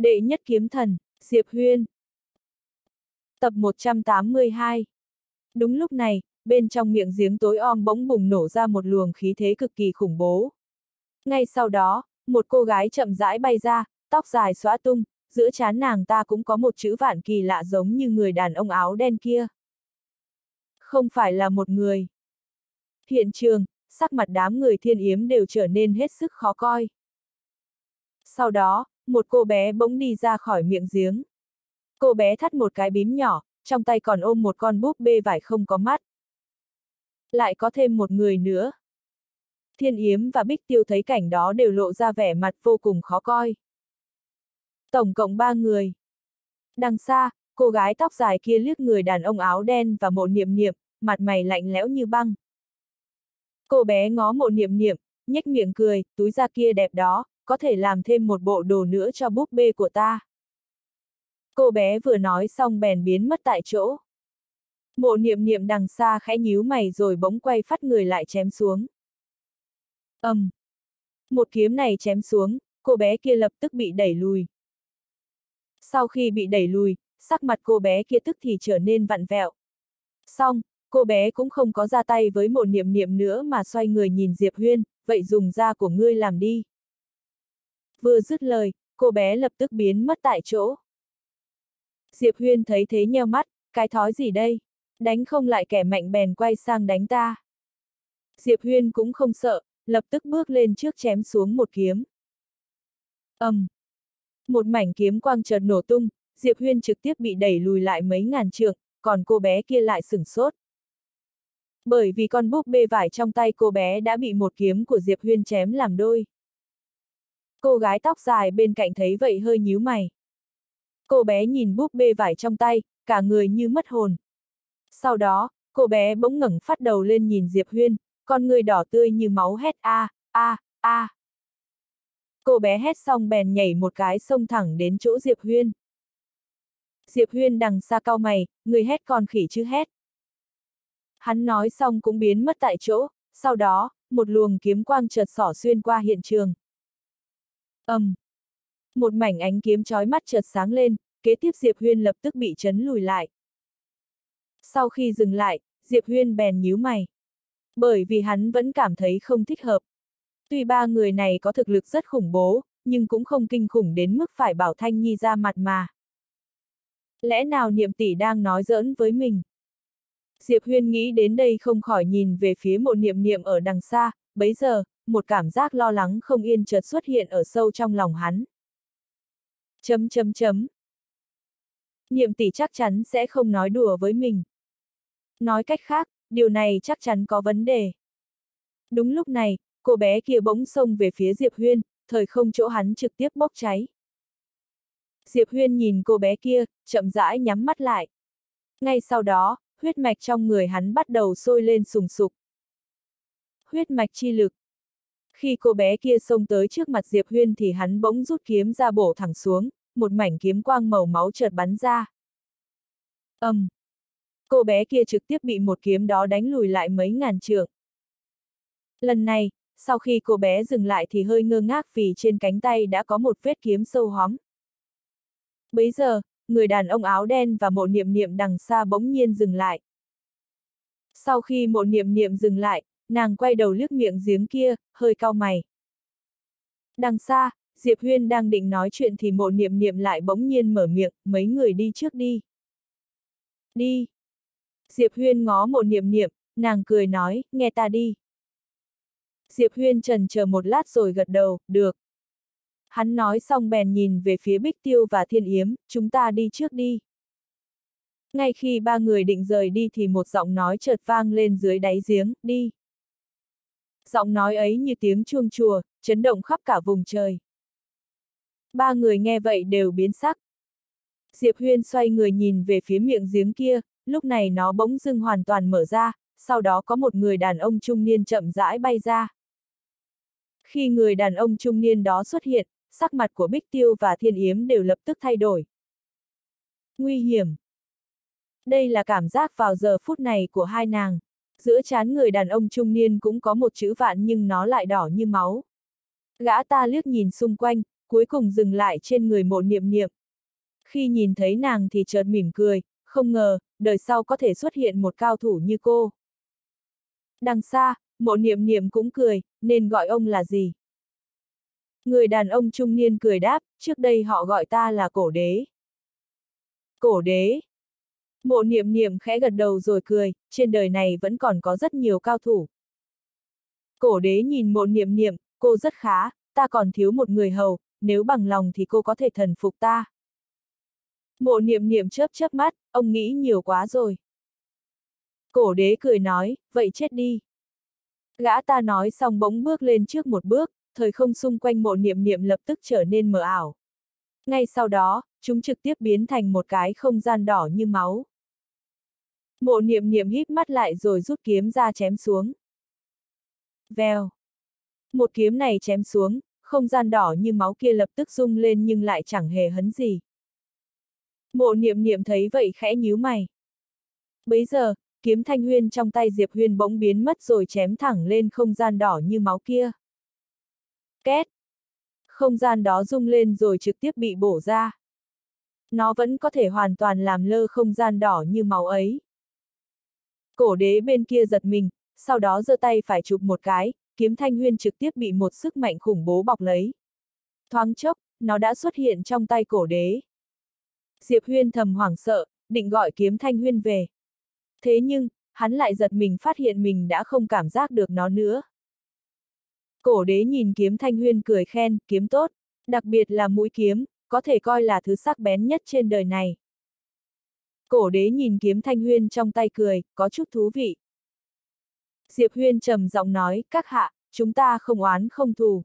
Đệ nhất kiếm thần, Diệp Huyên. Tập 182 Đúng lúc này, bên trong miệng giếng tối om bỗng bùng nổ ra một luồng khí thế cực kỳ khủng bố. Ngay sau đó, một cô gái chậm rãi bay ra, tóc dài xóa tung, giữa chán nàng ta cũng có một chữ vạn kỳ lạ giống như người đàn ông áo đen kia. Không phải là một người. Hiện trường, sắc mặt đám người thiên yếm đều trở nên hết sức khó coi. Sau đó, một cô bé bỗng đi ra khỏi miệng giếng. Cô bé thắt một cái bím nhỏ, trong tay còn ôm một con búp bê vải không có mắt. Lại có thêm một người nữa. Thiên Yếm và Bích Tiêu thấy cảnh đó đều lộ ra vẻ mặt vô cùng khó coi. Tổng cộng ba người. Đằng xa, cô gái tóc dài kia liếc người đàn ông áo đen và mộ niệm niệm, mặt mày lạnh lẽo như băng. Cô bé ngó mộ niệm niệm, nhếch miệng cười, túi da kia đẹp đó, có thể làm thêm một bộ đồ nữa cho búp bê của ta. Cô bé vừa nói xong bèn biến mất tại chỗ. Mộ niệm niệm đằng xa khẽ nhíu mày rồi bỗng quay phát người lại chém xuống. ầm, um. Một kiếm này chém xuống, cô bé kia lập tức bị đẩy lùi. Sau khi bị đẩy lùi, sắc mặt cô bé kia tức thì trở nên vặn vẹo. Xong, cô bé cũng không có ra tay với mộ niệm niệm nữa mà xoay người nhìn Diệp Huyên, vậy dùng da của ngươi làm đi. Vừa dứt lời, cô bé lập tức biến mất tại chỗ. Diệp Huyên thấy thế nheo mắt, cái thói gì đây? Đánh không lại kẻ mạnh bèn quay sang đánh ta. Diệp Huyên cũng không sợ, lập tức bước lên trước chém xuống một kiếm. ầm, um. Một mảnh kiếm quang chợt nổ tung, Diệp Huyên trực tiếp bị đẩy lùi lại mấy ngàn trượng, còn cô bé kia lại sửng sốt. Bởi vì con búp bê vải trong tay cô bé đã bị một kiếm của Diệp Huyên chém làm đôi. Cô gái tóc dài bên cạnh thấy vậy hơi nhíu mày. Cô bé nhìn búp bê vải trong tay, cả người như mất hồn. Sau đó, cô bé bỗng ngẩng phát đầu lên nhìn Diệp Huyên, con người đỏ tươi như máu hét a, a, a. Cô bé hét xong bèn nhảy một cái xông thẳng đến chỗ Diệp Huyên. Diệp Huyên đằng xa cao mày, người hét con khỉ chứ hét. Hắn nói xong cũng biến mất tại chỗ, sau đó, một luồng kiếm quang chợt xỏ xuyên qua hiện trường ầm, um. Một mảnh ánh kiếm chói mắt chợt sáng lên, kế tiếp Diệp Huyên lập tức bị chấn lùi lại. Sau khi dừng lại, Diệp Huyên bèn nhíu mày. Bởi vì hắn vẫn cảm thấy không thích hợp. Tuy ba người này có thực lực rất khủng bố, nhưng cũng không kinh khủng đến mức phải bảo Thanh Nhi ra mặt mà. Lẽ nào niệm tỷ đang nói giỡn với mình? Diệp Huyên nghĩ đến đây không khỏi nhìn về phía mộ niệm niệm ở đằng xa, bấy giờ, một cảm giác lo lắng không yên chợt xuất hiện ở sâu trong lòng hắn. Chấm chấm chấm. Niệm tỷ chắc chắn sẽ không nói đùa với mình. Nói cách khác, điều này chắc chắn có vấn đề. Đúng lúc này, cô bé kia bỗng xông về phía Diệp Huyên, thời không chỗ hắn trực tiếp bốc cháy. Diệp Huyên nhìn cô bé kia, chậm rãi nhắm mắt lại. Ngay sau đó, huyết mạch trong người hắn bắt đầu sôi lên sùng sục. Huyết mạch chi lực. Khi cô bé kia xông tới trước mặt Diệp Huyên thì hắn bỗng rút kiếm ra bổ thẳng xuống, một mảnh kiếm quang màu máu chợt bắn ra. ầm, um. Cô bé kia trực tiếp bị một kiếm đó đánh lùi lại mấy ngàn trượng. Lần này, sau khi cô bé dừng lại thì hơi ngơ ngác vì trên cánh tay đã có một vết kiếm sâu hóm. Bấy giờ, người đàn ông áo đen và mộ niệm niệm đằng xa bỗng nhiên dừng lại. Sau khi mộ niệm niệm dừng lại, nàng quay đầu liếc miệng giếng kia, hơi cau mày. Đằng xa, Diệp Huyên đang định nói chuyện thì mộ niệm niệm lại bỗng nhiên mở miệng, mấy người đi trước đi. Đi. Diệp Huyên ngó mộ niệm niệm, nàng cười nói, nghe ta đi. Diệp Huyên trần chờ một lát rồi gật đầu, được. Hắn nói xong bèn nhìn về phía Bích Tiêu và Thiên Yếm, chúng ta đi trước đi. Ngay khi ba người định rời đi thì một giọng nói chợt vang lên dưới đáy giếng, đi. Giọng nói ấy như tiếng chuông chùa, chấn động khắp cả vùng trời. Ba người nghe vậy đều biến sắc. Diệp Huyên xoay người nhìn về phía miệng giếng kia, lúc này nó bỗng dưng hoàn toàn mở ra, sau đó có một người đàn ông trung niên chậm rãi bay ra. Khi người đàn ông trung niên đó xuất hiện, sắc mặt của Bích Tiêu và Thiên Yếm đều lập tức thay đổi. Nguy hiểm. Đây là cảm giác vào giờ phút này của hai nàng. Giữa chán người đàn ông trung niên cũng có một chữ vạn nhưng nó lại đỏ như máu. Gã ta liếc nhìn xung quanh, cuối cùng dừng lại trên người mộ niệm niệm. Khi nhìn thấy nàng thì chợt mỉm cười, không ngờ, đời sau có thể xuất hiện một cao thủ như cô. Đằng xa, mộ niệm niệm cũng cười, nên gọi ông là gì? Người đàn ông trung niên cười đáp, trước đây họ gọi ta là cổ đế. Cổ đế. Mộ niệm niệm khẽ gật đầu rồi cười, trên đời này vẫn còn có rất nhiều cao thủ. Cổ đế nhìn mộ niệm niệm, cô rất khá, ta còn thiếu một người hầu, nếu bằng lòng thì cô có thể thần phục ta. Mộ niệm niệm chớp chớp mắt, ông nghĩ nhiều quá rồi. Cổ đế cười nói, vậy chết đi. Gã ta nói xong bỗng bước lên trước một bước, thời không xung quanh mộ niệm niệm lập tức trở nên mờ ảo. Ngay sau đó, chúng trực tiếp biến thành một cái không gian đỏ như máu. Mộ niệm niệm híp mắt lại rồi rút kiếm ra chém xuống. Vèo. Một kiếm này chém xuống, không gian đỏ như máu kia lập tức rung lên nhưng lại chẳng hề hấn gì. Mộ niệm niệm thấy vậy khẽ nhíu mày. Bấy giờ, kiếm thanh huyên trong tay Diệp Huyên bỗng biến mất rồi chém thẳng lên không gian đỏ như máu kia. Két! Không gian đó rung lên rồi trực tiếp bị bổ ra. Nó vẫn có thể hoàn toàn làm lơ không gian đỏ như máu ấy. Cổ đế bên kia giật mình, sau đó giơ tay phải chụp một cái, kiếm thanh huyên trực tiếp bị một sức mạnh khủng bố bọc lấy. Thoáng chốc, nó đã xuất hiện trong tay cổ đế. Diệp Huyên thầm hoảng sợ, định gọi kiếm thanh huyên về. Thế nhưng, hắn lại giật mình phát hiện mình đã không cảm giác được nó nữa. Cổ đế nhìn kiếm thanh huyên cười khen, kiếm tốt, đặc biệt là mũi kiếm, có thể coi là thứ sắc bén nhất trên đời này. Cổ đế nhìn kiếm thanh huyên trong tay cười, có chút thú vị. Diệp huyên trầm giọng nói, các hạ, chúng ta không oán không thù.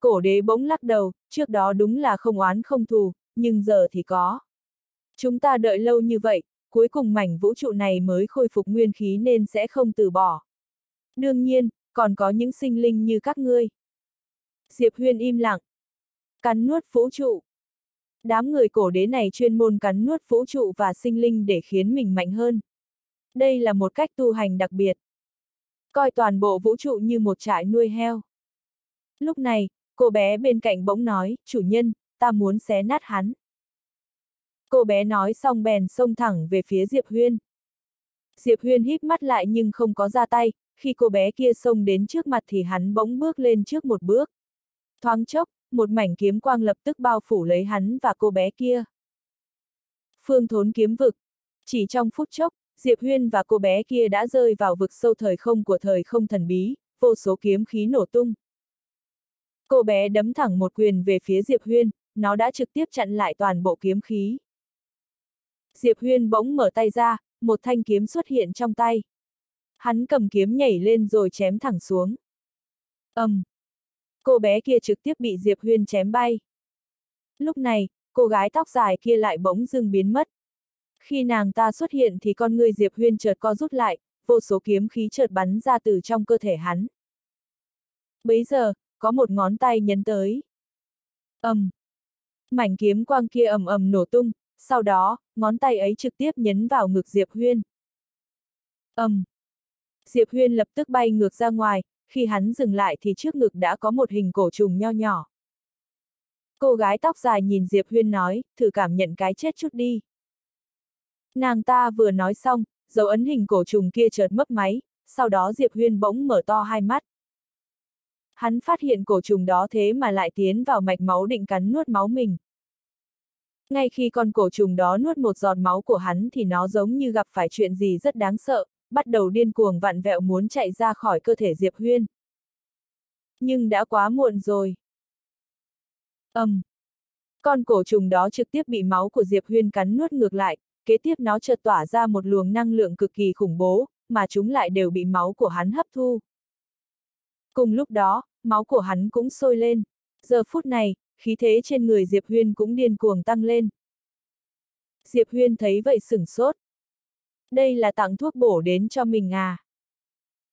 Cổ đế bỗng lắc đầu, trước đó đúng là không oán không thù, nhưng giờ thì có. Chúng ta đợi lâu như vậy, cuối cùng mảnh vũ trụ này mới khôi phục nguyên khí nên sẽ không từ bỏ. Đương nhiên, còn có những sinh linh như các ngươi. Diệp Huyên im lặng. Cắn nuốt vũ trụ. Đám người cổ đế này chuyên môn cắn nuốt vũ trụ và sinh linh để khiến mình mạnh hơn. Đây là một cách tu hành đặc biệt. Coi toàn bộ vũ trụ như một trại nuôi heo. Lúc này, cô bé bên cạnh bỗng nói, chủ nhân, ta muốn xé nát hắn. Cô bé nói xong bèn xông thẳng về phía Diệp Huyên. Diệp Huyên híp mắt lại nhưng không có ra tay, khi cô bé kia xông đến trước mặt thì hắn bỗng bước lên trước một bước. Thoáng chốc, một mảnh kiếm quang lập tức bao phủ lấy hắn và cô bé kia. Phương thốn kiếm vực. Chỉ trong phút chốc, Diệp Huyên và cô bé kia đã rơi vào vực sâu thời không của thời không thần bí, vô số kiếm khí nổ tung. Cô bé đấm thẳng một quyền về phía Diệp Huyên, nó đã trực tiếp chặn lại toàn bộ kiếm khí. Diệp Huyên bỗng mở tay ra, một thanh kiếm xuất hiện trong tay. Hắn cầm kiếm nhảy lên rồi chém thẳng xuống. ầm, um. Cô bé kia trực tiếp bị Diệp Huyên chém bay. Lúc này, cô gái tóc dài kia lại bỗng dưng biến mất. Khi nàng ta xuất hiện thì con người Diệp Huyên chợt co rút lại, vô số kiếm khí chợt bắn ra từ trong cơ thể hắn. Bấy giờ, có một ngón tay nhấn tới. ầm, um. Mảnh kiếm quang kia ầm ầm nổ tung, sau đó, ngón tay ấy trực tiếp nhấn vào ngực Diệp Huyên. ầm. Um. Diệp Huyên lập tức bay ngược ra ngoài, khi hắn dừng lại thì trước ngực đã có một hình cổ trùng nho nhỏ. Cô gái tóc dài nhìn Diệp Huyên nói, thử cảm nhận cái chết chút đi. Nàng ta vừa nói xong, dấu ấn hình cổ trùng kia chợt mất máy, sau đó Diệp Huyên bỗng mở to hai mắt. Hắn phát hiện cổ trùng đó thế mà lại tiến vào mạch máu định cắn nuốt máu mình. Ngay khi con cổ trùng đó nuốt một giọt máu của hắn thì nó giống như gặp phải chuyện gì rất đáng sợ, bắt đầu điên cuồng vặn vẹo muốn chạy ra khỏi cơ thể Diệp Huyên. Nhưng đã quá muộn rồi. ầm, um. Con cổ trùng đó trực tiếp bị máu của Diệp Huyên cắn nuốt ngược lại, kế tiếp nó chợt tỏa ra một luồng năng lượng cực kỳ khủng bố, mà chúng lại đều bị máu của hắn hấp thu. Cùng lúc đó, máu của hắn cũng sôi lên. Giờ phút này, khí thế trên người Diệp Huyên cũng điên cuồng tăng lên. Diệp Huyên thấy vậy sửng sốt. Đây là tặng thuốc bổ đến cho mình à?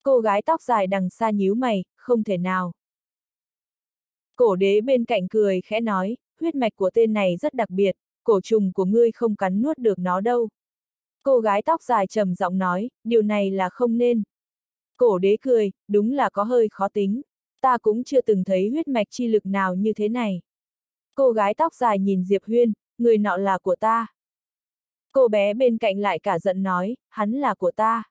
Cô gái tóc dài đằng xa nhíu mày, không thể nào. Cổ đế bên cạnh cười khẽ nói, huyết mạch của tên này rất đặc biệt, cổ trùng của ngươi không cắn nuốt được nó đâu. Cô gái tóc dài trầm giọng nói, điều này là không nên. Cổ đế cười, đúng là có hơi khó tính. ta cũng chưa từng thấy huyết mạch chi lực nào như thế này. Cô gái tóc dài nhìn Diệp Huyên, người nọ là của ta. Cô bé bên cạnh lại cả giận nói, hắn là của ta.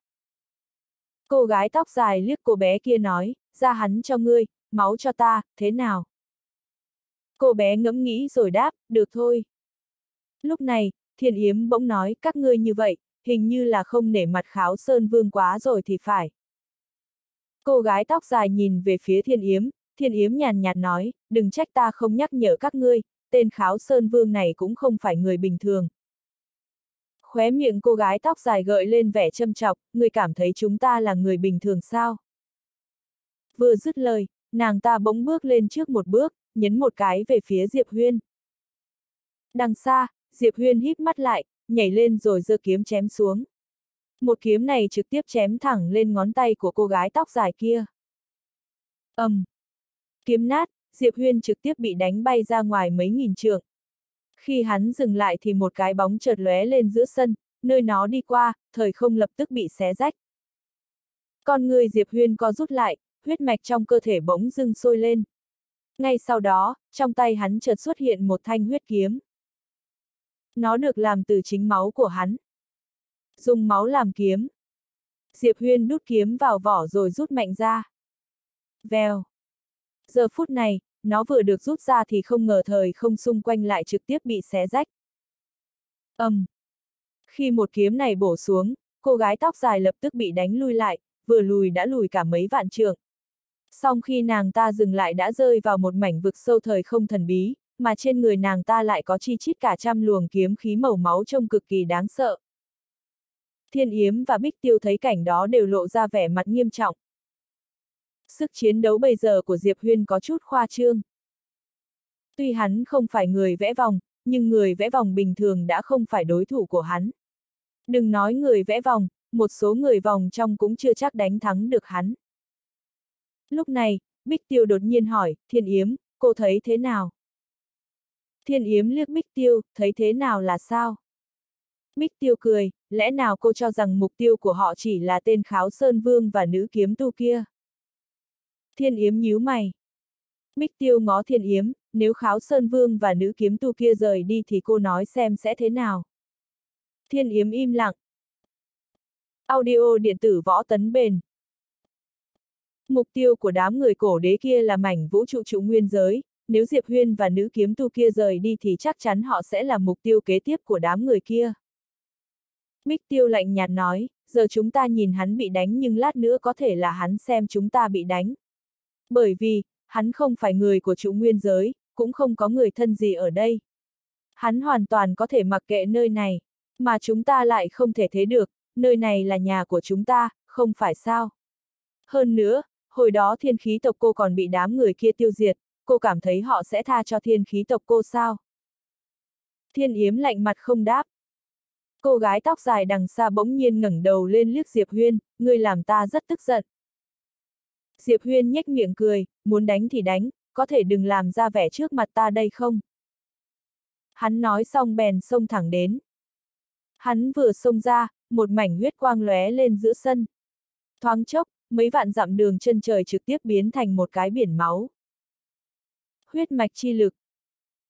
Cô gái tóc dài liếc cô bé kia nói, ra hắn cho ngươi, máu cho ta, thế nào? Cô bé ngẫm nghĩ rồi đáp, được thôi. Lúc này, Thiên Yếm bỗng nói, các ngươi như vậy, hình như là không nể mặt kháo sơn vương quá rồi thì phải. Cô gái tóc dài nhìn về phía Thiên Yếm, Thiên Yếm nhàn nhạt nói, đừng trách ta không nhắc nhở các ngươi, tên kháo sơn vương này cũng không phải người bình thường. Khóe miệng cô gái tóc dài gợi lên vẻ châm chọc, người cảm thấy chúng ta là người bình thường sao? Vừa dứt lời, nàng ta bỗng bước lên trước một bước, nhấn một cái về phía Diệp Huyên. Đằng xa, Diệp Huyên híp mắt lại, nhảy lên rồi giơ kiếm chém xuống. Một kiếm này trực tiếp chém thẳng lên ngón tay của cô gái tóc dài kia. ầm, um. Kiếm nát, Diệp Huyên trực tiếp bị đánh bay ra ngoài mấy nghìn trượng. Khi hắn dừng lại thì một cái bóng chợt lóe lên giữa sân, nơi nó đi qua, thời không lập tức bị xé rách. Con người Diệp Huyên co rút lại, huyết mạch trong cơ thể bỗng dưng sôi lên. Ngay sau đó, trong tay hắn chợt xuất hiện một thanh huyết kiếm. Nó được làm từ chính máu của hắn. Dùng máu làm kiếm. Diệp Huyên đút kiếm vào vỏ rồi rút mạnh ra. Vèo. Giờ phút này, nó vừa được rút ra thì không ngờ thời không xung quanh lại trực tiếp bị xé rách. ầm. Um. Khi một kiếm này bổ xuống, cô gái tóc dài lập tức bị đánh lui lại, vừa lùi đã lùi cả mấy vạn trượng. Song khi nàng ta dừng lại đã rơi vào một mảnh vực sâu thời không thần bí, mà trên người nàng ta lại có chi chít cả trăm luồng kiếm khí màu máu trông cực kỳ đáng sợ. Thiên Yếm và Bích Tiêu thấy cảnh đó đều lộ ra vẻ mặt nghiêm trọng. Sức chiến đấu bây giờ của Diệp Huyên có chút khoa trương. Tuy hắn không phải người vẽ vòng, nhưng người vẽ vòng bình thường đã không phải đối thủ của hắn. Đừng nói người vẽ vòng, một số người vòng trong cũng chưa chắc đánh thắng được hắn. Lúc này, Bích Tiêu đột nhiên hỏi, Thiên Yếm, cô thấy thế nào? Thiên Yếm liếc Bích Tiêu, thấy thế nào là sao? Bích Tiêu cười, lẽ nào cô cho rằng mục tiêu của họ chỉ là tên Kháo Sơn Vương và nữ kiếm tu kia? Thiên Yếm nhíu mày. Bích Tiêu ngó Thiên Yếm, nếu Kháo Sơn Vương và nữ kiếm tu kia rời đi thì cô nói xem sẽ thế nào? Thiên Yếm im lặng. Audio điện tử võ tấn bền. Mục tiêu của đám người cổ đế kia là mảnh vũ trụ trụ nguyên giới, nếu Diệp Huyên và nữ kiếm tu kia rời đi thì chắc chắn họ sẽ là mục tiêu kế tiếp của đám người kia. Bích tiêu lạnh nhạt nói, giờ chúng ta nhìn hắn bị đánh nhưng lát nữa có thể là hắn xem chúng ta bị đánh. Bởi vì, hắn không phải người của chủ nguyên giới, cũng không có người thân gì ở đây. Hắn hoàn toàn có thể mặc kệ nơi này, mà chúng ta lại không thể thế được, nơi này là nhà của chúng ta, không phải sao. Hơn nữa, hồi đó thiên khí tộc cô còn bị đám người kia tiêu diệt, cô cảm thấy họ sẽ tha cho thiên khí tộc cô sao? Thiên Yếm lạnh mặt không đáp. Cô gái tóc dài đằng xa bỗng nhiên ngẩng đầu lên liếc Diệp Huyên, ngươi làm ta rất tức giận. Diệp Huyên nhếch miệng cười, muốn đánh thì đánh, có thể đừng làm ra vẻ trước mặt ta đây không? Hắn nói xong bèn xông thẳng đến. Hắn vừa xông ra, một mảnh huyết quang lóe lên giữa sân. Thoáng chốc, mấy vạn dặm đường chân trời trực tiếp biến thành một cái biển máu. Huyết mạch chi lực.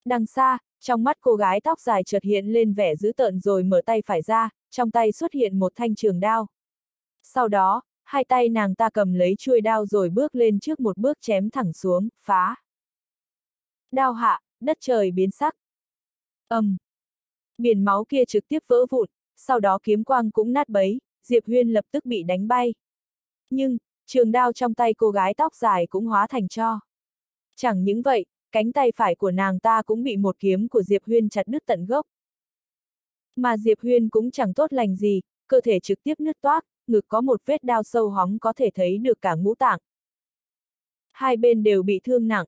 Đằng xa, trong mắt cô gái tóc dài chợt hiện lên vẻ dữ tợn rồi mở tay phải ra, trong tay xuất hiện một thanh trường đao. Sau đó, hai tay nàng ta cầm lấy chuôi đao rồi bước lên trước một bước chém thẳng xuống, phá. Đao hạ, đất trời biến sắc. ầm, um. Biển máu kia trực tiếp vỡ vụn, sau đó kiếm quang cũng nát bấy, Diệp Huyên lập tức bị đánh bay. Nhưng, trường đao trong tay cô gái tóc dài cũng hóa thành cho. Chẳng những vậy, cánh tay phải của nàng ta cũng bị một kiếm của Diệp Huyên chặt đứt tận gốc. Mà Diệp Huyên cũng chẳng tốt lành gì, cơ thể trực tiếp nứt toác, ngực có một vết đao sâu hóng có thể thấy được cả ngũ tạng. Hai bên đều bị thương nặng.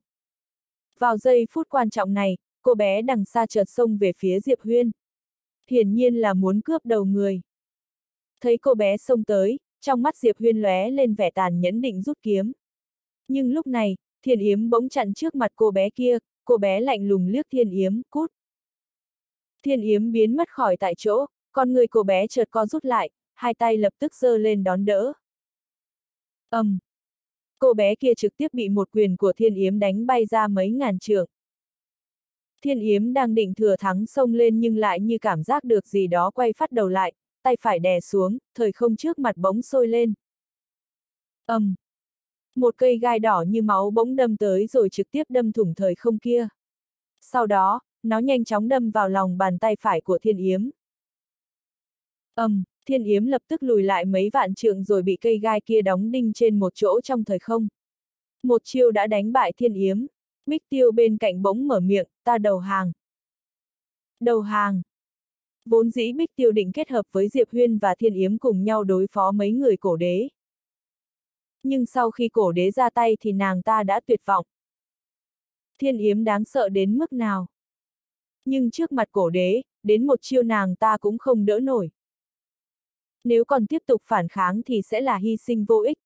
Vào giây phút quan trọng này, cô bé đằng xa chợt xông về phía Diệp Huyên. Hiển nhiên là muốn cướp đầu người. Thấy cô bé xông tới, trong mắt Diệp Huyên lóe lên vẻ tàn nhẫn định rút kiếm. Nhưng lúc này, Thiên Yếm bỗng chặn trước mặt cô bé kia, cô bé lạnh lùng liếc Thiên Yếm, cút. Thiên Yếm biến mất khỏi tại chỗ, con người cô bé chợt co rút lại, hai tay lập tức giơ lên đón đỡ. ầm, um. cô bé kia trực tiếp bị một quyền của thiên yếm đánh bay ra mấy ngàn trượng. Thiên yếm đang định thừa thắng xông lên nhưng lại như cảm giác được gì đó quay phát đầu lại, tay phải đè xuống, thời không trước mặt bỗng sôi lên. ầm, um. Một cây gai đỏ như máu bỗng đâm tới rồi trực tiếp đâm thủng thời không kia. Sau đó, nó nhanh chóng đâm vào lòng bàn tay phải của thiên yếm. ầm, um, thiên yếm lập tức lùi lại mấy vạn trượng rồi bị cây gai kia đóng đinh trên một chỗ trong thời không. Một chiêu đã đánh bại thiên yếm. Bích tiêu bên cạnh bỗng mở miệng, ta đầu hàng. Đầu hàng. Vốn dĩ Bích tiêu định kết hợp với Diệp Huyên và Thiên Yếm cùng nhau đối phó mấy người cổ đế. Nhưng sau khi cổ đế ra tay thì nàng ta đã tuyệt vọng. Thiên Yếm đáng sợ đến mức nào. Nhưng trước mặt cổ đế, đến một chiêu nàng ta cũng không đỡ nổi. Nếu còn tiếp tục phản kháng thì sẽ là hy sinh vô ích.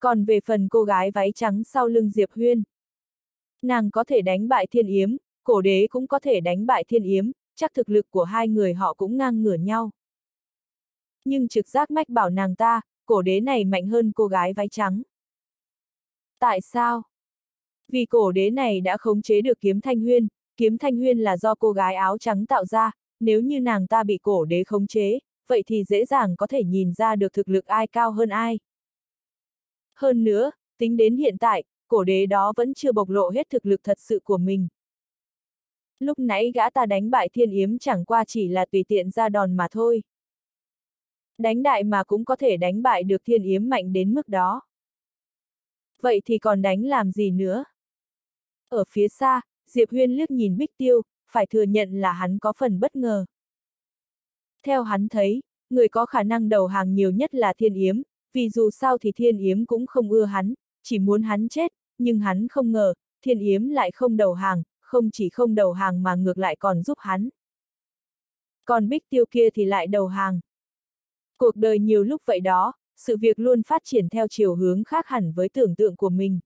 Còn về phần cô gái váy trắng sau lưng Diệp Huyên, Nàng có thể đánh bại thiên yếm, cổ đế cũng có thể đánh bại thiên yếm, chắc thực lực của hai người họ cũng ngang ngửa nhau. Nhưng trực giác mách bảo nàng ta, cổ đế này mạnh hơn cô gái váy trắng. Tại sao? Vì cổ đế này đã khống chế được kiếm thanh huyên, kiếm thanh huyên là do cô gái áo trắng tạo ra, nếu như nàng ta bị cổ đế khống chế, vậy thì dễ dàng có thể nhìn ra được thực lực ai cao hơn ai. Hơn nữa, tính đến hiện tại, cổ đế đó vẫn chưa bộc lộ hết thực lực thật sự của mình. Lúc nãy gã ta đánh bại thiên yếm chẳng qua chỉ là tùy tiện ra đòn mà thôi. Đánh đại mà cũng có thể đánh bại được thiên yếm mạnh đến mức đó. Vậy thì còn đánh làm gì nữa? Ở phía xa, Diệp Huyên liếc nhìn Bích Tiêu, phải thừa nhận là hắn có phần bất ngờ. Theo hắn thấy, người có khả năng đầu hàng nhiều nhất là thiên yếm, vì dù sao thì thiên yếm cũng không ưa hắn, chỉ muốn hắn chết, nhưng hắn không ngờ, thiên yếm lại không đầu hàng, không chỉ không đầu hàng mà ngược lại còn giúp hắn. Còn bích tiêu kia thì lại đầu hàng. Cuộc đời nhiều lúc vậy đó, sự việc luôn phát triển theo chiều hướng khác hẳn với tưởng tượng của mình.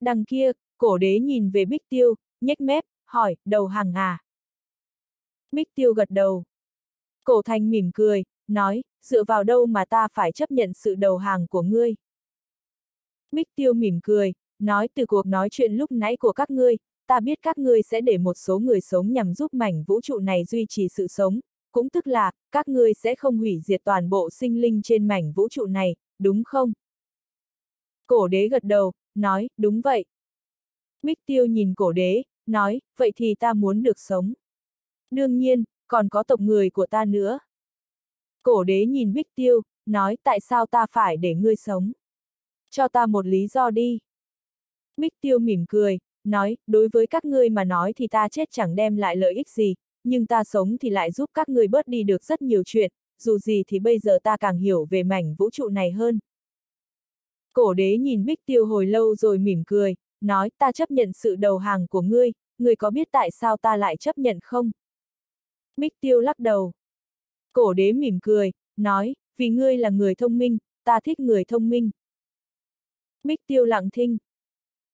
Đằng kia, cổ đế nhìn về bích tiêu, nhếch mép, hỏi, đầu hàng à? Bích tiêu gật đầu. Cổ thành mỉm cười, nói, dựa vào đâu mà ta phải chấp nhận sự đầu hàng của ngươi. Bích Tiêu mỉm cười, nói từ cuộc nói chuyện lúc nãy của các ngươi, ta biết các ngươi sẽ để một số người sống nhằm giúp mảnh vũ trụ này duy trì sự sống, cũng tức là, các ngươi sẽ không hủy diệt toàn bộ sinh linh trên mảnh vũ trụ này, đúng không? Cổ đế gật đầu, nói, đúng vậy. Bích Tiêu nhìn cổ đế, nói, vậy thì ta muốn được sống. Đương nhiên, còn có tộc người của ta nữa. Cổ đế nhìn Bích Tiêu, nói tại sao ta phải để ngươi sống? Cho ta một lý do đi. Bích tiêu mỉm cười, nói, đối với các ngươi mà nói thì ta chết chẳng đem lại lợi ích gì, nhưng ta sống thì lại giúp các ngươi bớt đi được rất nhiều chuyện, dù gì thì bây giờ ta càng hiểu về mảnh vũ trụ này hơn. Cổ đế nhìn Bích Tiêu hồi lâu rồi mỉm cười, nói ta chấp nhận sự đầu hàng của ngươi, ngươi có biết tại sao ta lại chấp nhận không? Bích Tiêu lắc đầu. Cổ đế mỉm cười, nói, vì ngươi là người thông minh, ta thích người thông minh. Bích tiêu lặng thinh.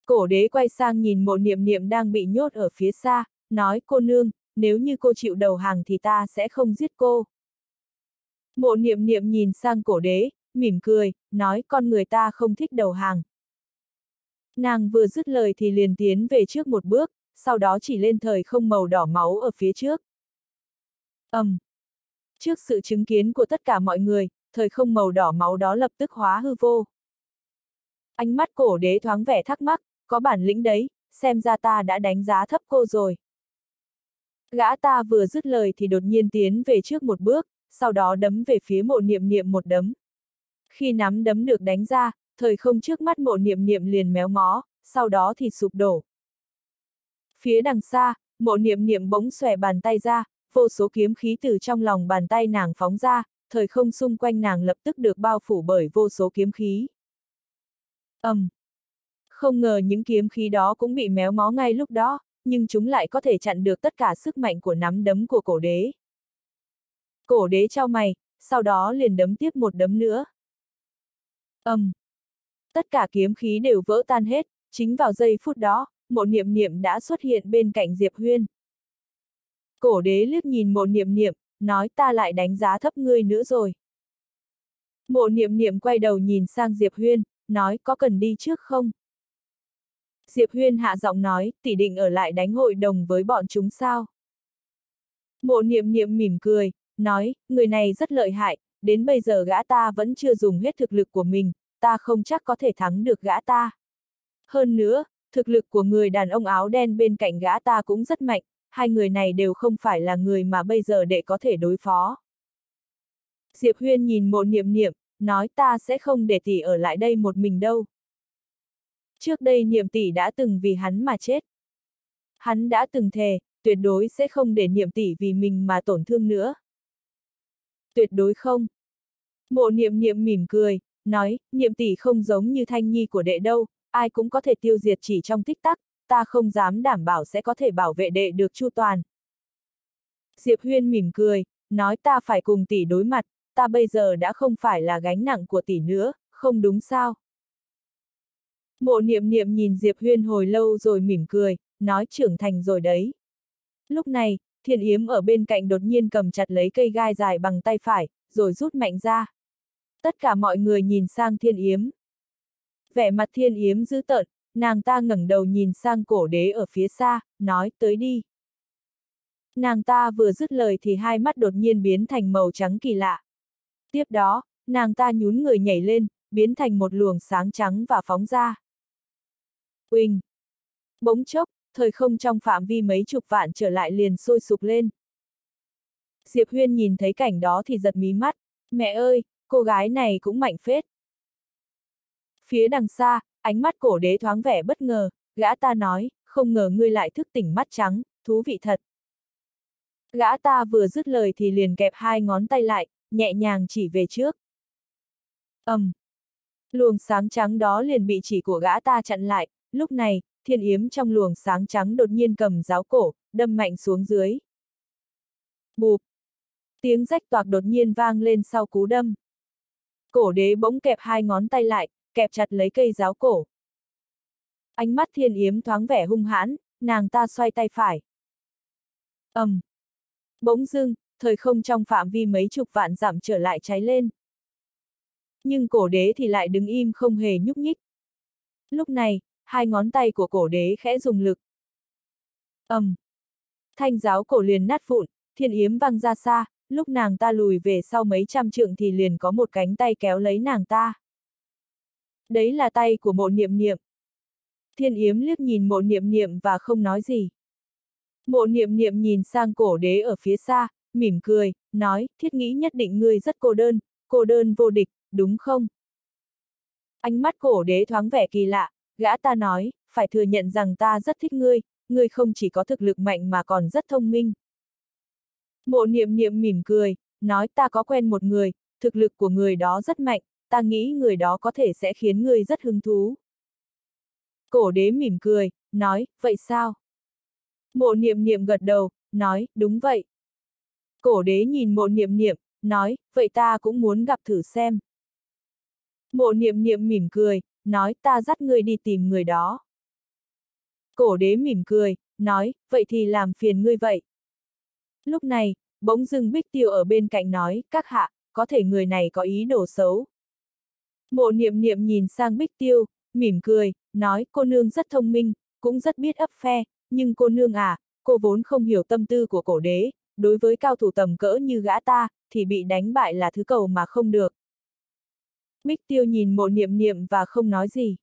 Cổ đế quay sang nhìn mộ niệm niệm đang bị nhốt ở phía xa, nói cô nương, nếu như cô chịu đầu hàng thì ta sẽ không giết cô. Mộ niệm niệm nhìn sang cổ đế, mỉm cười, nói con người ta không thích đầu hàng. Nàng vừa dứt lời thì liền tiến về trước một bước, sau đó chỉ lên thời không màu đỏ máu ở phía trước ầm, um. Trước sự chứng kiến của tất cả mọi người, thời không màu đỏ máu đó lập tức hóa hư vô. Ánh mắt cổ đế thoáng vẻ thắc mắc, có bản lĩnh đấy, xem ra ta đã đánh giá thấp cô rồi. Gã ta vừa dứt lời thì đột nhiên tiến về trước một bước, sau đó đấm về phía mộ niệm niệm một đấm. Khi nắm đấm được đánh ra, thời không trước mắt mộ niệm niệm liền méo mó, sau đó thì sụp đổ. Phía đằng xa, mộ niệm niệm bỗng xòe bàn tay ra, vô số kiếm khí từ trong lòng bàn tay nàng phóng ra, thời không xung quanh nàng lập tức được bao phủ bởi vô số kiếm khí ầm. Um. Không ngờ những kiếm khí đó cũng bị méo mó ngay lúc đó, nhưng chúng lại có thể chặn được tất cả sức mạnh của nắm đấm của cổ đế. Cổ đế trao mày, sau đó liền đấm tiếp một đấm nữa. ầm. Um. Tất cả kiếm khí đều vỡ tan hết, chính vào giây phút đó, một niệm niệm đã xuất hiện bên cạnh Diệp Huyên. Cổ đế liếc nhìn mộ niệm niệm, nói ta lại đánh giá thấp ngươi nữa rồi. Mộ niệm niệm quay đầu nhìn sang Diệp Huyên, nói có cần đi trước không? Diệp Huyên hạ giọng nói, tỷ định ở lại đánh hội đồng với bọn chúng sao? Mộ niệm niệm mỉm cười, nói, người này rất lợi hại, đến bây giờ gã ta vẫn chưa dùng hết thực lực của mình, ta không chắc có thể thắng được gã ta. Hơn nữa, thực lực của người đàn ông áo đen bên cạnh gã ta cũng rất mạnh, hai người này đều không phải là người mà bây giờ đệ có thể đối phó. Diệp Huyên nhìn mộ niệm niệm, nói ta sẽ không để tỷ ở lại đây một mình đâu. Trước đây niệm tỷ đã từng vì hắn mà chết. Hắn đã từng thề, tuyệt đối sẽ không để niệm tỷ vì mình mà tổn thương nữa. Tuyệt đối không. Mộ niệm niệm mỉm cười, nói, niệm tỷ không giống như thanh nhi của đệ đâu, ai cũng có thể tiêu diệt chỉ trong tích tắc, ta không dám đảm bảo sẽ có thể bảo vệ đệ được chu toàn. Diệp Huyên mỉm cười, nói ta phải cùng tỷ đối mặt, ta bây giờ đã không phải là gánh nặng của tỷ nữa, không đúng sao? Mộ niệm niệm nhìn Diệp Huyên hồi lâu rồi mỉm cười, nói trưởng thành rồi đấy. Lúc này, thiên yếm ở bên cạnh đột nhiên cầm chặt lấy cây gai dài bằng tay phải, rồi rút mạnh ra. Tất cả mọi người nhìn sang thiên yếm. Vẻ mặt thiên yếm dữ tợn, nàng ta ngẩng đầu nhìn sang cổ đế ở phía xa, nói tới đi. Nàng ta vừa dứt lời thì hai mắt đột nhiên biến thành màu trắng kỳ lạ. Tiếp đó, nàng ta nhún người nhảy lên, biến thành một luồng sáng trắng và phóng ra. Uỳnh! Bỗng chốc, thời không trong phạm vi mấy chục vạn trở lại liền sôi sục lên. Diệp Huyên nhìn thấy cảnh đó thì giật mí mắt, mẹ ơi, cô gái này cũng mạnh phết. Phía đằng xa, ánh mắt cổ đế thoáng vẻ bất ngờ, gã ta nói, không ngờ ngươi lại thức tỉnh mắt trắng, thú vị thật. Gã ta vừa dứt lời thì liền kẹp hai ngón tay lại, nhẹ nhàng chỉ về trước. ầm, um. Luồng sáng trắng đó liền bị chỉ của gã ta chặn lại, lúc này, thiên yếm trong luồng sáng trắng đột nhiên cầm giáo cổ, đâm mạnh xuống dưới. Bụp! Tiếng rách toạc đột nhiên vang lên sau cú đâm. Cổ đế bỗng kẹp hai ngón tay lại, kẹp chặt lấy cây giáo cổ. Ánh mắt thiên yếm thoáng vẻ hung hãn, nàng ta xoay tay phải. ầm, um. Bỗng dưng, thời không trong phạm vi mấy chục vạn giảm trở lại cháy lên. Nhưng cổ đế thì lại đứng im không hề nhúc nhích. Lúc này, hai ngón tay của cổ đế khẽ dùng lực. ầm, um. Thanh giáo cổ liền nát vụn, thiên yếm văng ra xa, lúc nàng ta lùi về sau mấy trăm trượng thì liền có một cánh tay kéo lấy nàng ta. Đấy là tay của mộ niệm niệm. Thiên yếm liếc nhìn mộ niệm niệm và không nói gì. Mộ niệm niệm nhìn sang cổ đế ở phía xa, mỉm cười, nói, thiết nghĩ nhất định ngươi rất cô đơn, cô đơn vô địch, đúng không? Ánh mắt cổ đế thoáng vẻ kỳ lạ, gã ta nói, phải thừa nhận rằng ta rất thích ngươi, ngươi không chỉ có thực lực mạnh mà còn rất thông minh. Mộ niệm niệm mỉm cười, nói ta có quen một người, thực lực của người đó rất mạnh, ta nghĩ người đó có thể sẽ khiến ngươi rất hứng thú. Cổ đế mỉm cười, nói, vậy sao? Mộ niệm niệm gật đầu, nói, đúng vậy. Cổ đế nhìn mộ niệm niệm, nói, vậy ta cũng muốn gặp thử xem. Mộ niệm niệm mỉm cười, nói ta dắt ngươi đi tìm người đó. Cổ đế mỉm cười, nói, vậy thì làm phiền ngươi vậy. Lúc này, bỗng dưng Bích Tiêu ở bên cạnh nói, các hạ, có thể người này có ý đồ xấu. Mộ niệm niệm nhìn sang Bích Tiêu, mỉm cười, nói cô nương rất thông minh, cũng rất biết ấp phe, nhưng cô nương à, cô vốn không hiểu tâm tư của cổ đế, đối với cao thủ tầm cỡ như gã ta, thì bị đánh bại là thứ cầu mà không được. Bích tiêu nhìn mộ niệm niệm và không nói gì.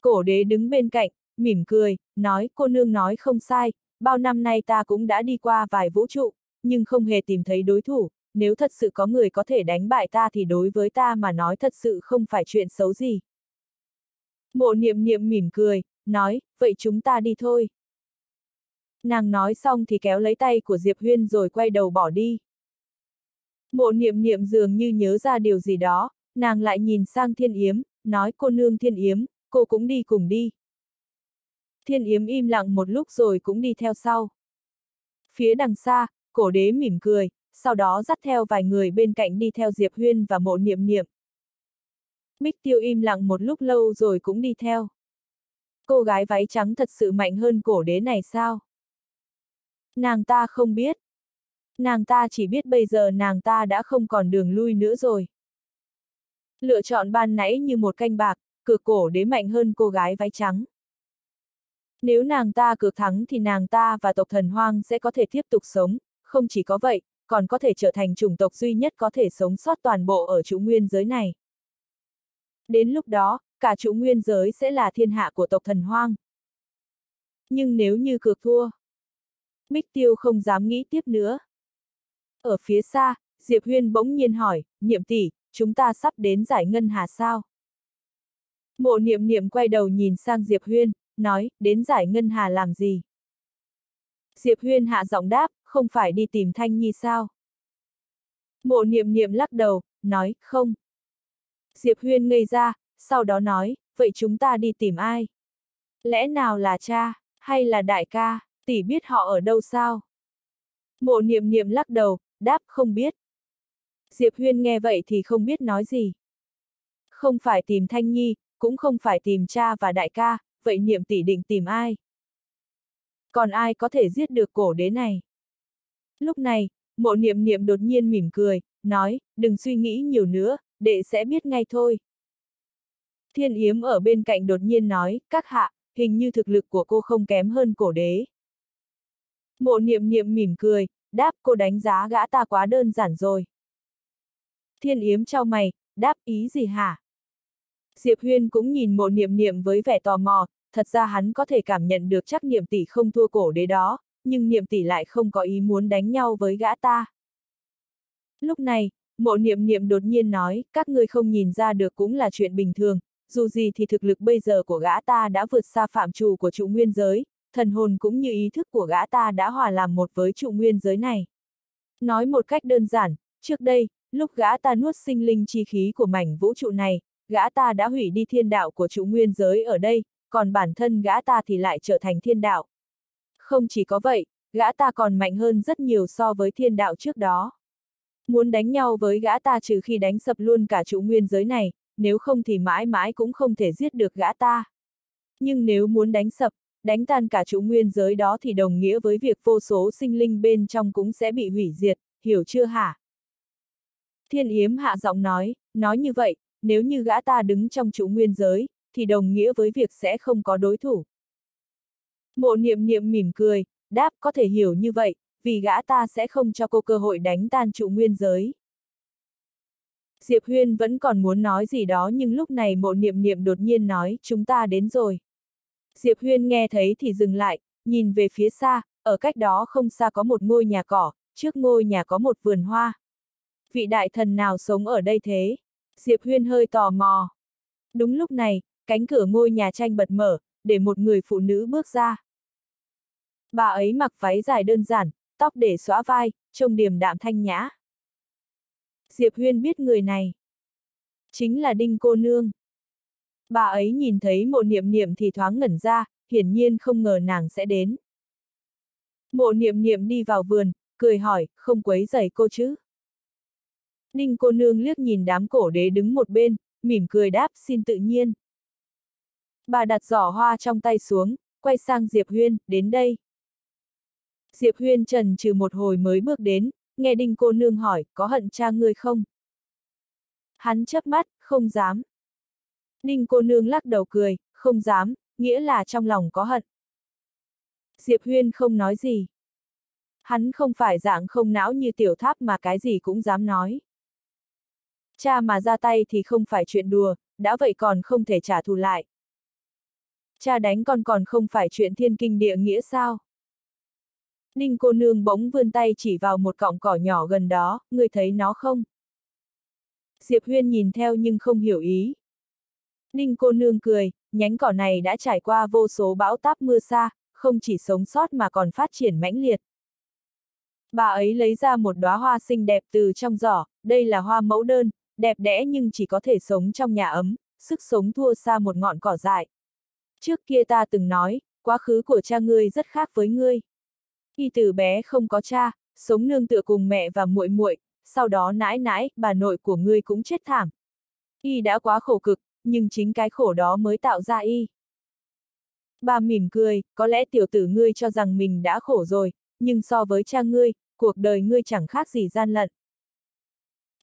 Cổ đế đứng bên cạnh, mỉm cười, nói cô nương nói không sai, bao năm nay ta cũng đã đi qua vài vũ trụ, nhưng không hề tìm thấy đối thủ, nếu thật sự có người có thể đánh bại ta thì đối với ta mà nói thật sự không phải chuyện xấu gì. Mộ niệm niệm mỉm cười, nói, vậy chúng ta đi thôi. Nàng nói xong thì kéo lấy tay của Diệp Huyên rồi quay đầu bỏ đi. Mộ niệm niệm dường như nhớ ra điều gì đó, nàng lại nhìn sang thiên yếm, nói cô nương thiên yếm, cô cũng đi cùng đi. Thiên yếm im lặng một lúc rồi cũng đi theo sau. Phía đằng xa, cổ đế mỉm cười, sau đó dắt theo vài người bên cạnh đi theo Diệp Huyên và mộ niệm niệm. Bích tiêu im lặng một lúc lâu rồi cũng đi theo. Cô gái váy trắng thật sự mạnh hơn cổ đế này sao? Nàng ta không biết. Nàng ta chỉ biết bây giờ nàng ta đã không còn đường lui nữa rồi. Lựa chọn ban nãy như một canh bạc, cược cổ đế mạnh hơn cô gái váy trắng. Nếu nàng ta cược thắng thì nàng ta và tộc thần hoang sẽ có thể tiếp tục sống, không chỉ có vậy, còn có thể trở thành chủng tộc duy nhất có thể sống sót toàn bộ ở chủ nguyên giới này. Đến lúc đó, cả chủ nguyên giới sẽ là thiên hạ của tộc thần hoang. Nhưng nếu như cược thua, Bích Tiêu không dám nghĩ tiếp nữa. Ở phía xa, Diệp Huyên bỗng nhiên hỏi, niệm tỷ, chúng ta sắp đến giải ngân hà sao? Mộ niệm niệm quay đầu nhìn sang Diệp Huyên, nói, đến giải ngân hà làm gì? Diệp Huyên hạ giọng đáp, không phải đi tìm Thanh Nhi sao? Mộ niệm niệm lắc đầu, nói, không. Diệp Huyên ngây ra, sau đó nói, vậy chúng ta đi tìm ai? Lẽ nào là cha, hay là đại ca, tỷ biết họ ở đâu sao? Mộ niệm niệm lắc đầu, đáp không biết. Diệp Huyên nghe vậy thì không biết nói gì. Không phải tìm Thanh Nhi, cũng không phải tìm cha và đại ca, vậy niệm tỷ định tìm ai? Còn ai có thể giết được cổ đế này? Lúc này, mộ niệm niệm đột nhiên mỉm cười, nói, đừng suy nghĩ nhiều nữa, đệ sẽ biết ngay thôi. Thiên Yếm ở bên cạnh đột nhiên nói, các hạ, hình như thực lực của cô không kém hơn cổ đế. Mộ niệm niệm mỉm cười, đáp cô đánh giá gã ta quá đơn giản rồi. Thiên Yếm trao mày, đáp ý gì hả? Diệp Huyên cũng nhìn mộ niệm niệm với vẻ tò mò, thật ra hắn có thể cảm nhận được chắc niệm tỷ không thua cổ đế đó, nhưng niệm tỷ lại không có ý muốn đánh nhau với gã ta. Lúc này, mộ niệm niệm đột nhiên nói, các ngươi không nhìn ra được cũng là chuyện bình thường, dù gì thì thực lực bây giờ của gã ta đã vượt xa phạm trù của trụ nguyên giới, thần hồn cũng như ý thức của gã ta đã hòa làm một với trụ nguyên giới này. Nói một cách đơn giản, trước đây, lúc gã ta nuốt sinh linh chi khí của mảnh vũ trụ này, gã ta đã hủy đi thiên đạo của trụ nguyên giới ở đây, còn bản thân gã ta thì lại trở thành thiên đạo. Không chỉ có vậy, gã ta còn mạnh hơn rất nhiều so với thiên đạo trước đó. Muốn đánh nhau với gã ta trừ khi đánh sập luôn cả trụ nguyên giới này, nếu không thì mãi mãi cũng không thể giết được gã ta. Nhưng nếu muốn đánh sập, đánh tan cả trụ nguyên giới đó thì đồng nghĩa với việc vô số sinh linh bên trong cũng sẽ bị hủy diệt, hiểu chưa hả? Thiên Yếm hạ giọng nói, nói như vậy, nếu như gã ta đứng trong trụ nguyên giới, thì đồng nghĩa với việc sẽ không có đối thủ. Mộ niệm niệm mỉm cười, đáp có thể hiểu như vậy, vì gã ta sẽ không cho cô cơ hội đánh tan trụ nguyên giới. Diệp Huyên vẫn còn muốn nói gì đó nhưng lúc này mộ niệm niệm đột nhiên nói, chúng ta đến rồi. Diệp Huyên nghe thấy thì dừng lại, nhìn về phía xa, ở cách đó không xa có một ngôi nhà cỏ, trước ngôi nhà có một vườn hoa. Vị đại thần nào sống ở đây thế? Diệp Huyên hơi tò mò. Đúng lúc này, cánh cửa ngôi nhà tranh bật mở, để một người phụ nữ bước ra. Bà ấy mặc váy dài đơn giản, tóc để xóa vai, trông điềm đạm thanh nhã. Diệp Huyên biết người này. Chính là Đinh cô nương. Bà ấy nhìn thấy mộ niệm niệm thì thoáng ngẩn ra, hiển nhiên không ngờ nàng sẽ đến. Mộ niệm niệm đi vào vườn, cười hỏi, không quấy rầy cô chứ. Đinh cô nương liếc nhìn đám cổ đế đứng một bên, mỉm cười đáp xin tự nhiên. Bà đặt giỏ hoa trong tay xuống, quay sang Diệp Huyên, đến đây. Diệp Huyên trần trừ một hồi mới bước đến, nghe đinh cô nương hỏi, có hận cha ngươi không? Hắn chớp mắt, không dám. Đinh cô nương lắc đầu cười, không dám, nghĩa là trong lòng có hận. Diệp Huyên không nói gì. Hắn không phải dạng không não như tiểu tháp mà cái gì cũng dám nói. Cha mà ra tay thì không phải chuyện đùa, đã vậy còn không thể trả thù lại. Cha đánh con còn không phải chuyện thiên kinh địa nghĩa sao? Ninh cô nương bỗng vươn tay chỉ vào một cọng cỏ nhỏ gần đó, người thấy nó không? Diệp Huyên nhìn theo nhưng không hiểu ý. Ninh cô nương cười, nhánh cỏ này đã trải qua vô số bão táp mưa xa, không chỉ sống sót mà còn phát triển mãnh liệt. Bà ấy lấy ra một đóa hoa xinh đẹp từ trong giỏ, đây là hoa mẫu đơn, đẹp đẽ nhưng chỉ có thể sống trong nhà ấm, sức sống thua xa một ngọn cỏ dại. Trước kia ta từng nói, quá khứ của cha ngươi rất khác với ngươi. Y từ bé không có cha, sống nương tựa cùng mẹ và muội muội, sau đó nãi nãi, bà nội của ngươi cũng chết thảm. Y đã quá khổ cực, nhưng chính cái khổ đó mới tạo ra y. Bà mỉm cười, có lẽ tiểu tử ngươi cho rằng mình đã khổ rồi, nhưng so với cha ngươi, cuộc đời ngươi chẳng khác gì gian lận.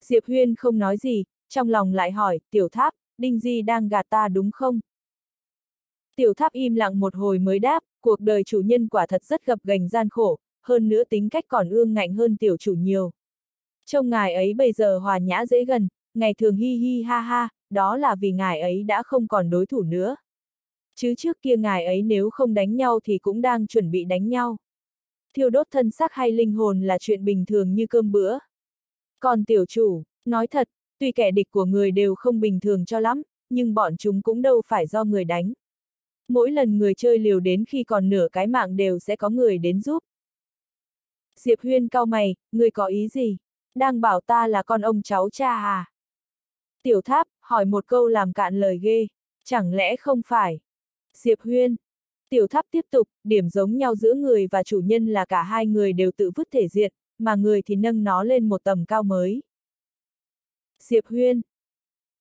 Diệp Huyên không nói gì, trong lòng lại hỏi, tiểu tháp, Đinh Di đang gạt ta đúng không? Tiểu tháp im lặng một hồi mới đáp, cuộc đời chủ nhân quả thật rất gập gành gian khổ, hơn nữa tính cách còn ương ngạnh hơn tiểu chủ nhiều. Trông ngài ấy bây giờ hòa nhã dễ gần, ngày thường hi hi ha ha, đó là vì ngài ấy đã không còn đối thủ nữa. Chứ trước kia ngài ấy nếu không đánh nhau thì cũng đang chuẩn bị đánh nhau. Thiêu đốt thân xác hay linh hồn là chuyện bình thường như cơm bữa. Còn tiểu chủ, nói thật, tuy kẻ địch của người đều không bình thường cho lắm, nhưng bọn chúng cũng đâu phải do người đánh. Mỗi lần người chơi liều đến khi còn nửa cái mạng đều sẽ có người đến giúp. Diệp Huyên cau mày, người có ý gì? Đang bảo ta là con ông cháu cha à? Tiểu tháp, hỏi một câu làm cạn lời ghê. Chẳng lẽ không phải? Diệp Huyên. Tiểu tháp tiếp tục, điểm giống nhau giữa người và chủ nhân là cả hai người đều tự vứt thể diện, mà người thì nâng nó lên một tầm cao mới. Diệp Huyên.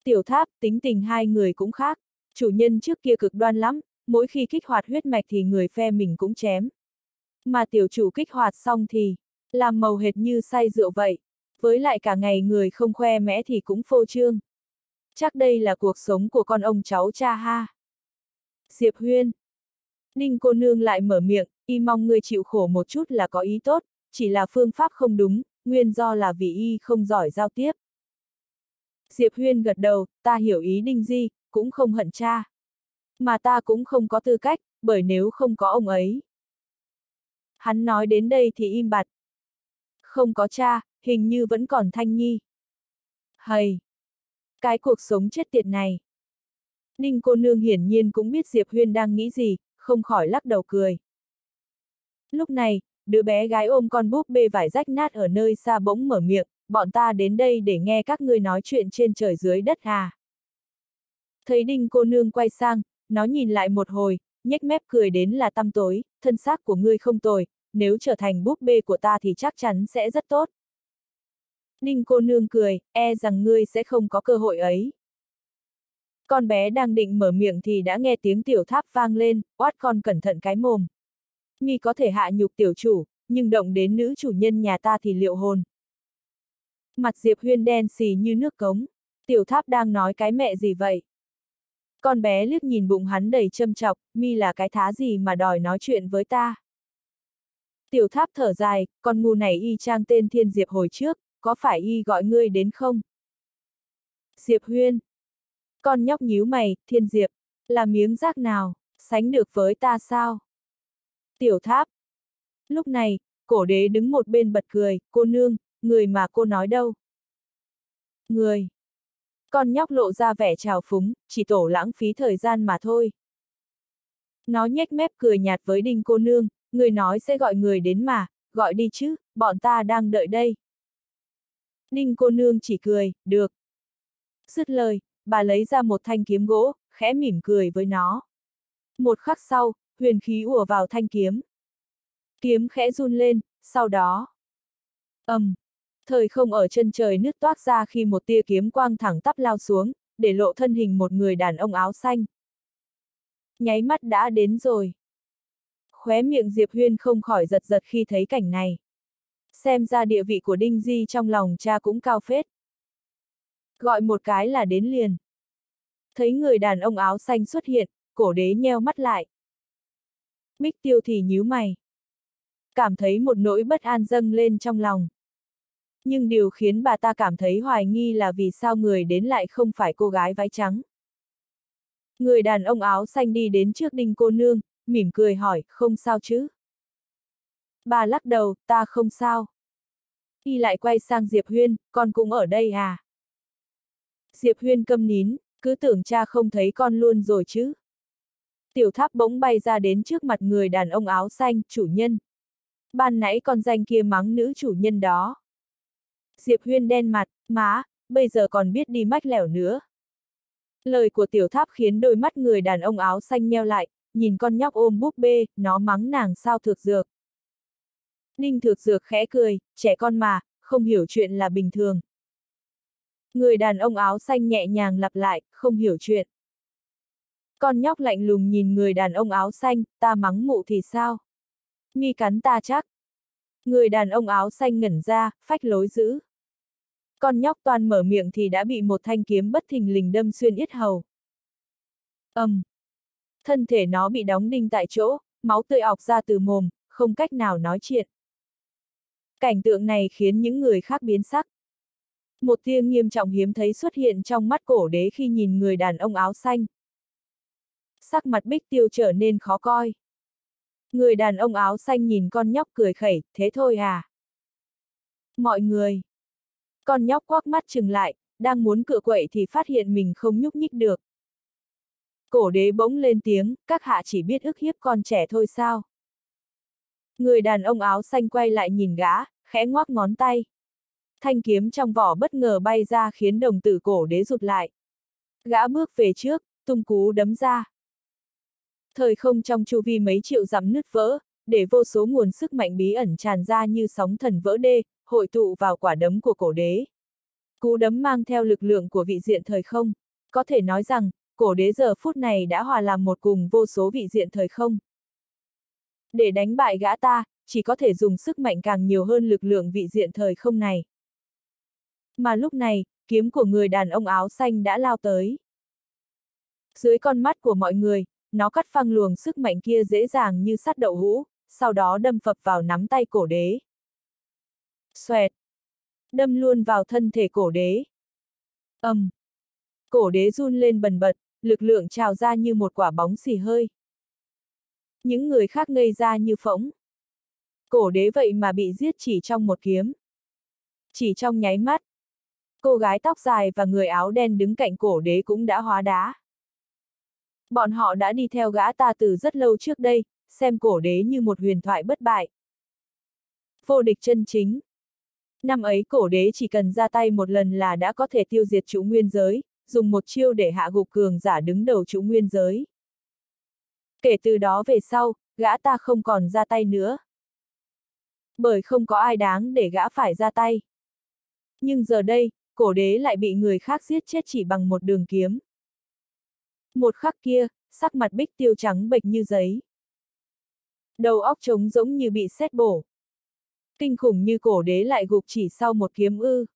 Tiểu tháp, tính tình hai người cũng khác. Chủ nhân trước kia cực đoan lắm, mỗi khi kích hoạt huyết mạch thì người phe mình cũng chém. Mà tiểu chủ kích hoạt xong thì, làm màu hệt như say rượu vậy. Với lại cả ngày người không khoe mẽ thì cũng phô trương. Chắc đây là cuộc sống của con ông cháu cha ha. Diệp Huyên. Ninh cô nương lại mở miệng, y mong người chịu khổ một chút là có ý tốt, chỉ là phương pháp không đúng, nguyên do là vì y không giỏi giao tiếp. Diệp Huyên gật đầu, ta hiểu ý Đinh Di, cũng không hận cha. Mà ta cũng không có tư cách, bởi nếu không có ông ấy. Hắn nói đến đây thì im bặt. Không có cha, hình như vẫn còn Thanh Nhi. Hầy! Cái cuộc sống chết tiệt này. Ninh cô nương hiển nhiên cũng biết Diệp Huyên đang nghĩ gì, không khỏi lắc đầu cười. Lúc này, đứa bé gái ôm con búp bê vải rách nát ở nơi xa bỗng mở miệng, bọn ta đến đây để nghe các ngươi nói chuyện trên trời dưới đất à. Thấy đinh cô nương quay sang, nó nhìn lại một hồi, nhếch mép cười đến là tăm tối, thân xác của ngươi không tồi, nếu trở thành búp bê của ta thì chắc chắn sẽ rất tốt. Ninh cô nương cười, e rằng ngươi sẽ không có cơ hội ấy. Con bé đang định mở miệng thì đã nghe tiếng tiểu tháp vang lên, oát con cẩn thận cái mồm. nghi có thể hạ nhục tiểu chủ, nhưng động đến nữ chủ nhân nhà ta thì liệu hồn. Mặt Diệp Huyên đen xì như nước cống. Tiểu tháp đang nói cái mẹ gì vậy? Con bé liếc nhìn bụng hắn đầy châm chọc, mi là cái thá gì mà đòi nói chuyện với ta. Tiểu tháp thở dài, con ngu này y trang tên Thiên Diệp hồi trước, có phải y gọi ngươi đến không? Diệp Huyên. Con nhóc nhíu mày, Thiên Diệp, là miếng rác nào, sánh được với ta sao? Tiểu tháp. Lúc này, cổ đế đứng một bên bật cười, cô nương, người mà cô nói đâu? Người. Con nhóc lộ ra vẻ trào phúng, chỉ tổ lãng phí thời gian mà thôi. Nó nhếch mép cười nhạt với đinh cô nương, người nói sẽ gọi người đến mà, gọi đi chứ, bọn ta đang đợi đây. Đinh cô nương chỉ cười, được. Dứt lời, bà lấy ra một thanh kiếm gỗ, khẽ mỉm cười với nó. Một khắc sau, huyền khí ùa vào thanh kiếm. Kiếm khẽ run lên, sau đó. ầm, um, thời không ở chân trời nứt toát ra khi một tia kiếm quang thẳng tắp lao xuống, để lộ thân hình một người đàn ông áo xanh. Nháy mắt đã đến rồi. Khóe miệng Diệp Huyên không khỏi giật giật khi thấy cảnh này. Xem ra địa vị của Đinh Di trong lòng cha cũng cao phết. Gọi một cái là đến liền. Thấy người đàn ông áo xanh xuất hiện, cổ đế nheo mắt lại. Bích tiêu thì nhíu mày. Cảm thấy một nỗi bất an dâng lên trong lòng. Nhưng điều khiến bà ta cảm thấy hoài nghi là vì sao người đến lại không phải cô gái váy trắng. Người đàn ông áo xanh đi đến trước đinh cô nương, mỉm cười hỏi, không sao chứ? Bà lắc đầu, ta không sao. Y lại quay sang Diệp Huyên, con cũng ở đây à? Diệp Huyên câm nín, cứ tưởng cha không thấy con luôn rồi chứ. Tiểu tháp bỗng bay ra đến trước mặt người đàn ông áo xanh, chủ nhân. Ban nãy con danh kia mắng nữ chủ nhân đó. Diệp Huyên đen mặt, má, bây giờ còn biết đi mách lẻo nữa. Lời của tiểu tháp khiến đôi mắt người đàn ông áo xanh nheo lại, nhìn con nhóc ôm búp bê, nó mắng nàng sao thực dược. Ninh thực dược khẽ cười, trẻ con mà, không hiểu chuyện là bình thường. Người đàn ông áo xanh nhẹ nhàng lặp lại, không hiểu chuyện. Con nhóc lạnh lùng nhìn người đàn ông áo xanh, ta mắng mụ thì sao? Mi cắn ta chắc. Người đàn ông áo xanh ngẩn ra, phách lối dữ. Con nhóc toàn mở miệng thì đã bị một thanh kiếm bất thình lình đâm xuyên yết hầu. ầm, um. Thân thể nó bị đóng đinh tại chỗ, máu tươi ọc ra từ mồm, không cách nào nói chuyện. Cảnh tượng này khiến những người khác biến sắc. Một tia nghiêm trọng hiếm thấy xuất hiện trong mắt cổ đế khi nhìn người đàn ông áo xanh. Sắc mặt bích tiêu trở nên khó coi. Người đàn ông áo xanh nhìn con nhóc cười khẩy, thế thôi à? Mọi người. Con nhóc quắc mắt chừng lại, đang muốn cựa quậy thì phát hiện mình không nhúc nhích được. Cổ đế bỗng lên tiếng, các hạ chỉ biết ức hiếp con trẻ thôi sao? Người đàn ông áo xanh quay lại nhìn gã, khẽ ngoắc ngón tay. Thanh kiếm trong vỏ bất ngờ bay ra khiến đồng tử cổ đế rụt lại. Gã bước về trước, tung cú đấm ra. Thời không trong chu vi mấy triệu dặm nứt vỡ, để vô số nguồn sức mạnh bí ẩn tràn ra như sóng thần vỡ đê, hội tụ vào quả đấm của cổ đế. Cú đấm mang theo lực lượng của vị diện thời không. Có thể nói rằng, cổ đế giờ phút này đã hòa làm một cùng vô số vị diện thời không. Để đánh bại gã ta, chỉ có thể dùng sức mạnh càng nhiều hơn lực lượng vị diện thời không này. Mà lúc này, kiếm của người đàn ông áo xanh đã lao tới. Dưới con mắt của mọi người, nó cắt phăng luồng sức mạnh kia dễ dàng như sắt đậu hũ, sau đó đâm phập vào nắm tay cổ đế. Xoẹt! Đâm luôn vào thân thể cổ đế. ầm, um. Cổ đế run lên bần bật, lực lượng trào ra như một quả bóng xì hơi. Những người khác ngây ra như phỗng. Cổ đế vậy mà bị giết chỉ trong một kiếm. Chỉ trong nháy mắt. Cô gái tóc dài và người áo đen đứng cạnh cổ đế cũng đã hóa đá. Bọn họ đã đi theo gã ta từ rất lâu trước đây, xem cổ đế như một huyền thoại bất bại. Vô địch chân chính. Năm ấy cổ đế chỉ cần ra tay một lần là đã có thể tiêu diệt chủ nguyên giới, dùng một chiêu để hạ gục cường giả đứng đầu chủ nguyên giới. Kể từ đó về sau, gã ta không còn ra tay nữa. Bởi không có ai đáng để gã phải ra tay. Nhưng giờ đây, cổ đế lại bị người khác giết chết chỉ bằng một đường kiếm. Một khắc kia, sắc mặt bích tiêu trắng bệch như giấy. Đầu óc trống giống như bị xét bổ. Kinh khủng như cổ đế lại gục chỉ sau một kiếm ư.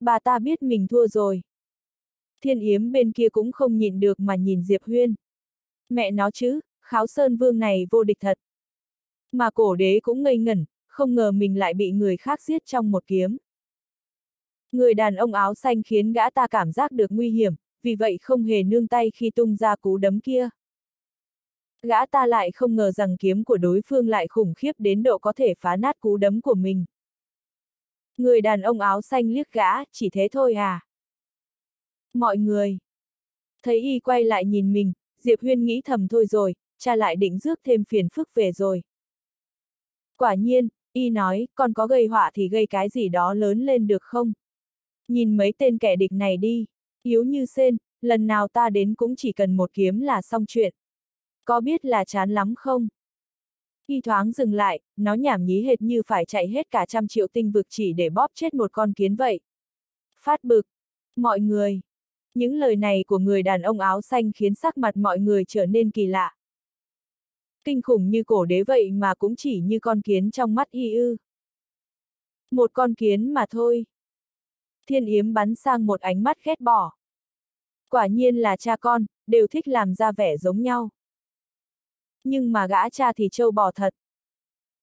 Bà ta biết mình thua rồi. Thiên yếm bên kia cũng không nhìn được mà nhìn Diệp Huyên. Mẹ nó chứ, kháo sơn vương này vô địch thật. Mà cổ đế cũng ngây ngẩn, không ngờ mình lại bị người khác giết trong một kiếm. Người đàn ông áo xanh khiến gã ta cảm giác được nguy hiểm, vì vậy không hề nương tay khi tung ra cú đấm kia. Gã ta lại không ngờ rằng kiếm của đối phương lại khủng khiếp đến độ có thể phá nát cú đấm của mình. Người đàn ông áo xanh liếc gã, chỉ thế thôi à? Mọi người. Thấy y quay lại nhìn mình, Diệp Huyên nghĩ thầm thôi rồi, cha lại định rước thêm phiền phức về rồi. Quả nhiên, y nói, còn có gây họa thì gây cái gì đó lớn lên được không? Nhìn mấy tên kẻ địch này đi, yếu như sen, lần nào ta đến cũng chỉ cần một kiếm là xong chuyện. Có biết là chán lắm không? Y thoáng dừng lại, nó nhảm nhí hệt như phải chạy hết cả trăm triệu tinh vực chỉ để bóp chết một con kiến vậy. Phát bực. Mọi người. Những lời này của người đàn ông áo xanh khiến sắc mặt mọi người trở nên kỳ lạ. Kinh khủng như cổ đế vậy mà cũng chỉ như con kiến trong mắt y ư. Một con kiến mà thôi. Thiên yếm bắn sang một ánh mắt ghét bỏ. Quả nhiên là cha con, đều thích làm ra vẻ giống nhau. Nhưng mà gã cha thì trâu bò thật.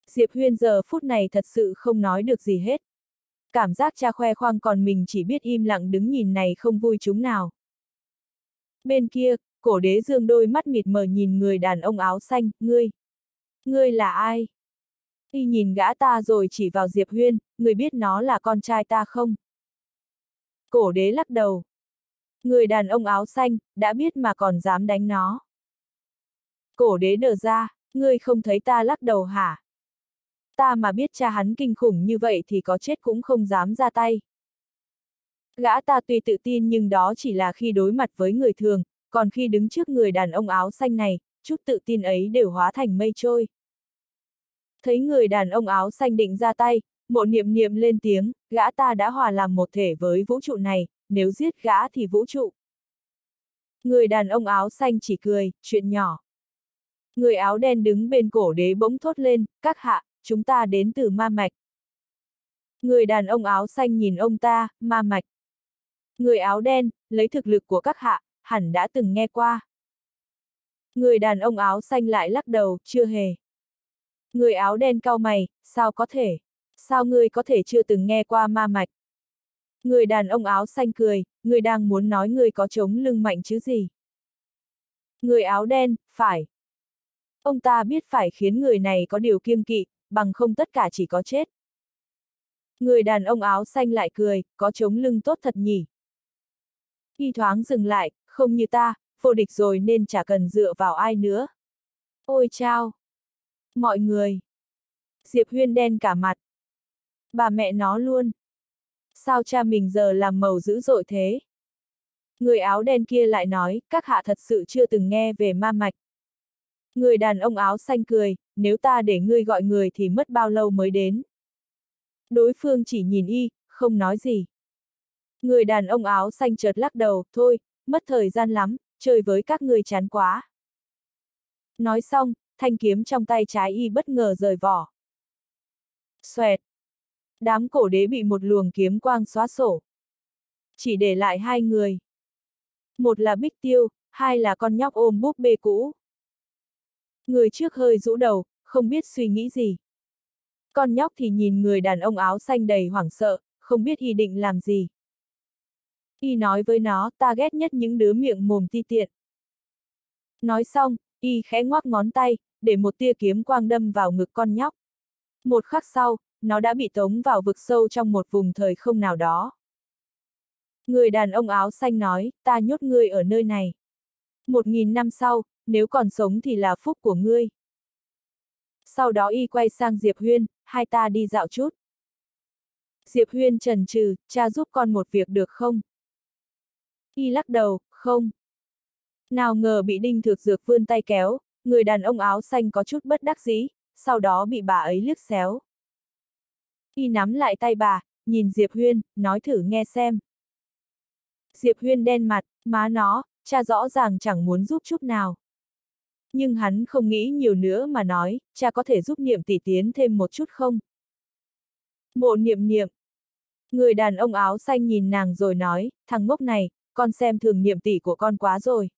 Diệp Huyên giờ phút này thật sự không nói được gì hết cảm giác cha khoe khoang còn mình chỉ biết im lặng đứng nhìn này không vui chúng nào. Bên kia, cổ đế dương đôi mắt mịt mờ nhìn người đàn ông áo xanh, ngươi. Ngươi là ai? Y nhìn gã ta rồi chỉ vào Diệp Huyên, người biết nó là con trai ta không? Cổ đế lắc đầu. Người đàn ông áo xanh, đã biết mà còn dám đánh nó. Cổ đế nở ra, ngươi không thấy ta lắc đầu hả? Ta mà biết cha hắn kinh khủng như vậy thì có chết cũng không dám ra tay. Gã ta tuy tự tin nhưng đó chỉ là khi đối mặt với người thường, còn khi đứng trước người đàn ông áo xanh này, chút tự tin ấy đều hóa thành mây trôi. Thấy người đàn ông áo xanh định ra tay, mộ niệm niệm lên tiếng, gã ta đã hòa làm một thể với vũ trụ này, nếu giết gã thì vũ trụ. Người đàn ông áo xanh chỉ cười, chuyện nhỏ. Người áo đen đứng bên cổ đế bỗng thốt lên, các hạ, chúng ta đến từ ma mạch. Người đàn ông áo xanh nhìn ông ta, ma mạch. Người áo đen, lấy thực lực của các hạ, hẳn đã từng nghe qua. Người đàn ông áo xanh lại lắc đầu, chưa hề. Người áo đen cau mày, sao có thể? Sao ngươi có thể chưa từng nghe qua ma mạch? Người đàn ông áo xanh cười, người đang muốn nói người có chống lưng mạnh chứ gì? Người áo đen, phải. Ông ta biết phải khiến người này có điều kiêng kỵ, bằng không tất cả chỉ có chết. Người đàn ông áo xanh lại cười, có chống lưng tốt thật nhỉ. Y thoáng dừng lại, không như ta, vô địch rồi nên chả cần dựa vào ai nữa. Ôi chao! Mọi người! Diệp Huyên đen cả mặt. Bà mẹ nó luôn. Sao cha mình giờ làm màu dữ dội thế? Người áo đen kia lại nói, các hạ thật sự chưa từng nghe về ma mạch. Người đàn ông áo xanh cười, nếu ta để ngươi gọi người thì mất bao lâu mới đến. Đối phương chỉ nhìn y, không nói gì. Người đàn ông áo xanh chợt lắc đầu, thôi, mất thời gian lắm, chơi với các người chán quá. Nói xong, thanh kiếm trong tay trái y bất ngờ rời vỏ. Xoẹt! Đám cổ đế bị một luồng kiếm quang xóa sổ. Chỉ để lại hai người. Một là Bích Tiêu, hai là con nhóc ôm búp bê cũ. Người trước hơi rũ đầu, không biết suy nghĩ gì. Con nhóc thì nhìn người đàn ông áo xanh đầy hoảng sợ, không biết y định làm gì. Y nói với nó, ta ghét nhất những đứa miệng mồm ti tiện. Nói xong, y khẽ ngoắc ngón tay, để một tia kiếm quang đâm vào ngực con nhóc. Một khắc sau, nó đã bị tống vào vực sâu trong một vùng thời không nào đó. Người đàn ông áo xanh nói, ta nhốt ngươi ở nơi này. Một nghìn năm sau, nếu còn sống thì là phúc của ngươi. Sau đó y quay sang Diệp Huyên, hai ta đi dạo chút. Diệp Huyên trần trừ, cha giúp con một việc được không? Y lắc đầu, không. Nào ngờ bị đinh Thược dược vươn tay kéo, người đàn ông áo xanh có chút bất đắc dĩ, sau đó bị bà ấy liếc xéo. Y nắm lại tay bà, nhìn Diệp Huyên, nói thử nghe xem. Diệp Huyên đen mặt, má nó, cha rõ ràng chẳng muốn giúp chút nào. Nhưng hắn không nghĩ nhiều nữa mà nói, cha có thể giúp niệm tỷ tiến thêm một chút không? Mộ niệm niệm. Người đàn ông áo xanh nhìn nàng rồi nói, thằng ngốc này, con xem thường niệm tỷ của con quá rồi.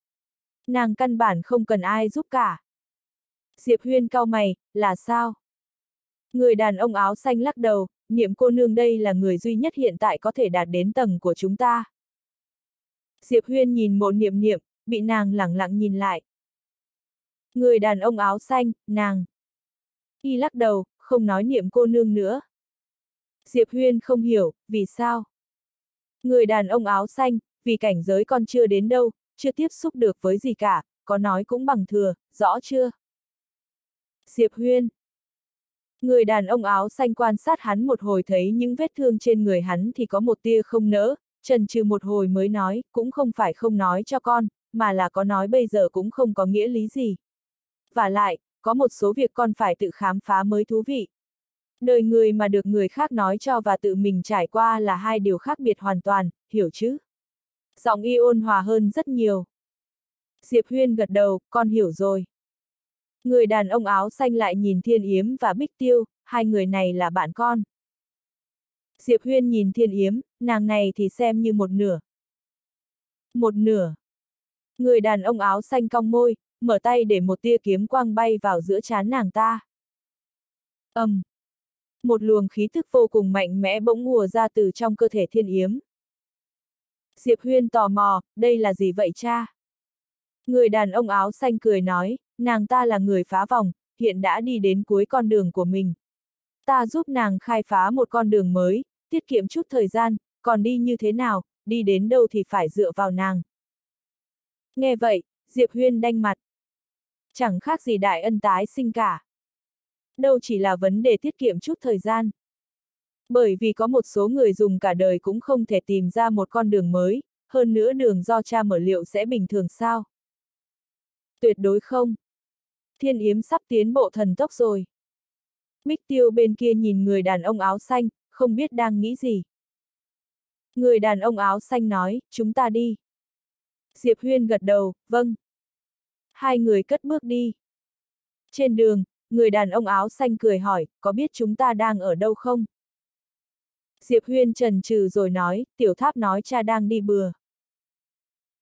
Nàng căn bản không cần ai giúp cả. Diệp Huyên cao mày, là sao? Người đàn ông áo xanh lắc đầu, niệm cô nương đây là người duy nhất hiện tại có thể đạt đến tầng của chúng ta. Diệp Huyên nhìn mộ niệm niệm, bị nàng lẳng lặng nhìn lại. Người đàn ông áo xanh, nàng. Y lắc đầu, không nói niệm cô nương nữa. Diệp Huyên không hiểu, vì sao? Người đàn ông áo xanh, vì cảnh giới con chưa đến đâu, chưa tiếp xúc được với gì cả, có nói cũng bằng thừa, rõ chưa? Diệp Huyên. Người đàn ông áo xanh quan sát hắn một hồi thấy những vết thương trên người hắn thì có một tia không nỡ, trần trừ một hồi mới nói, cũng không phải không nói cho con, mà là có nói bây giờ cũng không có nghĩa lý gì. Và lại, có một số việc con phải tự khám phá mới thú vị. Đời người mà được người khác nói cho và tự mình trải qua là hai điều khác biệt hoàn toàn, hiểu chứ? Giọng y ôn hòa hơn rất nhiều. Diệp Huyên gật đầu, con hiểu rồi. Người đàn ông áo xanh lại nhìn Thiên Yếm và Bích Tiêu, hai người này là bạn con. Diệp Huyên nhìn Thiên Yếm, nàng này thì xem như một nửa. Một nửa. Người đàn ông áo xanh cong môi, mở tay để một tia kiếm quang bay vào giữa trán nàng ta. ầm, um. Một luồng khí thức vô cùng mạnh mẽ bỗng ngùa ra từ trong cơ thể Thiên Yếm. Diệp Huyên tò mò, đây là gì vậy cha? Người đàn ông áo xanh cười nói, nàng ta là người phá vòng, hiện đã đi đến cuối con đường của mình. Ta giúp nàng khai phá một con đường mới, tiết kiệm chút thời gian, còn đi như thế nào, đi đến đâu thì phải dựa vào nàng. Nghe vậy, Diệp Huyên đanh mặt. Chẳng khác gì đại ân tái sinh cả. Đâu chỉ là vấn đề tiết kiệm chút thời gian. Bởi vì có một số người dùng cả đời cũng không thể tìm ra một con đường mới, hơn nữa đường do cha mở liệu sẽ bình thường sao? Tuyệt đối không. Thiên Yếm sắp tiến bộ thần tốc rồi. Mích tiêu bên kia nhìn người đàn ông áo xanh, không biết đang nghĩ gì. Người đàn ông áo xanh nói, chúng ta đi. Diệp Huyên gật đầu, vâng. Hai người cất bước đi. Trên đường, người đàn ông áo xanh cười hỏi, có biết chúng ta đang ở đâu không? Diệp Huyên trần trừ rồi nói, tiểu tháp nói cha đang đi bừa.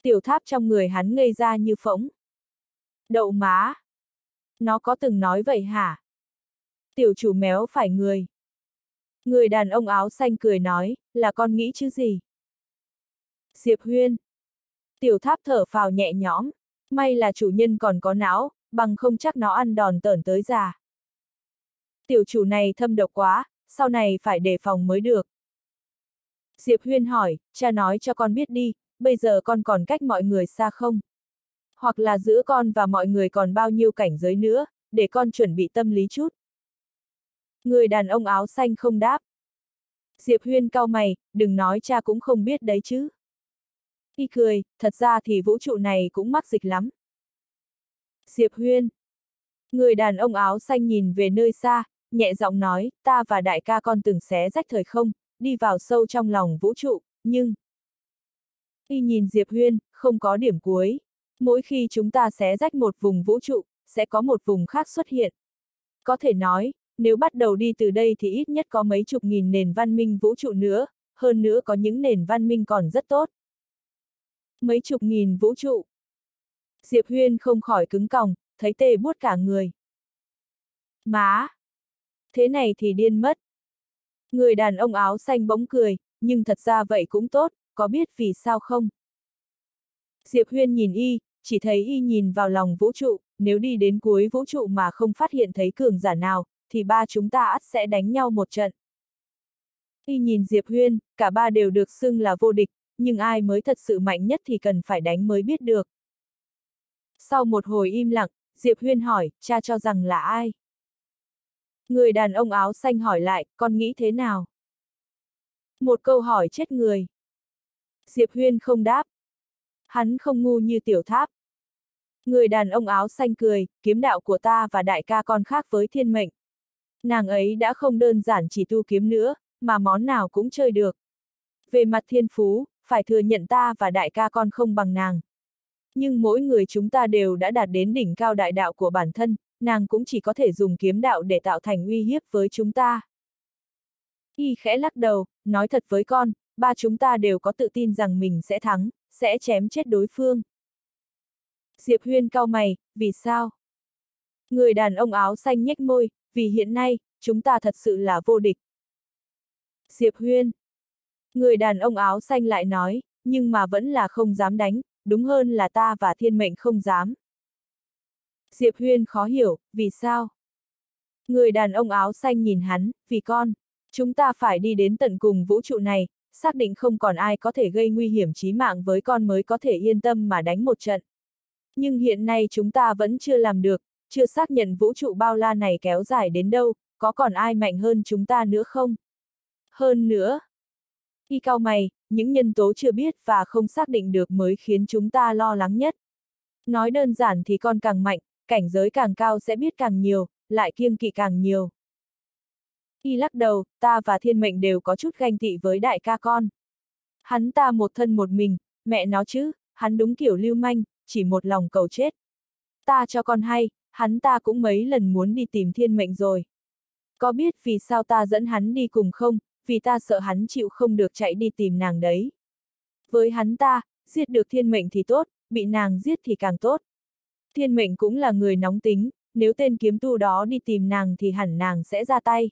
Tiểu tháp trong người hắn ngây ra như phỗng. Đậu má. Nó có từng nói vậy hả? Tiểu chủ méo phải người. Người đàn ông áo xanh cười nói, là con nghĩ chứ gì? Diệp Huyên. Tiểu tháp thở phào nhẹ nhõm, may là chủ nhân còn có não, bằng không chắc nó ăn đòn tởn tới già. Tiểu chủ này thâm độc quá, sau này phải đề phòng mới được. Diệp Huyên hỏi, cha nói cho con biết đi, bây giờ con còn cách mọi người xa không? Hoặc là giữa con và mọi người còn bao nhiêu cảnh giới nữa, để con chuẩn bị tâm lý chút. Người đàn ông áo xanh không đáp. Diệp Huyên cau mày, đừng nói cha cũng không biết đấy chứ. Y cười, thật ra thì vũ trụ này cũng mắc dịch lắm. Diệp Huyên. Người đàn ông áo xanh nhìn về nơi xa, nhẹ giọng nói, ta và đại ca con từng xé rách thời không, đi vào sâu trong lòng vũ trụ, nhưng... Y nhìn Diệp Huyên, không có điểm cuối. Mỗi khi chúng ta xé rách một vùng vũ trụ, sẽ có một vùng khác xuất hiện. Có thể nói, nếu bắt đầu đi từ đây thì ít nhất có mấy chục nghìn nền văn minh vũ trụ nữa, hơn nữa có những nền văn minh còn rất tốt. Mấy chục nghìn vũ trụ. Diệp Huyên không khỏi cứng còng, thấy tê buốt cả người. Má! Thế này thì điên mất. Người đàn ông áo xanh bỗng cười, nhưng thật ra vậy cũng tốt, có biết vì sao không? Diệp Huyên nhìn y, chỉ thấy y nhìn vào lòng vũ trụ, nếu đi đến cuối vũ trụ mà không phát hiện thấy cường giả nào, thì ba chúng ta ắt sẽ đánh nhau một trận. Y nhìn Diệp Huyên, cả ba đều được xưng là vô địch, nhưng ai mới thật sự mạnh nhất thì cần phải đánh mới biết được. Sau một hồi im lặng, Diệp Huyên hỏi, cha cho rằng là ai? Người đàn ông áo xanh hỏi lại, con nghĩ thế nào? Một câu hỏi chết người. Diệp Huyên không đáp. Hắn không ngu như tiểu tháp. Người đàn ông áo xanh cười, kiếm đạo của ta và đại ca con khác với thiên mệnh. Nàng ấy đã không đơn giản chỉ tu kiếm nữa, mà món nào cũng chơi được. Về mặt thiên phú, phải thừa nhận ta và đại ca con không bằng nàng. Nhưng mỗi người chúng ta đều đã đạt đến đỉnh cao đại đạo của bản thân, nàng cũng chỉ có thể dùng kiếm đạo để tạo thành uy hiếp với chúng ta. Y khẽ lắc đầu, nói thật với con, ba chúng ta đều có tự tin rằng mình sẽ thắng, sẽ chém chết đối phương. Diệp Huyên cau mày, vì sao? Người đàn ông áo xanh nhếch môi, vì hiện nay, chúng ta thật sự là vô địch. Diệp Huyên. Người đàn ông áo xanh lại nói, nhưng mà vẫn là không dám đánh, đúng hơn là ta và thiên mệnh không dám. Diệp Huyên khó hiểu, vì sao? Người đàn ông áo xanh nhìn hắn, vì con, chúng ta phải đi đến tận cùng vũ trụ này, xác định không còn ai có thể gây nguy hiểm chí mạng với con mới có thể yên tâm mà đánh một trận. Nhưng hiện nay chúng ta vẫn chưa làm được, chưa xác nhận vũ trụ bao la này kéo dài đến đâu, có còn ai mạnh hơn chúng ta nữa không? Hơn nữa, y cao mày, những nhân tố chưa biết và không xác định được mới khiến chúng ta lo lắng nhất. Nói đơn giản thì con càng mạnh, cảnh giới càng cao sẽ biết càng nhiều, lại kiêng kỵ càng nhiều. Y lắc đầu, ta và thiên mệnh đều có chút ganh tị với đại ca con. Hắn ta một thân một mình, mẹ nó chứ, hắn đúng kiểu lưu manh, chỉ một lòng cầu chết. Ta cho con hay, hắn ta cũng mấy lần muốn đi tìm thiên mệnh rồi. Có biết vì sao ta dẫn hắn đi cùng không, vì ta sợ hắn chịu không được chạy đi tìm nàng đấy. Với hắn ta, giết được thiên mệnh thì tốt, bị nàng giết thì càng tốt. Thiên mệnh cũng là người nóng tính, nếu tên kiếm tu đó đi tìm nàng thì hẳn nàng sẽ ra tay.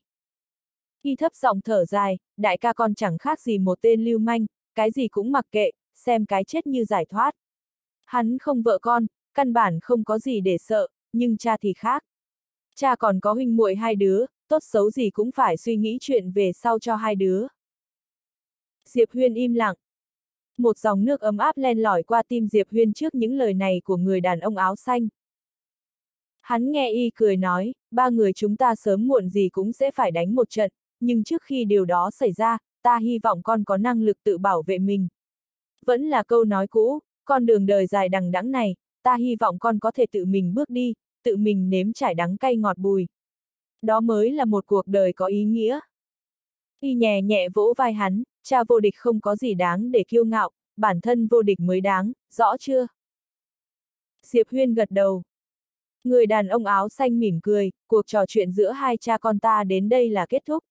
Y thấp giọng thở dài, đại ca con chẳng khác gì một tên lưu manh, cái gì cũng mặc kệ, xem cái chết như giải thoát. Hắn không vợ con, căn bản không có gì để sợ, nhưng cha thì khác. Cha còn có huynh muội hai đứa, tốt xấu gì cũng phải suy nghĩ chuyện về sau cho hai đứa. Diệp Huyên im lặng. Một dòng nước ấm áp len lỏi qua tim Diệp Huyên trước những lời này của người đàn ông áo xanh. Hắn nghe y cười nói, ba người chúng ta sớm muộn gì cũng sẽ phải đánh một trận, nhưng trước khi điều đó xảy ra, ta hy vọng con có năng lực tự bảo vệ mình. Vẫn là câu nói cũ, con đường đời dài đằng đẵng này, ta hy vọng con có thể tự mình bước đi, tự mình nếm trải đắng cay ngọt bùi. Đó mới là một cuộc đời có ý nghĩa. Y nhẹ nhẹ vỗ vai hắn, cha vô địch không có gì đáng để kiêu ngạo, bản thân vô địch mới đáng, rõ chưa? Diệp Huyên gật đầu. Người đàn ông áo xanh mỉm cười, cuộc trò chuyện giữa hai cha con ta đến đây là kết thúc.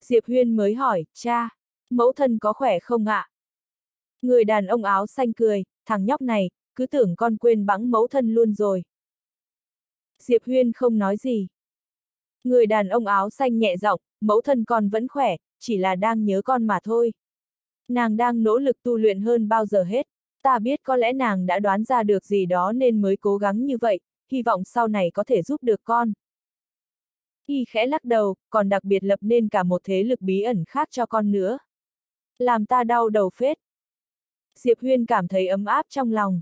Diệp Huyên mới hỏi, cha, mẫu thân có khỏe không ạ? Người đàn ông áo xanh cười, thằng nhóc này, cứ tưởng con quên bẵng mẫu thân luôn rồi. Diệp Huyên không nói gì. Người đàn ông áo xanh nhẹ giọng, mẫu thân con vẫn khỏe, chỉ là đang nhớ con mà thôi. Nàng đang nỗ lực tu luyện hơn bao giờ hết, ta biết có lẽ nàng đã đoán ra được gì đó nên mới cố gắng như vậy, hy vọng sau này có thể giúp được con. Y khẽ lắc đầu, còn đặc biệt lập nên cả một thế lực bí ẩn khác cho con nữa. Làm ta đau đầu phết. Diệp Huyên cảm thấy ấm áp trong lòng.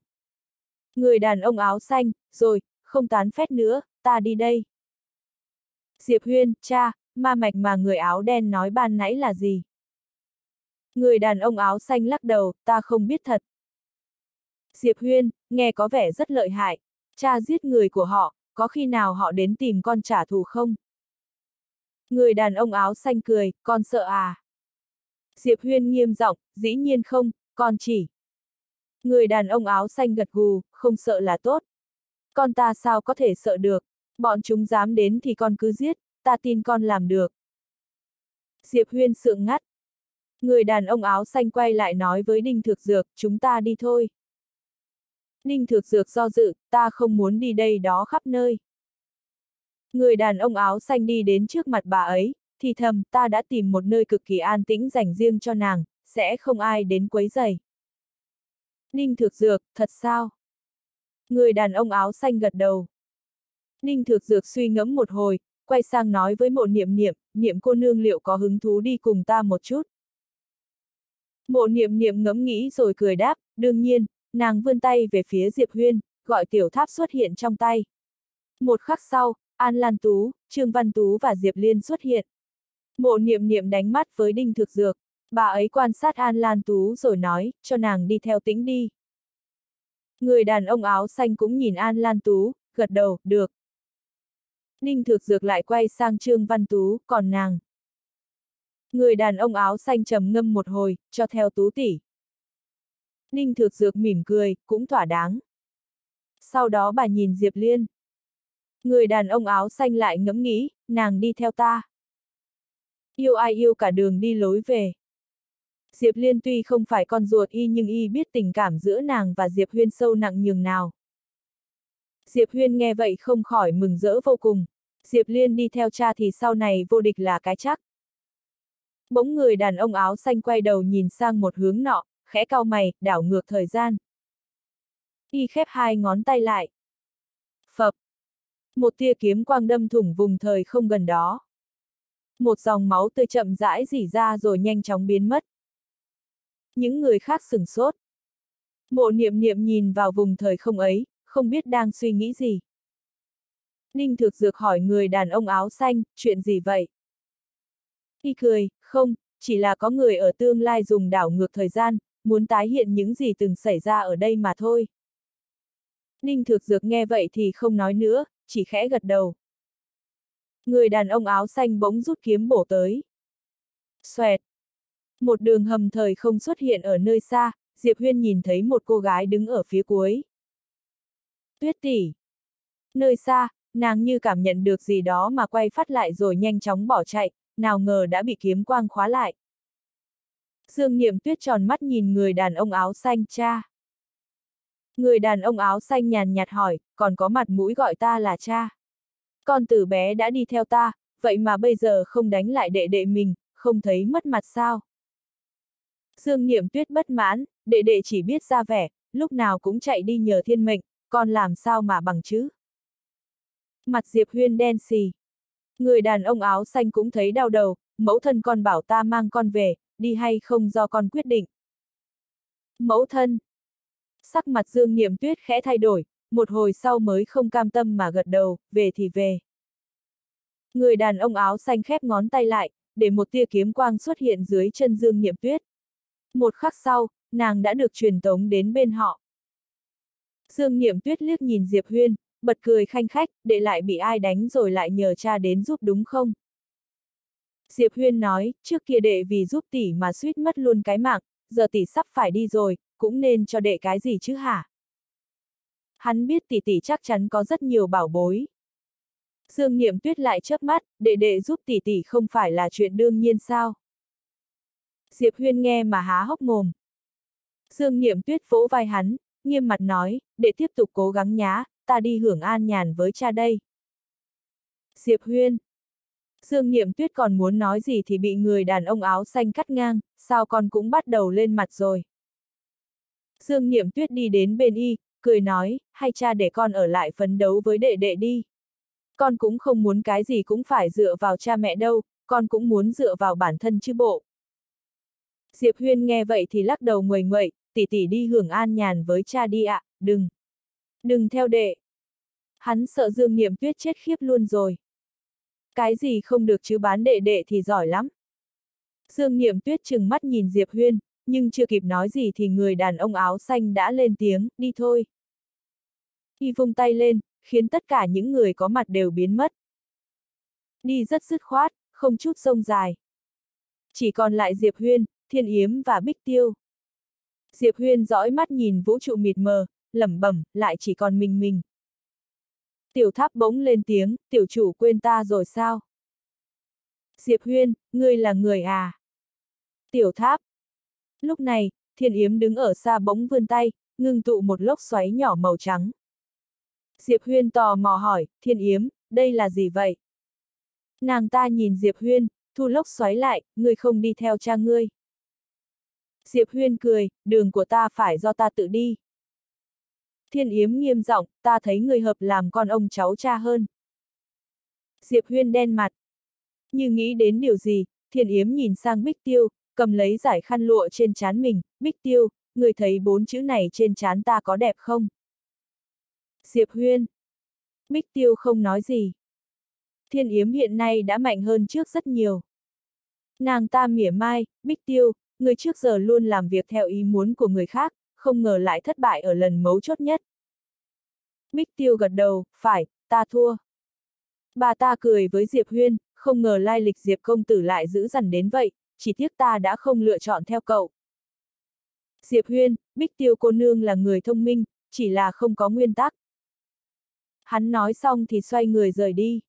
Người đàn ông áo xanh, rồi, không tán phét nữa, ta đi đây. Diệp Huyên, cha, ma mạch mà người áo đen nói ban nãy là gì? Người đàn ông áo xanh lắc đầu, ta không biết thật. Diệp Huyên, nghe có vẻ rất lợi hại. Cha giết người của họ, có khi nào họ đến tìm con trả thù không? Người đàn ông áo xanh cười, con sợ à? Diệp Huyên nghiêm giọng, dĩ nhiên không, con chỉ. Người đàn ông áo xanh gật gù, không sợ là tốt. Con ta sao có thể sợ được, bọn chúng dám đến thì con cứ giết, ta tin con làm được. Diệp Huyên sượng ngắt. Người đàn ông áo xanh quay lại nói với Đinh Thược Dược, chúng ta đi thôi. Đinh Thược Dược do dự, ta không muốn đi đây đó khắp nơi. Người đàn ông áo xanh đi đến trước mặt bà ấy, thì thầm, ta đã tìm một nơi cực kỳ an tĩnh dành riêng cho nàng, sẽ không ai đến quấy rầy. Ninh Thược Dược, thật sao? Người đàn ông áo xanh gật đầu. Ninh Thược Dược suy ngẫm một hồi, quay sang nói với mộ niệm niệm, niệm cô nương liệu có hứng thú đi cùng ta một chút. Mộ niệm niệm ngẫm nghĩ rồi cười đáp, đương nhiên, nàng vươn tay về phía Diệp Huyên, gọi tiểu tháp xuất hiện trong tay. Một khắc sau, An Lan Tú, Trương Văn Tú và Diệp Liên xuất hiện. Mộ niệm niệm đánh mắt với Đinh Thực Dược, bà ấy quan sát An Lan Tú rồi nói, cho nàng đi theo tĩnh đi. Người đàn ông áo xanh cũng nhìn An Lan Tú, gật đầu, được. Ninh Thược Dược lại quay sang Trương Văn Tú, còn nàng. Người đàn ông áo xanh trầm ngâm một hồi, cho theo Tú tỷ. Ninh Thược Dược mỉm cười, cũng thỏa đáng. Sau đó bà nhìn Diệp Liên. Người đàn ông áo xanh lại ngẫm nghĩ, nàng đi theo ta. Yêu ai yêu cả đường đi lối về. Diệp Liên tuy không phải con ruột y nhưng y biết tình cảm giữa nàng và Diệp Huyên sâu nặng nhường nào. Diệp Huyên nghe vậy không khỏi mừng rỡ vô cùng. Diệp Liên đi theo cha thì sau này vô địch là cái chắc. Bỗng người đàn ông áo xanh quay đầu nhìn sang một hướng nọ, khẽ cau mày, đảo ngược thời gian. Y khép hai ngón tay lại. Phập. Một tia kiếm quang đâm thủng vùng thời không gần đó. Một dòng máu tươi chậm rãi dỉ ra rồi nhanh chóng biến mất. Những người khác sừng sốt. Mộ niệm niệm nhìn vào vùng thời không ấy, không biết đang suy nghĩ gì. Ninh thực dược hỏi người đàn ông áo xanh, chuyện gì vậy? Y cười, không, chỉ là có người ở tương lai dùng đảo ngược thời gian, muốn tái hiện những gì từng xảy ra ở đây mà thôi. Ninh thực dược nghe vậy thì không nói nữa, chỉ khẽ gật đầu. Người đàn ông áo xanh bỗng rút kiếm bổ tới. Xoẹt. Một đường hầm thời không xuất hiện ở nơi xa, Diệp Huyên nhìn thấy một cô gái đứng ở phía cuối. Tuyết tỷ. Nơi xa, nàng như cảm nhận được gì đó mà quay phát lại rồi nhanh chóng bỏ chạy, nào ngờ đã bị kiếm quang khóa lại. Dương Niệm Tuyết tròn mắt nhìn người đàn ông áo xanh cha. Người đàn ông áo xanh nhàn nhạt hỏi, còn có mặt mũi gọi ta là cha. Con từ bé đã đi theo ta, vậy mà bây giờ không đánh lại đệ đệ mình, không thấy mất mặt sao? Dương Niệm Tuyết bất mãn, đệ đệ chỉ biết ra vẻ, lúc nào cũng chạy đi nhờ thiên mệnh, còn làm sao mà bằng chứ? Mặt Diệp Huyên đen xì. Người đàn ông áo xanh cũng thấy đau đầu, mẫu thân con bảo ta mang con về, đi hay không do con quyết định. Mẫu thân. Sắc mặt Dương Niệm Tuyết khẽ thay đổi, một hồi sau mới không cam tâm mà gật đầu, về thì về. Người đàn ông áo xanh khép ngón tay lại, để một tia kiếm quang xuất hiện dưới chân Dương Niệm Tuyết. Một khắc sau, nàng đã được truyền tống đến bên họ. Dương Niệm Tuyết liếc nhìn Diệp Huyên, bật cười khanh khách, để lại bị ai đánh rồi lại nhờ cha đến giúp đúng không? Diệp Huyên nói, trước kia đệ vì giúp tỷ mà suýt mất luôn cái mạng, giờ tỷ sắp phải đi rồi, cũng nên cho đệ cái gì chứ hả? Hắn biết tỷ tỷ chắc chắn có rất nhiều bảo bối. Dương Niệm Tuyết lại chớp mắt, đệ đệ giúp tỷ tỷ không phải là chuyện đương nhiên sao? Diệp Huyên nghe mà há hốc mồm. Dương Niệm Tuyết vỗ vai hắn, nghiêm mặt nói, để tiếp tục cố gắng nhá, ta đi hưởng an nhàn với cha đây. Diệp Huyên. Dương Niệm Tuyết còn muốn nói gì thì bị người đàn ông áo xanh cắt ngang, sao con cũng bắt đầu lên mặt rồi. Dương Niệm Tuyết đi đến bên y, cười nói, hay cha để con ở lại phấn đấu với đệ đệ đi. Con cũng không muốn cái gì cũng phải dựa vào cha mẹ đâu, con cũng muốn dựa vào bản thân chứ bộ. Diệp Huyên nghe vậy thì lắc đầu nguầy nguậy, tỷ tỷ đi hưởng an nhàn với cha đi ạ, à, đừng. Đừng theo đệ. Hắn sợ Dương Niệm Tuyết chết khiếp luôn rồi. Cái gì không được chứ bán đệ đệ thì giỏi lắm. Dương Niệm Tuyết chừng mắt nhìn Diệp Huyên, nhưng chưa kịp nói gì thì người đàn ông áo xanh đã lên tiếng, đi thôi. Y vung tay lên, khiến tất cả những người có mặt đều biến mất. Đi rất dứt khoát, không chút sông dài. Chỉ còn lại Diệp Huyên, Thiên Yếm và Bích Tiêu. Diệp Huyên dõi mắt nhìn vũ trụ mịt mờ, lẩm bẩm, lại chỉ còn mình mình. Tiểu tháp bỗng lên tiếng, tiểu chủ quên ta rồi sao? Diệp Huyên, ngươi là người à? Tiểu tháp. Lúc này, Thiên Yếm đứng ở xa bỗng vươn tay, ngưng tụ một lốc xoáy nhỏ màu trắng. Diệp Huyên tò mò hỏi, Thiên Yếm, đây là gì vậy? Nàng ta nhìn Diệp Huyên, thu lốc xoáy lại, ngươi không đi theo cha ngươi. Diệp Huyên cười, đường của ta phải do ta tự đi. Thiên Yếm nghiêm giọng, ta thấy người hợp làm con ông cháu cha hơn. Diệp Huyên đen mặt. Như nghĩ đến điều gì, Thiên Yếm nhìn sang Bích Tiêu, cầm lấy giải khăn lụa trên trán mình, Bích Tiêu, người thấy bốn chữ này trên trán ta có đẹp không? Diệp Huyên. Bích Tiêu không nói gì. Thiên Yếm hiện nay đã mạnh hơn trước rất nhiều. Nàng ta mỉa mai, Bích Tiêu, người trước giờ luôn làm việc theo ý muốn của người khác, không ngờ lại thất bại ở lần mấu chốt nhất. Bích Tiêu gật đầu, phải, ta thua. Bà ta cười với Diệp Huyên, không ngờ lai lịch Diệp công tử lại giữ dằn đến vậy, chỉ tiếc ta đã không lựa chọn theo cậu. Diệp Huyên, Bích Tiêu cô nương là người thông minh, chỉ là không có nguyên tắc. Hắn nói xong thì xoay người rời đi.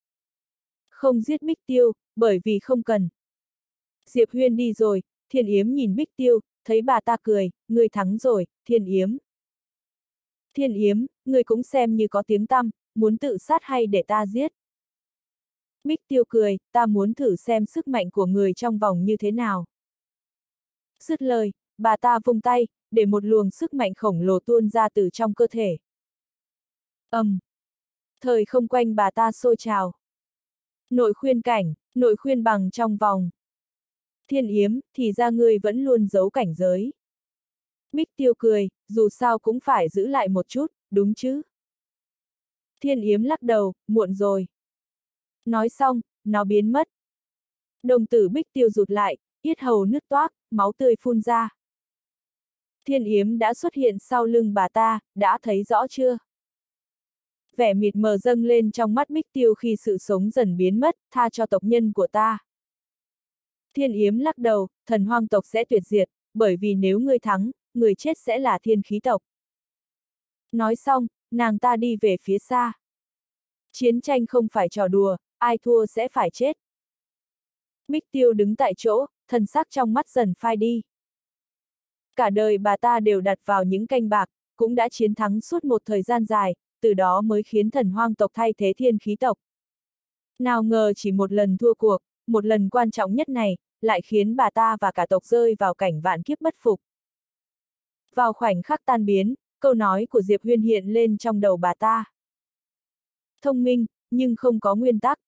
Không giết Bích Tiêu, bởi vì không cần. Diệp Huyên đi rồi, Thiên Yếm nhìn Bích Tiêu, thấy bà ta cười, người thắng rồi, Thiên Yếm. Thiên Yếm, người cũng xem như có tiếng tăm, muốn tự sát hay để ta giết. Bích Tiêu cười, ta muốn thử xem sức mạnh của người trong vòng như thế nào. Dứt lời, bà ta vung tay, để một luồng sức mạnh khổng lồ tuôn ra từ trong cơ thể. ầm, um. Thời không quanh bà ta sôi trào. Nội khuyên cảnh, nội khuyên bằng trong vòng. Thiên Yếm, thì ra ngươi vẫn luôn giấu cảnh giới. Bích Tiêu cười, dù sao cũng phải giữ lại một chút, đúng chứ? Thiên Yếm lắc đầu, muộn rồi. Nói xong, nó biến mất. Đồng tử Bích Tiêu rụt lại, yết hầu nứt toác, máu tươi phun ra. Thiên Yếm đã xuất hiện sau lưng bà ta, đã thấy rõ chưa? Vẻ mịt mờ dâng lên trong mắt Bích Tiêu khi sự sống dần biến mất, tha cho tộc nhân của ta. Thiên Yếm lắc đầu, thần hoang tộc sẽ tuyệt diệt, bởi vì nếu ngươi thắng, người chết sẽ là thiên khí tộc. Nói xong, nàng ta đi về phía xa. Chiến tranh không phải trò đùa, ai thua sẽ phải chết. Bích Tiêu đứng tại chỗ, thần sắc trong mắt dần phai đi. Cả đời bà ta đều đặt vào những canh bạc, cũng đã chiến thắng suốt một thời gian dài, từ đó mới khiến thần hoang tộc thay thế thiên khí tộc. Nào ngờ chỉ một lần thua cuộc, một lần quan trọng nhất này, lại khiến bà ta và cả tộc rơi vào cảnh vạn kiếp bất phục. Vào khoảnh khắc tan biến, câu nói của Diệp Huyên hiện lên trong đầu bà ta. Thông minh, nhưng không có nguyên tắc.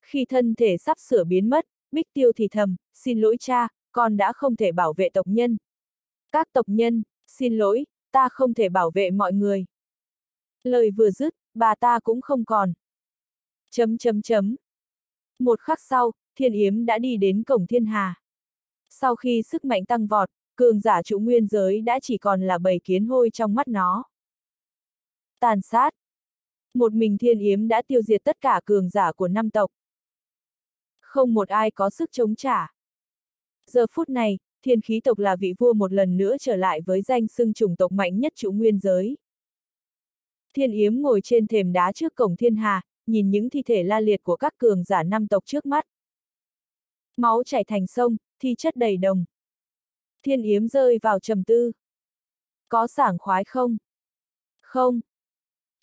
Khi thân thể sắp sửa biến mất, Bích Tiêu thì thầm, xin lỗi cha, con đã không thể bảo vệ tộc nhân. Các tộc nhân, xin lỗi, ta không thể bảo vệ mọi người. Lời vừa dứt, bà ta cũng không còn. Chấm chấm chấm. Một khắc sau, Thiên Yếm đã đi đến cổng thiên hà. Sau khi sức mạnh tăng vọt, cường giả trụ nguyên giới đã chỉ còn là bầy kiến hôi trong mắt nó. Tàn sát. Một mình Thiên Yếm đã tiêu diệt tất cả cường giả của năm tộc. Không một ai có sức chống trả. Giờ phút này, thiên khí tộc là vị vua một lần nữa trở lại với danh xưng chủng tộc mạnh nhất trụ nguyên giới. Thiên Yếm ngồi trên thềm đá trước cổng thiên hà, nhìn những thi thể la liệt của các cường giả năm tộc trước mắt. Máu chảy thành sông, thi chất đầy đồng. Thiên yếm rơi vào trầm tư. Có sảng khoái không? Không.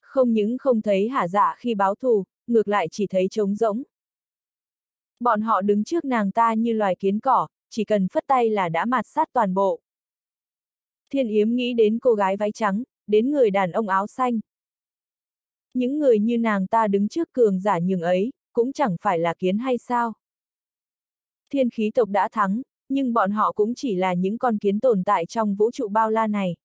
Không những không thấy hả dạ khi báo thù, ngược lại chỉ thấy trống rỗng. Bọn họ đứng trước nàng ta như loài kiến cỏ, chỉ cần phất tay là đã mạt sát toàn bộ. Thiên Yếm nghĩ đến cô gái váy trắng, đến người đàn ông áo xanh. Những người như nàng ta đứng trước cường giả nhường ấy, cũng chẳng phải là kiến hay sao. Thiên khí tộc đã thắng, nhưng bọn họ cũng chỉ là những con kiến tồn tại trong vũ trụ bao la này.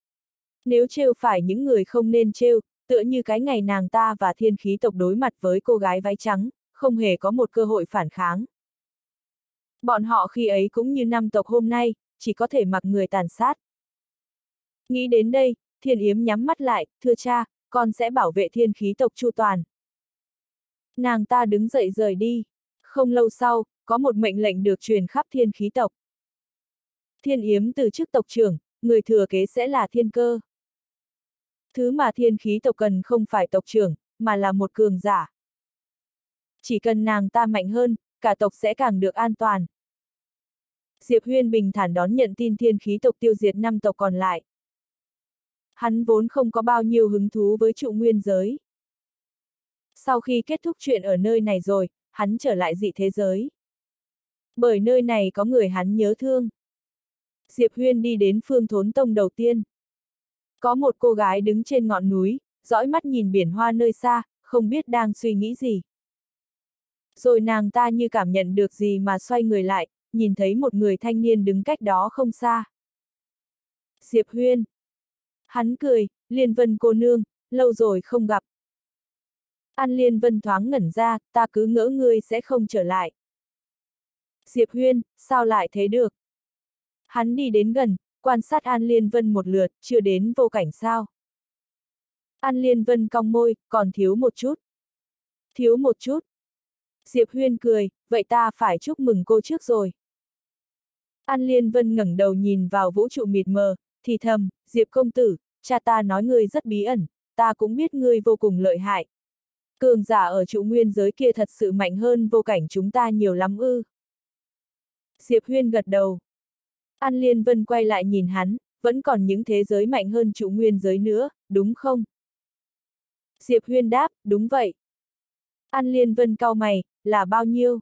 Nếu trêu phải những người không nên trêu, tựa như cái ngày nàng ta và thiên khí tộc đối mặt với cô gái váy trắng, không hề có một cơ hội phản kháng. Bọn họ khi ấy cũng như năm tộc hôm nay, chỉ có thể mặc người tàn sát. Nghĩ đến đây, thiên yếm nhắm mắt lại, thưa cha, con sẽ bảo vệ thiên khí tộc chu toàn. Nàng ta đứng dậy rời đi. Không lâu sau, có một mệnh lệnh được truyền khắp thiên khí tộc. Thiên yếm từ chức tộc trưởng, người thừa kế sẽ là thiên cơ. Thứ mà thiên khí tộc cần không phải tộc trưởng, mà là một cường giả. Chỉ cần nàng ta mạnh hơn, cả tộc sẽ càng được an toàn. Diệp Huyên bình thản đón nhận tin thiên khí tộc tiêu diệt năm tộc còn lại. Hắn vốn không có bao nhiêu hứng thú với trụ nguyên giới. Sau khi kết thúc chuyện ở nơi này rồi, hắn trở lại dị thế giới. Bởi nơi này có người hắn nhớ thương. Diệp Huyên đi đến phương thốn tông đầu tiên. Có một cô gái đứng trên ngọn núi, dõi mắt nhìn biển hoa nơi xa, không biết đang suy nghĩ gì. Rồi nàng ta như cảm nhận được gì mà xoay người lại, nhìn thấy một người thanh niên đứng cách đó không xa. Diệp Huyên. Hắn cười, Liên Vân cô nương, lâu rồi không gặp. An Liên Vân thoáng ngẩn ra, ta cứ ngỡ ngươi sẽ không trở lại. Diệp Huyên, sao lại thế được? Hắn đi đến gần, quan sát An Liên Vân một lượt, chưa đến vô cảnh sao. An Liên Vân cong môi, còn thiếu một chút. Thiếu một chút. Diệp Huyên cười, vậy ta phải chúc mừng cô trước rồi. An Liên Vân ngẩng đầu nhìn vào vũ trụ mịt mờ, thì thầm, Diệp công tử, cha ta nói ngươi rất bí ẩn, ta cũng biết ngươi vô cùng lợi hại. Cường giả ở trụ nguyên giới kia thật sự mạnh hơn vô cảnh chúng ta nhiều lắm ư. Diệp Huyên gật đầu. An Liên Vân quay lại nhìn hắn, vẫn còn những thế giới mạnh hơn trụ nguyên giới nữa, đúng không? Diệp Huyên đáp, đúng vậy. An Liên Vân cau mày, là bao nhiêu?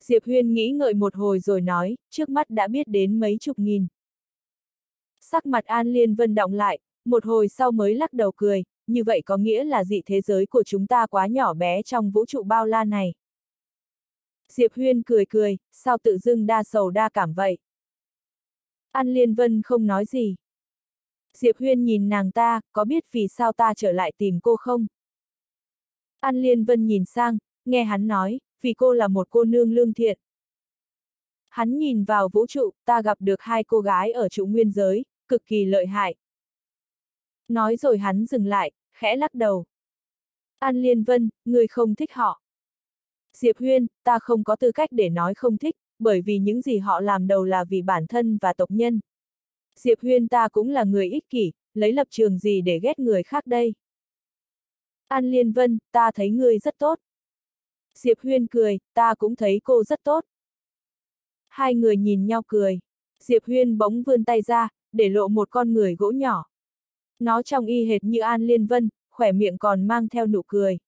Diệp Huyên nghĩ ngợi một hồi rồi nói, trước mắt đã biết đến mấy chục nghìn. Sắc mặt An Liên Vân động lại, một hồi sau mới lắc đầu cười, như vậy có nghĩa là dị thế giới của chúng ta quá nhỏ bé trong vũ trụ bao la này. Diệp Huyên cười cười, sao tự dưng đa sầu đa cảm vậy? An Liên Vân không nói gì. Diệp Huyên nhìn nàng ta, có biết vì sao ta trở lại tìm cô không? An Liên Vân nhìn sang, nghe hắn nói, vì cô là một cô nương lương thiện. Hắn nhìn vào vũ trụ, ta gặp được hai cô gái ở trụ nguyên giới, cực kỳ lợi hại. Nói rồi hắn dừng lại, khẽ lắc đầu. An Liên Vân, người không thích họ. Diệp Huyên, ta không có tư cách để nói không thích, bởi vì những gì họ làm đầu là vì bản thân và tộc nhân. Diệp Huyên ta cũng là người ích kỷ, lấy lập trường gì để ghét người khác đây. An Liên Vân, ta thấy ngươi rất tốt. Diệp Huyên cười, ta cũng thấy cô rất tốt. Hai người nhìn nhau cười. Diệp Huyên bỗng vươn tay ra, để lộ một con người gỗ nhỏ. Nó trông y hệt như An Liên Vân, khỏe miệng còn mang theo nụ cười.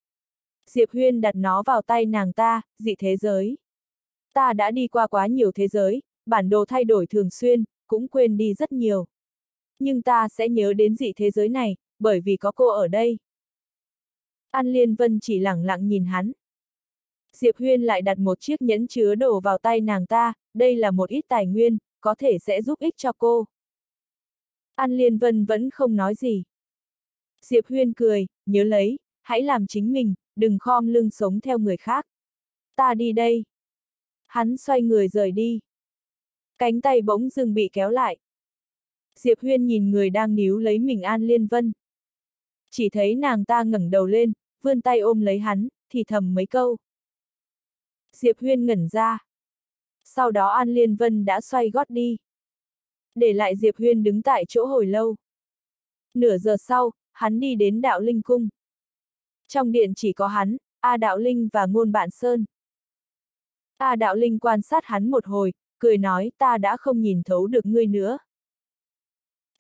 Diệp Huyên đặt nó vào tay nàng ta, dị thế giới. Ta đã đi qua quá nhiều thế giới, bản đồ thay đổi thường xuyên, cũng quên đi rất nhiều. Nhưng ta sẽ nhớ đến dị thế giới này, bởi vì có cô ở đây. An Liên Vân chỉ lẳng lặng nhìn hắn. Diệp Huyên lại đặt một chiếc nhẫn chứa đồ vào tay nàng ta, đây là một ít tài nguyên, có thể sẽ giúp ích cho cô. An Liên Vân vẫn không nói gì. Diệp Huyên cười, nhớ lấy, hãy làm chính mình, đừng khom lưng sống theo người khác. Ta đi đây. Hắn xoay người rời đi. Cánh tay bỗng dưng bị kéo lại. Diệp Huyên nhìn người đang níu lấy mình An Liên Vân. Chỉ thấy nàng ta ngẩng đầu lên, vươn tay ôm lấy hắn, thì thầm mấy câu. Diệp Huyên ngẩn ra. Sau đó An Liên Vân đã xoay gót đi. Để lại Diệp Huyên đứng tại chỗ hồi lâu. Nửa giờ sau, hắn đi đến đạo linh cung. Trong điện chỉ có hắn, A Đạo Linh và Ngôn Bạn Sơn. A Đạo Linh quan sát hắn một hồi, cười nói ta đã không nhìn thấu được ngươi nữa.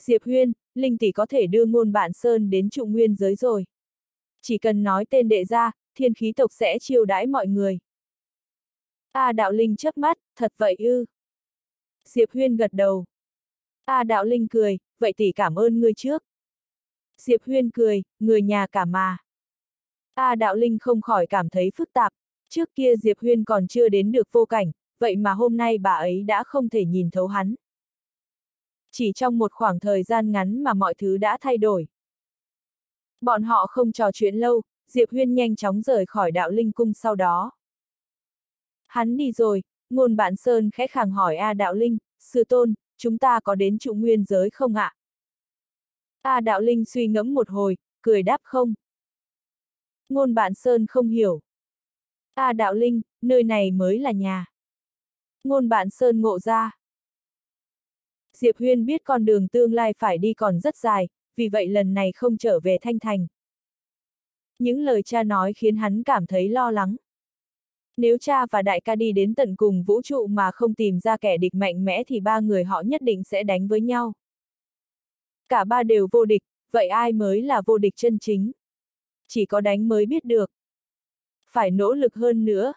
Diệp Huyên, Linh tỷ có thể đưa Ngôn Bạn Sơn đến trụ nguyên giới rồi. Chỉ cần nói tên đệ ra, thiên khí tộc sẽ chiêu đãi mọi người. A Đạo Linh chớp mắt, thật vậy ư. Diệp Huyên gật đầu. A Đạo Linh cười, vậy tỷ cảm ơn ngươi trước. Diệp Huyên cười, người nhà cả mà. A Đạo Linh không khỏi cảm thấy phức tạp, trước kia Diệp Huyên còn chưa đến được vô cảnh, vậy mà hôm nay bà ấy đã không thể nhìn thấu hắn. Chỉ trong một khoảng thời gian ngắn mà mọi thứ đã thay đổi. Bọn họ không trò chuyện lâu, Diệp Huyên nhanh chóng rời khỏi đạo linh cung sau đó. Hắn đi rồi, ngôn bạn Sơn khẽ khàng hỏi A đạo linh, sư tôn, chúng ta có đến trụ nguyên giới không ạ? A đạo linh suy ngẫm một hồi, cười đáp không. Ngôn bạn Sơn không hiểu. A đạo linh, nơi này mới là nhà. Ngôn bạn Sơn ngộ ra. Diệp Huyên biết con đường tương lai phải đi còn rất dài, vì vậy lần này không trở về Thanh Thành. Những lời cha nói khiến hắn cảm thấy lo lắng. Nếu cha và đại ca đi đến tận cùng vũ trụ mà không tìm ra kẻ địch mạnh mẽ thì ba người họ nhất định sẽ đánh với nhau. Cả ba đều vô địch, vậy ai mới là vô địch chân chính? Chỉ có đánh mới biết được. Phải nỗ lực hơn nữa.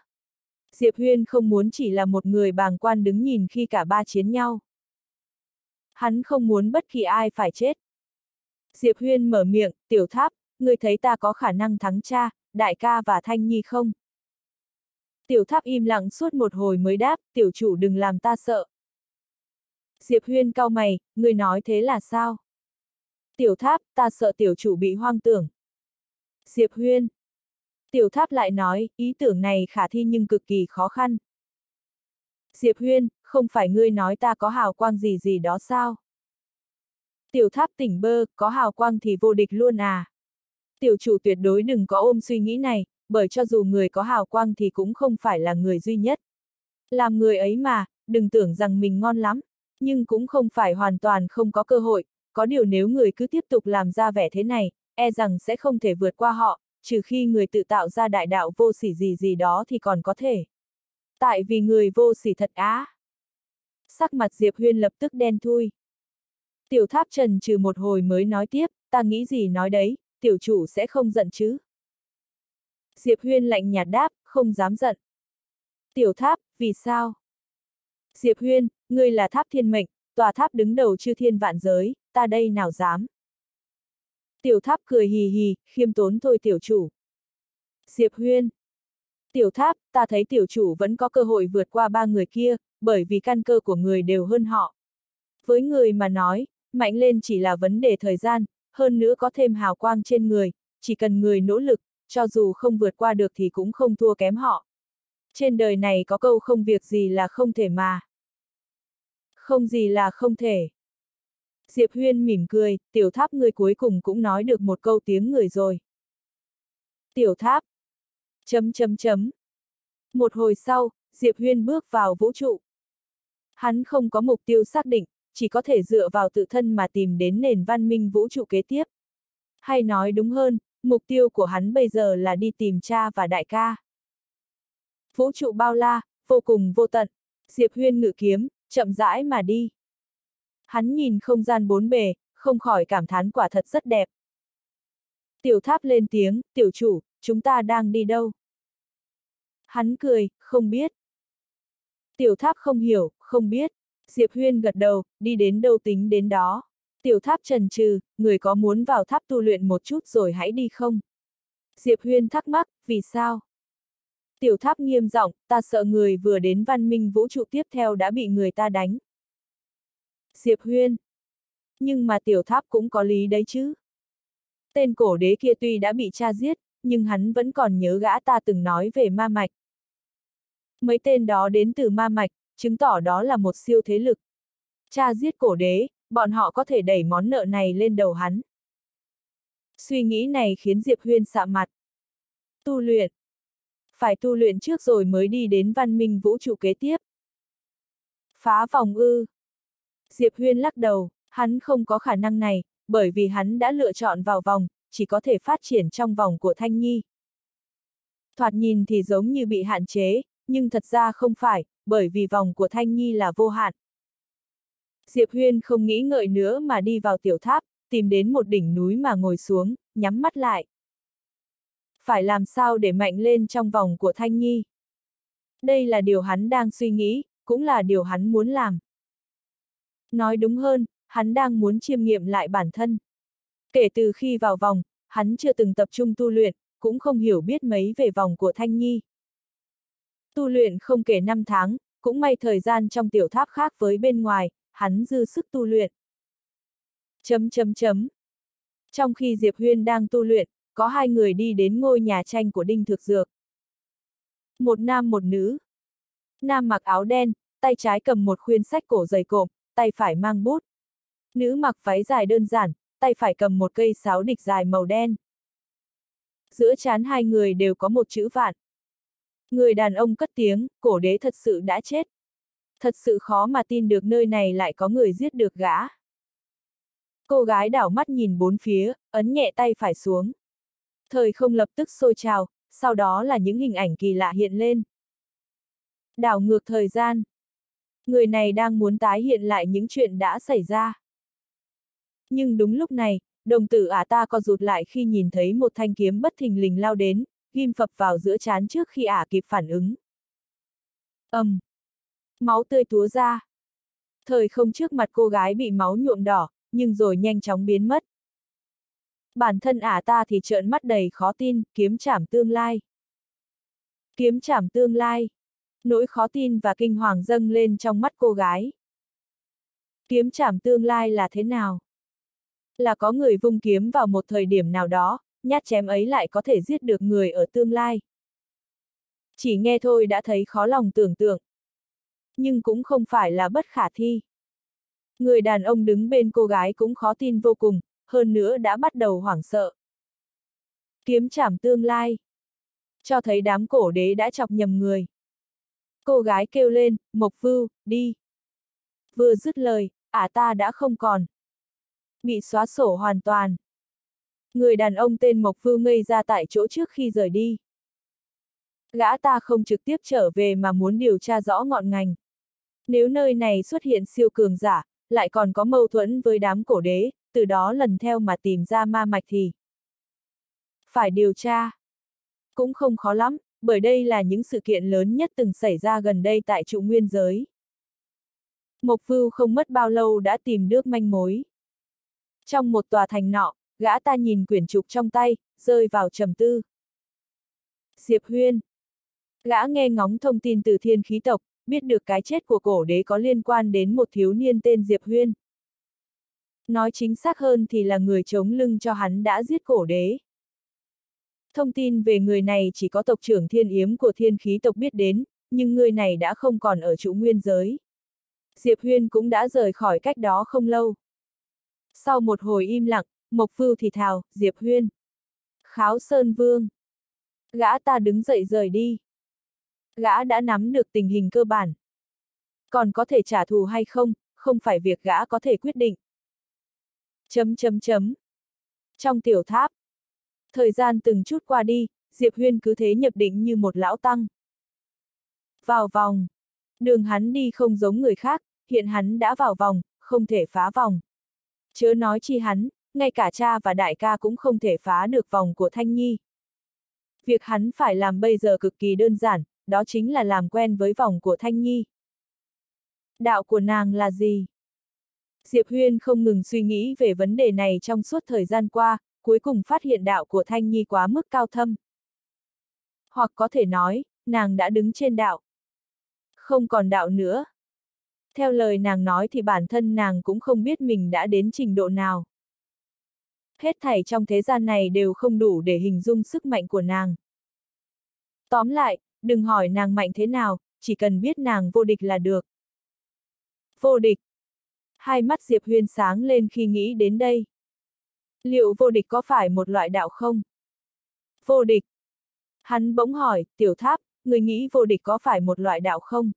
Diệp Huyên không muốn chỉ là một người bàng quan đứng nhìn khi cả ba chiến nhau. Hắn không muốn bất kỳ ai phải chết. Diệp Huyên mở miệng, tiểu tháp, người thấy ta có khả năng thắng cha, đại ca và Thanh Nhi không? Tiểu tháp im lặng suốt một hồi mới đáp, tiểu chủ đừng làm ta sợ. Diệp Huyên cau mày, người nói thế là sao? Tiểu tháp, ta sợ tiểu chủ bị hoang tưởng. Diệp Huyên. Tiểu tháp lại nói, ý tưởng này khả thi nhưng cực kỳ khó khăn. Diệp Huyên, không phải ngươi nói ta có hào quang gì gì đó sao? Tiểu tháp tỉnh bơ, có hào quang thì vô địch luôn à? Tiểu chủ tuyệt đối đừng có ôm suy nghĩ này, bởi cho dù người có hào quang thì cũng không phải là người duy nhất. Làm người ấy mà, đừng tưởng rằng mình ngon lắm, nhưng cũng không phải hoàn toàn không có cơ hội, có điều nếu người cứ tiếp tục làm ra vẻ thế này, e rằng sẽ không thể vượt qua họ, trừ khi người tự tạo ra đại đạo vô sỉ gì gì đó thì còn có thể. Tại vì người vô sỉ thật á. Sắc mặt Diệp Huyên lập tức đen thui. Tiểu tháp trần trừ một hồi mới nói tiếp, ta nghĩ gì nói đấy, tiểu chủ sẽ không giận chứ. Diệp Huyên lạnh nhạt đáp, không dám giận. Tiểu tháp, vì sao? Diệp Huyên, ngươi là tháp thiên mệnh, tòa tháp đứng đầu chư thiên vạn giới, ta đây nào dám. Tiểu tháp cười hì hì, khiêm tốn thôi tiểu chủ. Diệp Huyên. Tiểu tháp, ta thấy tiểu chủ vẫn có cơ hội vượt qua ba người kia, bởi vì căn cơ của người đều hơn họ. Với người mà nói, mạnh lên chỉ là vấn đề thời gian, hơn nữa có thêm hào quang trên người, chỉ cần người nỗ lực, cho dù không vượt qua được thì cũng không thua kém họ. Trên đời này có câu không việc gì là không thể mà. Không gì là không thể. Diệp Huyên mỉm cười, tiểu tháp người cuối cùng cũng nói được một câu tiếng người rồi. Tiểu tháp. Chấm chấm chấm. Một hồi sau, Diệp Huyên bước vào vũ trụ. Hắn không có mục tiêu xác định, chỉ có thể dựa vào tự thân mà tìm đến nền văn minh vũ trụ kế tiếp. Hay nói đúng hơn, mục tiêu của hắn bây giờ là đi tìm cha và đại ca. Vũ trụ bao la, vô cùng vô tận, Diệp Huyên ngự kiếm, chậm rãi mà đi. Hắn nhìn không gian bốn bề, không khỏi cảm thán quả thật rất đẹp. Tiểu tháp lên tiếng, tiểu chủ, chúng ta đang đi đâu? Hắn cười, không biết. Tiểu tháp không hiểu, không biết. Diệp Huyên gật đầu, đi đến đâu tính đến đó. Tiểu tháp trần trừ, người có muốn vào tháp tu luyện một chút rồi hãy đi không? Diệp Huyên thắc mắc, vì sao? Tiểu tháp nghiêm giọng, ta sợ người vừa đến văn minh vũ trụ tiếp theo đã bị người ta đánh. Diệp Huyên. Nhưng mà tiểu tháp cũng có lý đấy chứ. Tên cổ đế kia tuy đã bị cha giết, nhưng hắn vẫn còn nhớ gã ta từng nói về ma mạch. Mấy tên đó đến từ ma mạch, chứng tỏ đó là một siêu thế lực. Cha giết cổ đế, bọn họ có thể đẩy món nợ này lên đầu hắn. Suy nghĩ này khiến Diệp Huyên sạ mặt. Tu luyện. Phải tu luyện trước rồi mới đi đến văn minh vũ trụ kế tiếp. Phá vòng ư. Diệp Huyên lắc đầu, hắn không có khả năng này, bởi vì hắn đã lựa chọn vào vòng, chỉ có thể phát triển trong vòng của Thanh Nhi. Thoạt nhìn thì giống như bị hạn chế, nhưng thật ra không phải, bởi vì vòng của Thanh Nhi là vô hạn. Diệp Huyên không nghĩ ngợi nữa mà đi vào tiểu tháp, tìm đến một đỉnh núi mà ngồi xuống, nhắm mắt lại. Phải làm sao để mạnh lên trong vòng của Thanh Nhi? Đây là điều hắn đang suy nghĩ, cũng là điều hắn muốn làm. Nói đúng hơn, hắn đang muốn chiêm nghiệm lại bản thân. Kể từ khi vào vòng, hắn chưa từng tập trung tu luyện, cũng không hiểu biết mấy về vòng của Thanh Nhi. Tu luyện không kể năm tháng, cũng may thời gian trong tiểu tháp khác với bên ngoài, hắn dư sức tu luyện. Chấm chấm chấm. Trong khi Diệp Huyên đang tu luyện, có hai người đi đến ngôi nhà tranh của Đinh Thực Dược. Một nam một nữ. Nam mặc áo đen, tay trái cầm một khuyên sách cổ dày cộm, tay phải mang bút. Nữ mặc váy dài đơn giản, tay phải cầm một cây sáo địch dài màu đen. Giữa chán hai người đều có một chữ vạn. Người đàn ông cất tiếng, cổ đế thật sự đã chết. Thật sự khó mà tin được nơi này lại có người giết được gã. Cô gái đảo mắt nhìn bốn phía, ấn nhẹ tay phải xuống. Thời không lập tức sôi trào, sau đó là những hình ảnh kỳ lạ hiện lên. Đảo ngược thời gian. Người này đang muốn tái hiện lại những chuyện đã xảy ra. Nhưng đúng lúc này, đồng tử ả ta co rụt lại khi nhìn thấy một thanh kiếm bất thình lình lao đến, ghim phập vào giữa chán trước khi ả kịp phản ứng. ầm, um, Máu tươi túa ra. Thời không trước mặt cô gái bị máu nhuộm đỏ, nhưng rồi nhanh chóng biến mất. Bản thân ả ta thì trợn mắt đầy khó tin, kiếm chảm tương lai. Kiếm chảm tương lai. Nỗi khó tin và kinh hoàng dâng lên trong mắt cô gái. Kiếm chảm tương lai là thế nào? Là có người vung kiếm vào một thời điểm nào đó, nhát chém ấy lại có thể giết được người ở tương lai. Chỉ nghe thôi đã thấy khó lòng tưởng tượng. Nhưng cũng không phải là bất khả thi. Người đàn ông đứng bên cô gái cũng khó tin vô cùng, hơn nữa đã bắt đầu hoảng sợ. Kiếm chảm tương lai. Cho thấy đám cổ đế đã chọc nhầm người. Cô gái kêu lên, Mộc Vưu, đi. Vừa dứt lời, ả ta đã không còn. Bị xóa sổ hoàn toàn. Người đàn ông tên Mộc Vưu ngây ra tại chỗ trước khi rời đi. Gã ta không trực tiếp trở về mà muốn điều tra rõ ngọn ngành. Nếu nơi này xuất hiện siêu cường giả, lại còn có mâu thuẫn với đám cổ đế, từ đó lần theo mà tìm ra ma mạch thì. Phải điều tra. Cũng không khó lắm, bởi đây là những sự kiện lớn nhất từng xảy ra gần đây tại trụ nguyên giới. Mộc Vưu không mất bao lâu đã tìm được manh mối. Trong một tòa thành nọ, gã ta nhìn quyển trục trong tay, rơi vào trầm tư. Diệp Huyên. Gã nghe ngóng thông tin từ thiên khí tộc, biết được cái chết của cổ đế có liên quan đến một thiếu niên tên Diệp Huyên. Nói chính xác hơn thì là người chống lưng cho hắn đã giết cổ đế. Thông tin về người này chỉ có tộc trưởng thiên yếm của thiên khí tộc biết đến, nhưng người này đã không còn ở trụ nguyên giới. Diệp Huyên cũng đã rời khỏi cách đó không lâu. Sau một hồi im lặng, Mộc Phưu thì thào, Diệp Huyên. Kháo Sơn Vương. Gã ta đứng dậy rời đi. Gã đã nắm được tình hình cơ bản. Còn có thể trả thù hay không, không phải việc gã có thể quyết định. Chấm chấm chấm. Trong tiểu tháp. Thời gian từng chút qua đi, Diệp Huyên cứ thế nhập định như một lão tăng. Vào vòng. Đường hắn đi không giống người khác, hiện hắn đã vào vòng, không thể phá vòng. Chớ nói chi hắn, ngay cả cha và đại ca cũng không thể phá được vòng của Thanh Nhi. Việc hắn phải làm bây giờ cực kỳ đơn giản, đó chính là làm quen với vòng của Thanh Nhi. Đạo của nàng là gì? Diệp Huyên không ngừng suy nghĩ về vấn đề này trong suốt thời gian qua, cuối cùng phát hiện đạo của Thanh Nhi quá mức cao thâm. Hoặc có thể nói, nàng đã đứng trên đạo. Không còn đạo nữa. Theo lời nàng nói thì bản thân nàng cũng không biết mình đã đến trình độ nào. Hết thảy trong thế gian này đều không đủ để hình dung sức mạnh của nàng. Tóm lại, đừng hỏi nàng mạnh thế nào, chỉ cần biết nàng vô địch là được. Vô địch. Hai mắt Diệp Huyên sáng lên khi nghĩ đến đây. Liệu vô địch có phải một loại đạo không? Vô địch. Hắn bỗng hỏi, tiểu tháp, người nghĩ vô địch có phải một loại đạo không?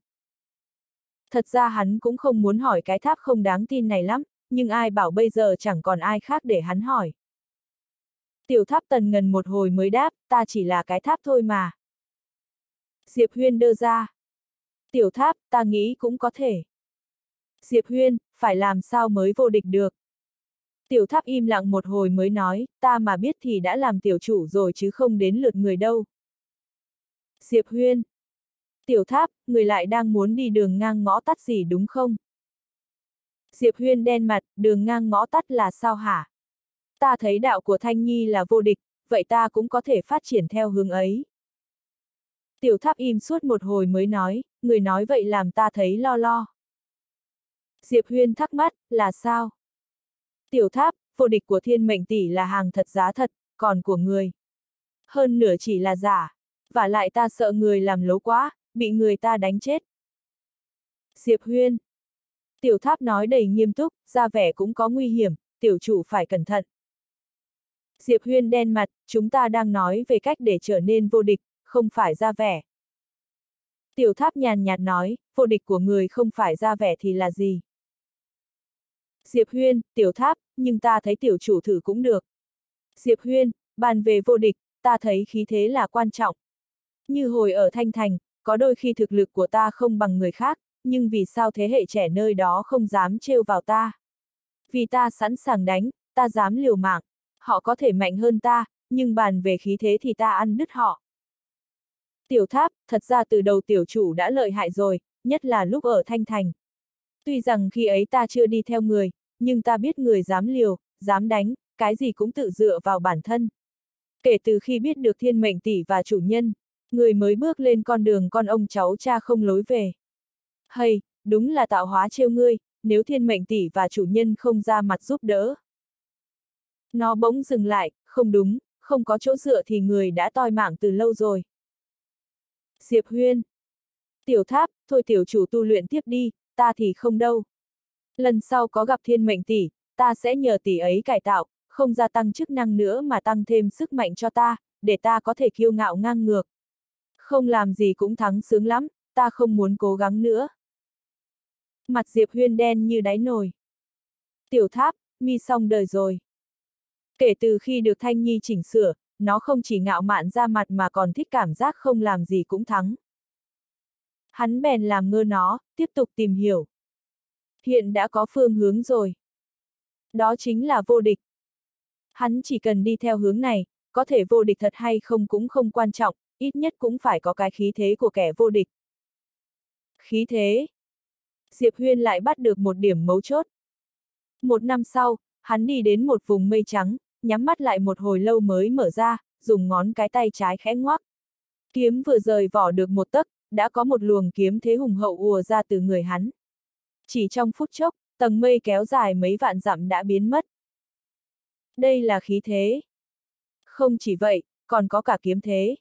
Thật ra hắn cũng không muốn hỏi cái tháp không đáng tin này lắm, nhưng ai bảo bây giờ chẳng còn ai khác để hắn hỏi. Tiểu tháp tần ngần một hồi mới đáp, ta chỉ là cái tháp thôi mà. Diệp Huyên đưa ra. Tiểu tháp, ta nghĩ cũng có thể. Diệp Huyên, phải làm sao mới vô địch được. Tiểu tháp im lặng một hồi mới nói, ta mà biết thì đã làm tiểu chủ rồi chứ không đến lượt người đâu. Diệp Huyên. Tiểu tháp, người lại đang muốn đi đường ngang ngõ tắt gì đúng không? Diệp Huyên đen mặt, đường ngang ngõ tắt là sao hả? Ta thấy đạo của Thanh Nhi là vô địch, vậy ta cũng có thể phát triển theo hướng ấy. Tiểu tháp im suốt một hồi mới nói, người nói vậy làm ta thấy lo lo. Diệp Huyên thắc mắc, là sao? Tiểu tháp, vô địch của thiên mệnh tỷ là hàng thật giá thật, còn của người. Hơn nửa chỉ là giả, và lại ta sợ người làm lố quá, bị người ta đánh chết. Diệp Huyên. Tiểu tháp nói đầy nghiêm túc, ra vẻ cũng có nguy hiểm, tiểu chủ phải cẩn thận. Diệp Huyên đen mặt, chúng ta đang nói về cách để trở nên vô địch, không phải ra vẻ. Tiểu tháp nhàn nhạt nói, vô địch của người không phải ra vẻ thì là gì? Diệp Huyên, tiểu tháp, nhưng ta thấy tiểu chủ thử cũng được. Diệp Huyên, bàn về vô địch, ta thấy khí thế là quan trọng. Như hồi ở Thanh Thành, có đôi khi thực lực của ta không bằng người khác, nhưng vì sao thế hệ trẻ nơi đó không dám trêu vào ta? Vì ta sẵn sàng đánh, ta dám liều mạng. Họ có thể mạnh hơn ta, nhưng bàn về khí thế thì ta ăn đứt họ. Tiểu tháp, thật ra từ đầu tiểu chủ đã lợi hại rồi, nhất là lúc ở Thanh Thành. Tuy rằng khi ấy ta chưa đi theo người, nhưng ta biết người dám liều, dám đánh, cái gì cũng tự dựa vào bản thân. Kể từ khi biết được thiên mệnh tỷ và chủ nhân, người mới bước lên con đường con ông cháu cha không lối về. Hay, đúng là tạo hóa trêu ngươi, nếu thiên mệnh tỷ và chủ nhân không ra mặt giúp đỡ. Nó bỗng dừng lại, không đúng, không có chỗ dựa thì người đã toi mạng từ lâu rồi. Diệp Huyên. Tiểu tháp, thôi tiểu chủ tu luyện tiếp đi, ta thì không đâu. Lần sau có gặp thiên mệnh tỷ, ta sẽ nhờ tỷ ấy cải tạo, không gia tăng chức năng nữa mà tăng thêm sức mạnh cho ta, để ta có thể kiêu ngạo ngang ngược. Không làm gì cũng thắng sướng lắm, ta không muốn cố gắng nữa. Mặt Diệp Huyên đen như đáy nồi. Tiểu tháp, mi xong đời rồi. Kể từ khi được Thanh Nhi chỉnh sửa, nó không chỉ ngạo mạn ra mặt mà còn thích cảm giác không làm gì cũng thắng. Hắn bèn làm ngơ nó, tiếp tục tìm hiểu. Hiện đã có phương hướng rồi. Đó chính là vô địch. Hắn chỉ cần đi theo hướng này, có thể vô địch thật hay không cũng không quan trọng, ít nhất cũng phải có cái khí thế của kẻ vô địch. Khí thế. Diệp Huyên lại bắt được một điểm mấu chốt. Một năm sau, hắn đi đến một vùng mây trắng, nhắm mắt lại một hồi lâu mới mở ra, dùng ngón cái tay trái khẽ ngoắc. Kiếm vừa rời vỏ được một tấc, đã có một luồng kiếm thế hùng hậu ùa ra từ người hắn. Chỉ trong phút chốc, tầng mây kéo dài mấy vạn dặm đã biến mất. Đây là khí thế. Không chỉ vậy, còn có cả kiếm thế.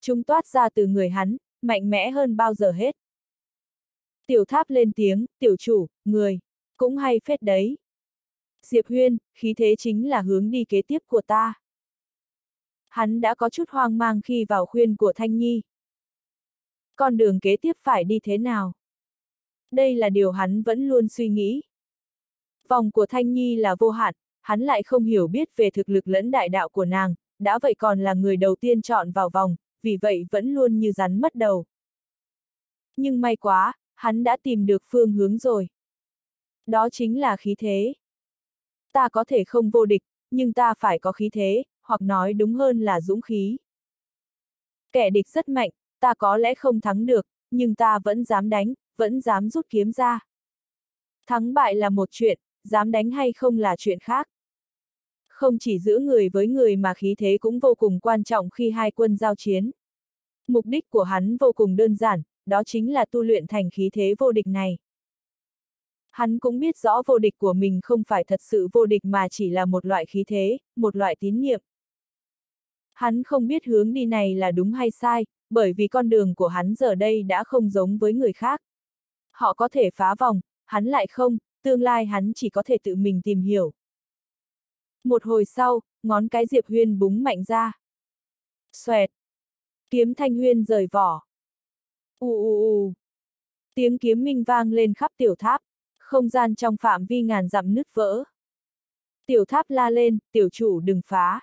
Chúng toát ra từ người hắn, mạnh mẽ hơn bao giờ hết. Tiểu tháp lên tiếng, tiểu chủ, người, cũng hay phết đấy. Diệp Huyên, khí thế chính là hướng đi kế tiếp của ta. Hắn đã có chút hoang mang khi vào khuyên của Thanh Nhi. Con đường kế tiếp phải đi thế nào? Đây là điều hắn vẫn luôn suy nghĩ. Vòng của Thanh Nhi là vô hạn, hắn lại không hiểu biết về thực lực lẫn đại đạo của nàng, đã vậy còn là người đầu tiên chọn vào vòng, vì vậy vẫn luôn như rắn mất đầu. Nhưng may quá, hắn đã tìm được phương hướng rồi. Đó chính là khí thế. Ta có thể không vô địch, nhưng ta phải có khí thế, hoặc nói đúng hơn là dũng khí. Kẻ địch rất mạnh, ta có lẽ không thắng được, nhưng ta vẫn dám đánh, vẫn dám rút kiếm ra. Thắng bại là một chuyện, dám đánh hay không là chuyện khác. Không chỉ giữ người với người mà khí thế cũng vô cùng quan trọng khi hai quân giao chiến. Mục đích của hắn vô cùng đơn giản, đó chính là tu luyện thành khí thế vô địch này. Hắn cũng biết rõ vô địch của mình không phải thật sự vô địch mà chỉ là một loại khí thế, một loại tín niệm. Hắn không biết hướng đi này là đúng hay sai, bởi vì con đường của hắn giờ đây đã không giống với người khác. Họ có thể phá vòng, hắn lại không, tương lai hắn chỉ có thể tự mình tìm hiểu. Một hồi sau, ngón cái Diệp Huyên búng mạnh ra. Xoẹt. Kiếm thanh huyên rời vỏ. U u u. Tiếng kiếm minh vang lên khắp tiểu tháp, không gian trong phạm vi ngàn dặm nứt vỡ. Tiểu tháp la lên, tiểu chủ đừng phá.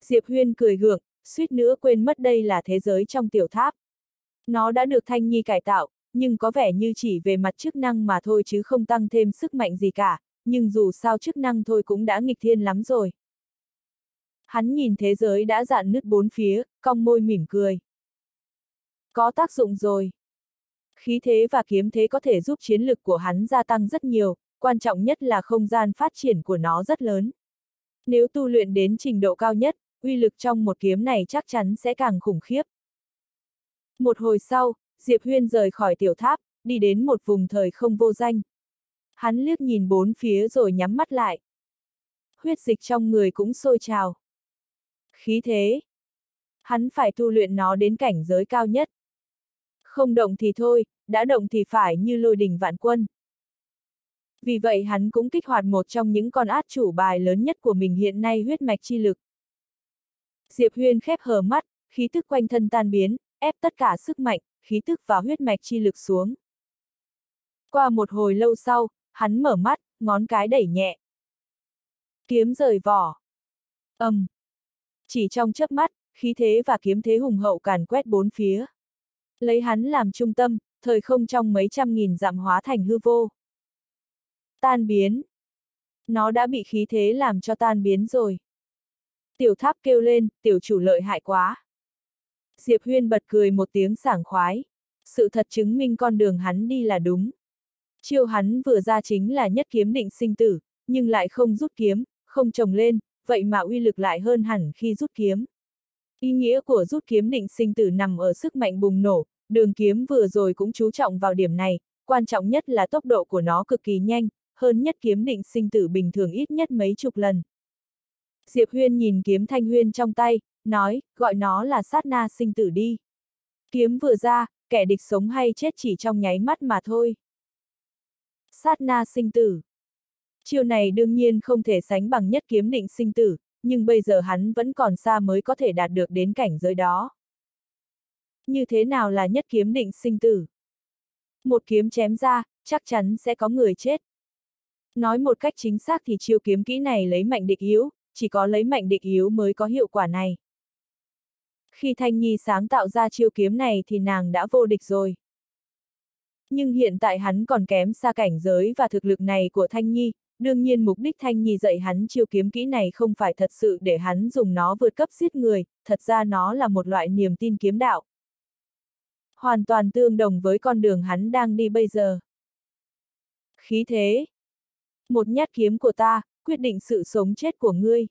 Diệp Huyên cười gượng, suýt nữa quên mất đây là thế giới trong tiểu tháp. Nó đã được Thanh Nhi cải tạo, nhưng có vẻ như chỉ về mặt chức năng mà thôi chứ không tăng thêm sức mạnh gì cả, nhưng dù sao chức năng thôi cũng đã nghịch thiên lắm rồi. Hắn nhìn thế giới đã dạn nứt bốn phía, cong môi mỉm cười. Có tác dụng rồi. Khí thế và kiếm thế có thể giúp chiến lực của hắn gia tăng rất nhiều, quan trọng nhất là không gian phát triển của nó rất lớn. Nếu tu luyện đến trình độ cao nhất, uy lực trong một kiếm này chắc chắn sẽ càng khủng khiếp. Một hồi sau, Diệp Huyên rời khỏi tiểu tháp, đi đến một vùng thời không vô danh. Hắn liếc nhìn bốn phía rồi nhắm mắt lại. Huyết dịch trong người cũng sôi trào. Khí thế. Hắn phải tu luyện nó đến cảnh giới cao nhất. Không động thì thôi, đã động thì phải như lôi đình vạn quân. Vì vậy hắn cũng kích hoạt một trong những con át chủ bài lớn nhất của mình hiện nay huyết mạch chi lực. Diệp Huyên khép hờ mắt, khí tức quanh thân tan biến, ép tất cả sức mạnh, khí tức và huyết mạch chi lực xuống. Qua một hồi lâu sau, hắn mở mắt, ngón cái đẩy nhẹ. Kiếm rời vỏ. ầm. Um. Chỉ trong chớp mắt, khí thế và kiếm thế hùng hậu càn quét bốn phía. Lấy hắn làm trung tâm, thời không trong mấy trăm nghìn dặm hóa thành hư vô. Tan biến. Nó đã bị khí thế làm cho tan biến rồi. Tiểu tháp kêu lên, tiểu chủ lợi hại quá. Diệp Huyên bật cười một tiếng sảng khoái. Sự thật chứng minh con đường hắn đi là đúng. Chiêu hắn vừa ra chính là nhất kiếm định sinh tử, nhưng lại không rút kiếm, không trồng lên, vậy mà uy lực lại hơn hẳn khi rút kiếm. Ý nghĩa của rút kiếm định sinh tử nằm ở sức mạnh bùng nổ, đường kiếm vừa rồi cũng chú trọng vào điểm này, quan trọng nhất là tốc độ của nó cực kỳ nhanh, hơn nhất kiếm định sinh tử bình thường ít nhất mấy chục lần. Diệp Huyên nhìn kiếm thanh huyên trong tay, nói, gọi nó là sát na sinh tử đi. Kiếm vừa ra, kẻ địch sống hay chết chỉ trong nháy mắt mà thôi. Sát na sinh tử. Chiêu này đương nhiên không thể sánh bằng nhất kiếm định sinh tử, nhưng bây giờ hắn vẫn còn xa mới có thể đạt được đến cảnh giới đó. Như thế nào là nhất kiếm định sinh tử? Một kiếm chém ra, chắc chắn sẽ có người chết. Nói một cách chính xác thì chiêu kiếm kỹ này lấy mạnh địch yếu, chỉ có lấy mạnh địch yếu mới có hiệu quả này. Khi Thanh Nhi sáng tạo ra chiêu kiếm này thì nàng đã vô địch rồi. Nhưng hiện tại hắn còn kém xa cảnh giới và thực lực này của Thanh Nhi, đương nhiên mục đích Thanh Nhi dạy hắn chiêu kiếm kỹ này không phải thật sự để hắn dùng nó vượt cấp giết người, thật ra nó là một loại niềm tin kiếm đạo. Hoàn toàn tương đồng với con đường hắn đang đi bây giờ. Khí thế. Một nhát kiếm của ta, quyết định sự sống chết của ngươi.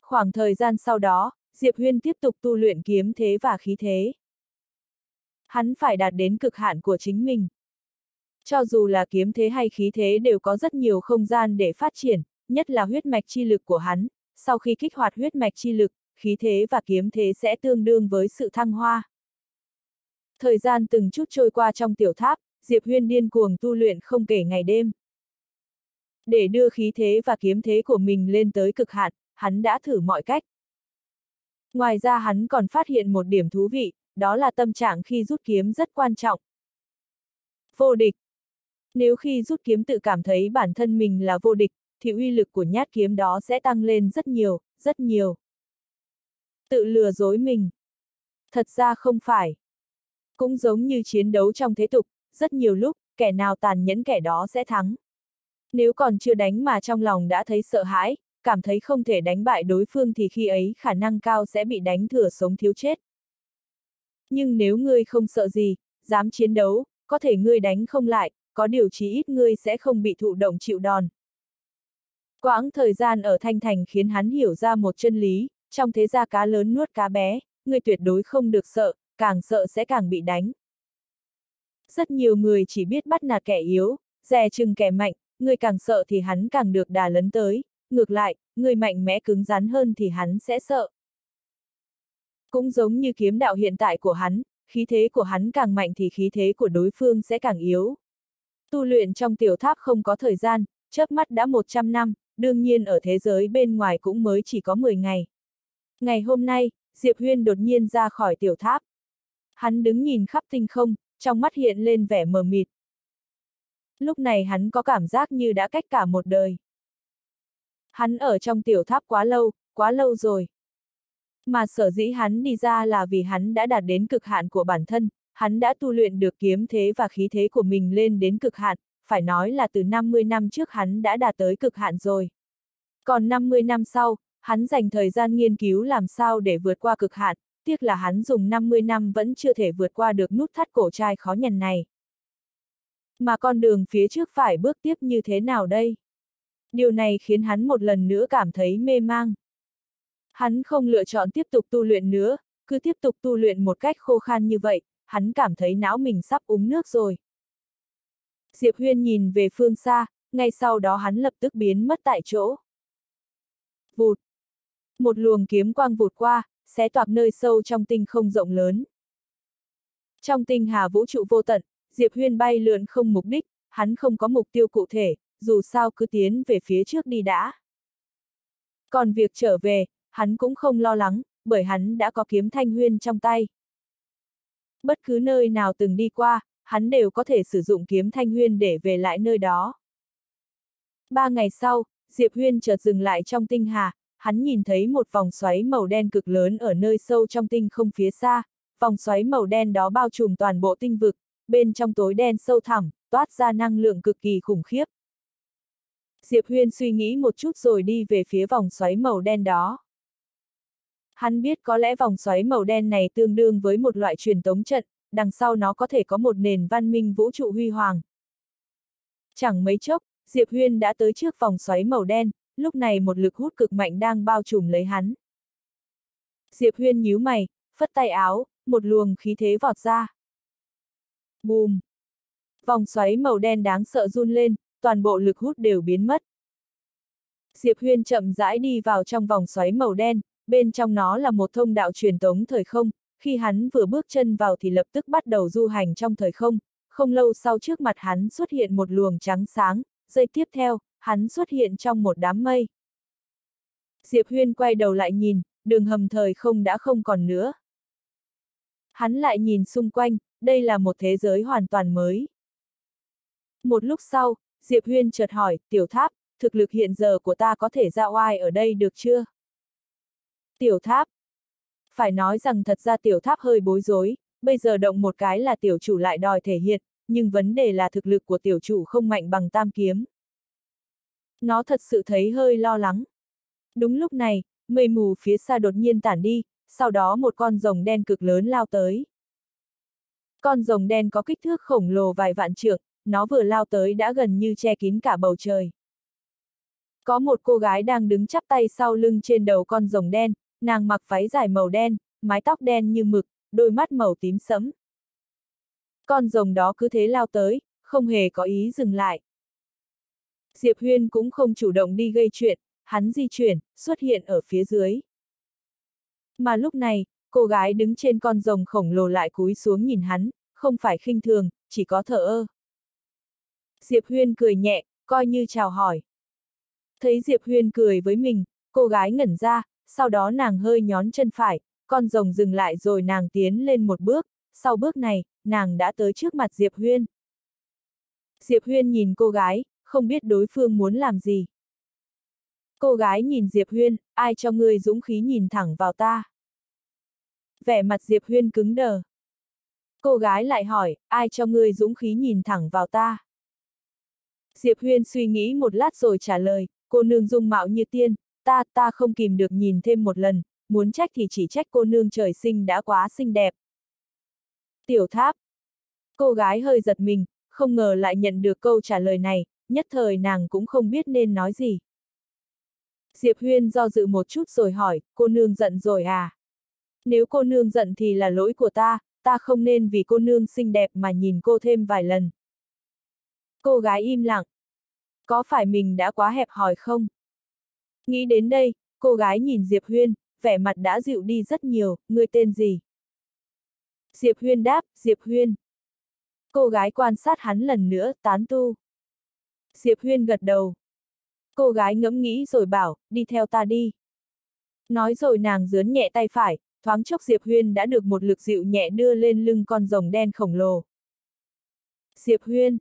Khoảng thời gian sau đó, Diệp Huyên tiếp tục tu luyện kiếm thế và khí thế. Hắn phải đạt đến cực hạn của chính mình. Cho dù là kiếm thế hay khí thế đều có rất nhiều không gian để phát triển, nhất là huyết mạch chi lực của hắn, sau khi kích hoạt huyết mạch chi lực, khí thế và kiếm thế sẽ tương đương với sự thăng hoa. Thời gian từng chút trôi qua trong tiểu tháp, Diệp Huyên điên cuồng tu luyện không kể ngày đêm. Để đưa khí thế và kiếm thế của mình lên tới cực hạn, hắn đã thử mọi cách. Ngoài ra hắn còn phát hiện một điểm thú vị, đó là tâm trạng khi rút kiếm rất quan trọng. Vô địch. Nếu khi rút kiếm tự cảm thấy bản thân mình là vô địch, thì uy lực của nhát kiếm đó sẽ tăng lên rất nhiều, rất nhiều. Tự lừa dối mình. Thật ra không phải. Cũng giống như chiến đấu trong thế tục, rất nhiều lúc, kẻ nào tàn nhẫn kẻ đó sẽ thắng. Nếu còn chưa đánh mà trong lòng đã thấy sợ hãi, cảm thấy không thể đánh bại đối phương thì khi ấy khả năng cao sẽ bị đánh thừa sống thiếu chết. Nhưng nếu ngươi không sợ gì, dám chiến đấu, có thể ngươi đánh không lại, có điều chí ít ngươi sẽ không bị thụ động chịu đòn. Quãng thời gian ở Thanh Thành khiến hắn hiểu ra một chân lý, trong thế gia cá lớn nuốt cá bé, ngươi tuyệt đối không được sợ, càng sợ sẽ càng bị đánh. Rất nhiều người chỉ biết bắt nạt kẻ yếu, dè chừng kẻ mạnh, người càng sợ thì hắn càng được đà lấn tới, ngược lại, người mạnh mẽ cứng rắn hơn thì hắn sẽ sợ. Cũng giống như kiếm đạo hiện tại của hắn, khí thế của hắn càng mạnh thì khí thế của đối phương sẽ càng yếu. Tu luyện trong tiểu tháp không có thời gian, chớp mắt đã 100 năm, đương nhiên ở thế giới bên ngoài cũng mới chỉ có 10 ngày. Ngày hôm nay, Diệp Huyên đột nhiên ra khỏi tiểu tháp. Hắn đứng nhìn khắp tinh không, trong mắt hiện lên vẻ mờ mịt. Lúc này hắn có cảm giác như đã cách cả một đời. Hắn ở trong tiểu tháp quá lâu, quá lâu rồi. Mà sở dĩ hắn đi ra là vì hắn đã đạt đến cực hạn của bản thân, hắn đã tu luyện được kiếm thế và khí thế của mình lên đến cực hạn, phải nói là từ 50 năm trước hắn đã đạt tới cực hạn rồi. Còn 50 năm sau, hắn dành thời gian nghiên cứu làm sao để vượt qua cực hạn, tiếc là hắn dùng 50 năm vẫn chưa thể vượt qua được nút thắt cổ trai khó nhằn này. Mà con đường phía trước phải bước tiếp như thế nào đây? Điều này khiến hắn một lần nữa cảm thấy mê mang. Hắn không lựa chọn tiếp tục tu luyện nữa, cứ tiếp tục tu luyện một cách khô khan như vậy, hắn cảm thấy não mình sắp uống nước rồi. Diệp Huyên nhìn về phương xa, ngay sau đó hắn lập tức biến mất tại chỗ. Vụt! Một luồng kiếm quang vụt qua, xé toạc nơi sâu trong tinh không rộng lớn. Trong tinh hà vũ trụ vô tận, Diệp Huyên bay lượn không mục đích, hắn không có mục tiêu cụ thể, dù sao cứ tiến về phía trước đi đã. Còn việc trở về, hắn cũng không lo lắng, bởi hắn đã có kiếm thanh huyên trong tay. Bất cứ nơi nào từng đi qua, hắn đều có thể sử dụng kiếm thanh huyên để về lại nơi đó. Ba ngày sau, Diệp Huyên chợt dừng lại trong tinh hà, hắn nhìn thấy một vòng xoáy màu đen cực lớn ở nơi sâu trong tinh không phía xa, vòng xoáy màu đen đó bao trùm toàn bộ tinh vực, bên trong tối đen sâu thẳm, toát ra năng lượng cực kỳ khủng khiếp. Diệp Huyên suy nghĩ một chút rồi đi về phía vòng xoáy màu đen đó. Hắn biết có lẽ vòng xoáy màu đen này tương đương với một loại truyền tống trận, đằng sau nó có thể có một nền văn minh vũ trụ huy hoàng. Chẳng mấy chốc, Diệp Huyên đã tới trước vòng xoáy màu đen, lúc này một lực hút cực mạnh đang bao trùm lấy hắn. Diệp Huyên nhíu mày, phất tay áo, một luồng khí thế vọt ra. Bùm! Vòng xoáy màu đen đáng sợ run lên, toàn bộ lực hút đều biến mất. Diệp Huyên chậm rãi đi vào trong vòng xoáy màu đen, bên trong nó là một thông đạo truyền tống thời không, khi hắn vừa bước chân vào thì lập tức bắt đầu du hành trong thời không, không lâu sau trước mặt hắn xuất hiện một luồng trắng sáng, giây tiếp theo, hắn xuất hiện trong một đám mây. Diệp Huyên quay đầu lại nhìn, đường hầm thời không đã không còn nữa. Hắn lại nhìn xung quanh, đây là một thế giới hoàn toàn mới. Một lúc sau, Diệp Huyên chợt hỏi, tiểu tháp, thực lực hiện giờ của ta có thể ra oai ở đây được chưa? Tiểu tháp. Phải nói rằng thật ra tiểu tháp hơi bối rối, bây giờ động một cái là tiểu chủ lại đòi thể hiện, nhưng vấn đề là thực lực của tiểu chủ không mạnh bằng tam kiếm. Nó thật sự thấy hơi lo lắng. Đúng lúc này, mây mù phía xa đột nhiên tản đi, sau đó một con rồng đen cực lớn lao tới. Con rồng đen có kích thước khổng lồ vài vạn trượng, nó vừa lao tới đã gần như che kín cả bầu trời. Có một cô gái đang đứng chắp tay sau lưng trên đầu con rồng đen, nàng mặc váy dài màu đen, mái tóc đen như mực, đôi mắt màu tím sẫm. Con rồng đó cứ thế lao tới, không hề có ý dừng lại. Diệp Huyên cũng không chủ động đi gây chuyện, hắn di chuyển, xuất hiện ở phía dưới. Mà lúc này, cô gái đứng trên con rồng khổng lồ lại cúi xuống nhìn hắn, không phải khinh thường, chỉ có thở ơ. Diệp Huyên cười nhẹ, coi như chào hỏi. Thấy Diệp Huyên cười với mình, cô gái ngẩn ra, sau đó nàng hơi nhón chân phải, con rồng dừng lại rồi nàng tiến lên một bước, sau bước này, nàng đã tới trước mặt Diệp Huyên. Diệp Huyên nhìn cô gái, không biết đối phương muốn làm gì. Cô gái nhìn Diệp Huyên, ai cho ngươi dũng khí nhìn thẳng vào ta. Vẻ mặt Diệp Huyên cứng đờ. Cô gái lại hỏi, ai cho ngươi dũng khí nhìn thẳng vào ta. Diệp Huyên suy nghĩ một lát rồi trả lời, cô nương dung mạo như tiên, ta, ta không kìm được nhìn thêm một lần, muốn trách thì chỉ trách cô nương trời sinh đã quá xinh đẹp. Tiểu tháp. Cô gái hơi giật mình, không ngờ lại nhận được câu trả lời này, nhất thời nàng cũng không biết nên nói gì. Diệp Huyên do dự một chút rồi hỏi, cô nương giận rồi à? Nếu cô nương giận thì là lỗi của ta, ta không nên vì cô nương xinh đẹp mà nhìn cô thêm vài lần. Cô gái im lặng. Có phải mình đã quá hẹp hòi không? Nghĩ đến đây, cô gái nhìn Diệp Huyên, vẻ mặt đã dịu đi rất nhiều, người tên gì? Diệp Huyên đáp, Diệp Huyên. Cô gái quan sát hắn lần nữa, tán tu. Diệp Huyên gật đầu. Cô gái ngẫm nghĩ rồi bảo, đi theo ta đi. Nói rồi nàng dướn nhẹ tay phải, thoáng chốc Diệp Huyên đã được một lực dịu nhẹ đưa lên lưng con rồng đen khổng lồ. Diệp Huyên.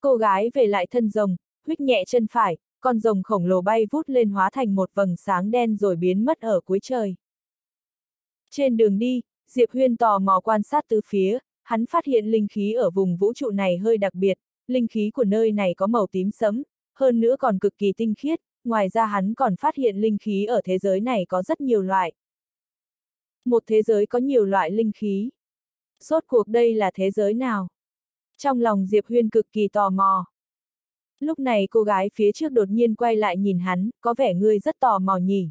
Cô gái về lại thân rồng, huyết nhẹ chân phải, con rồng khổng lồ bay vút lên hóa thành một vầng sáng đen rồi biến mất ở cuối trời. Trên đường đi, Diệp Huyên tò mò quan sát từ phía, hắn phát hiện linh khí ở vùng vũ trụ này hơi đặc biệt, linh khí của nơi này có màu tím sẫm, hơn nữa còn cực kỳ tinh khiết, ngoài ra hắn còn phát hiện linh khí ở thế giới này có rất nhiều loại. Một thế giới có nhiều loại linh khí. Rốt cuộc đây là thế giới nào? Trong lòng Diệp Huyên cực kỳ tò mò. Lúc này cô gái phía trước đột nhiên quay lại nhìn hắn, có vẻ ngươi rất tò mò nhỉ.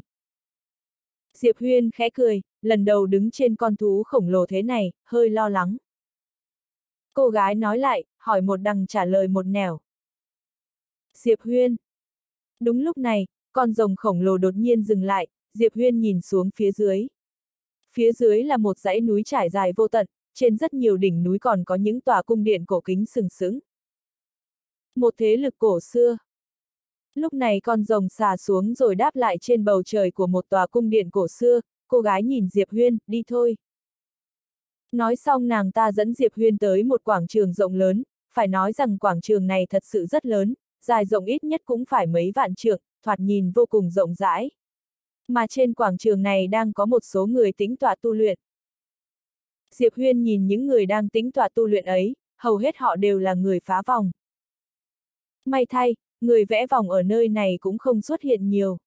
Diệp Huyên khẽ cười, lần đầu đứng trên con thú khổng lồ thế này, hơi lo lắng. Cô gái nói lại, hỏi một đằng trả lời một nẻo. Diệp Huyên. Đúng lúc này, con rồng khổng lồ đột nhiên dừng lại, Diệp Huyên nhìn xuống phía dưới. Phía dưới là một dãy núi trải dài vô tận, trên rất nhiều đỉnh núi còn có những tòa cung điện cổ kính sừng sững. Một thế lực cổ xưa. Lúc này con rồng xà xuống rồi đáp lại trên bầu trời của một tòa cung điện cổ xưa, cô gái nhìn Diệp Huyên, đi thôi. Nói xong nàng ta dẫn Diệp Huyên tới một quảng trường rộng lớn, phải nói rằng quảng trường này thật sự rất lớn, dài rộng ít nhất cũng phải mấy vạn trượng, thoạt nhìn vô cùng rộng rãi. Mà trên quảng trường này đang có một số người tính tọa tu luyện. Diệp Huyên nhìn những người đang tính tọa tu luyện ấy, hầu hết họ đều là người phá vòng. May thay, người vẽ vòng ở nơi này cũng không xuất hiện nhiều.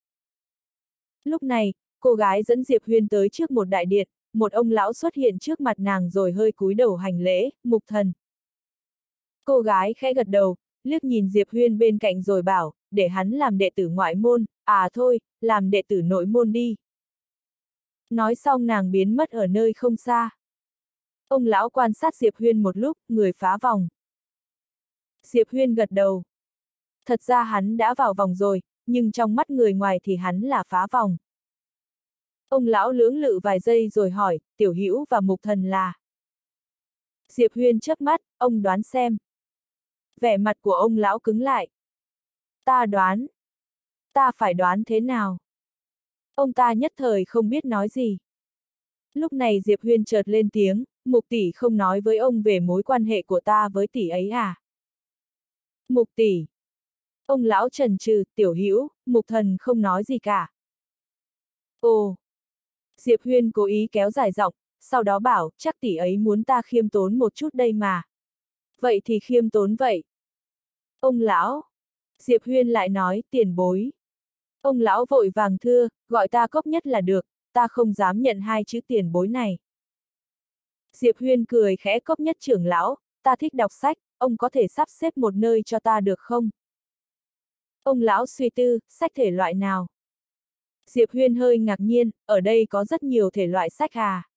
Lúc này, cô gái dẫn Diệp Huyên tới trước một đại điện, một ông lão xuất hiện trước mặt nàng rồi hơi cúi đầu hành lễ, mục thần. Cô gái khẽ gật đầu, liếc nhìn Diệp Huyên bên cạnh rồi bảo, để hắn làm đệ tử ngoại môn, à thôi, làm đệ tử nội môn đi. Nói xong nàng biến mất ở nơi không xa. Ông lão quan sát Diệp Huyên một lúc, người phá vòng. Diệp Huyên gật đầu. Thật ra hắn đã vào vòng rồi, nhưng trong mắt người ngoài thì hắn là phá vòng. Ông lão lưỡng lự vài giây rồi hỏi, tiểu hữu và mục thần là. Diệp Huyên chớp mắt, ông đoán xem. Vẻ mặt của ông lão cứng lại. Ta đoán. Ta phải đoán thế nào? Ông ta nhất thời không biết nói gì. Lúc này Diệp Huyên chợt lên tiếng, mục tỷ không nói với ông về mối quan hệ của ta với tỷ ấy à? Mục tỷ. Ông lão trần trừ, tiểu hữu, mục thần không nói gì cả. Ồ. Diệp Huyên cố ý kéo dài giọng, sau đó bảo, chắc tỷ ấy muốn ta khiêm tốn một chút đây mà. Vậy thì khiêm tốn vậy. Ông lão. Diệp Huyên lại nói, tiền bối. Ông lão vội vàng thưa, gọi ta cốc nhất là được, ta không dám nhận hai chữ tiền bối này. Diệp Huyên cười khẽ cốc nhất trưởng lão, ta thích đọc sách, ông có thể sắp xếp một nơi cho ta được không? Ông lão suy tư, sách thể loại nào? Diệp Huyên hơi ngạc nhiên, ở đây có rất nhiều thể loại sách à.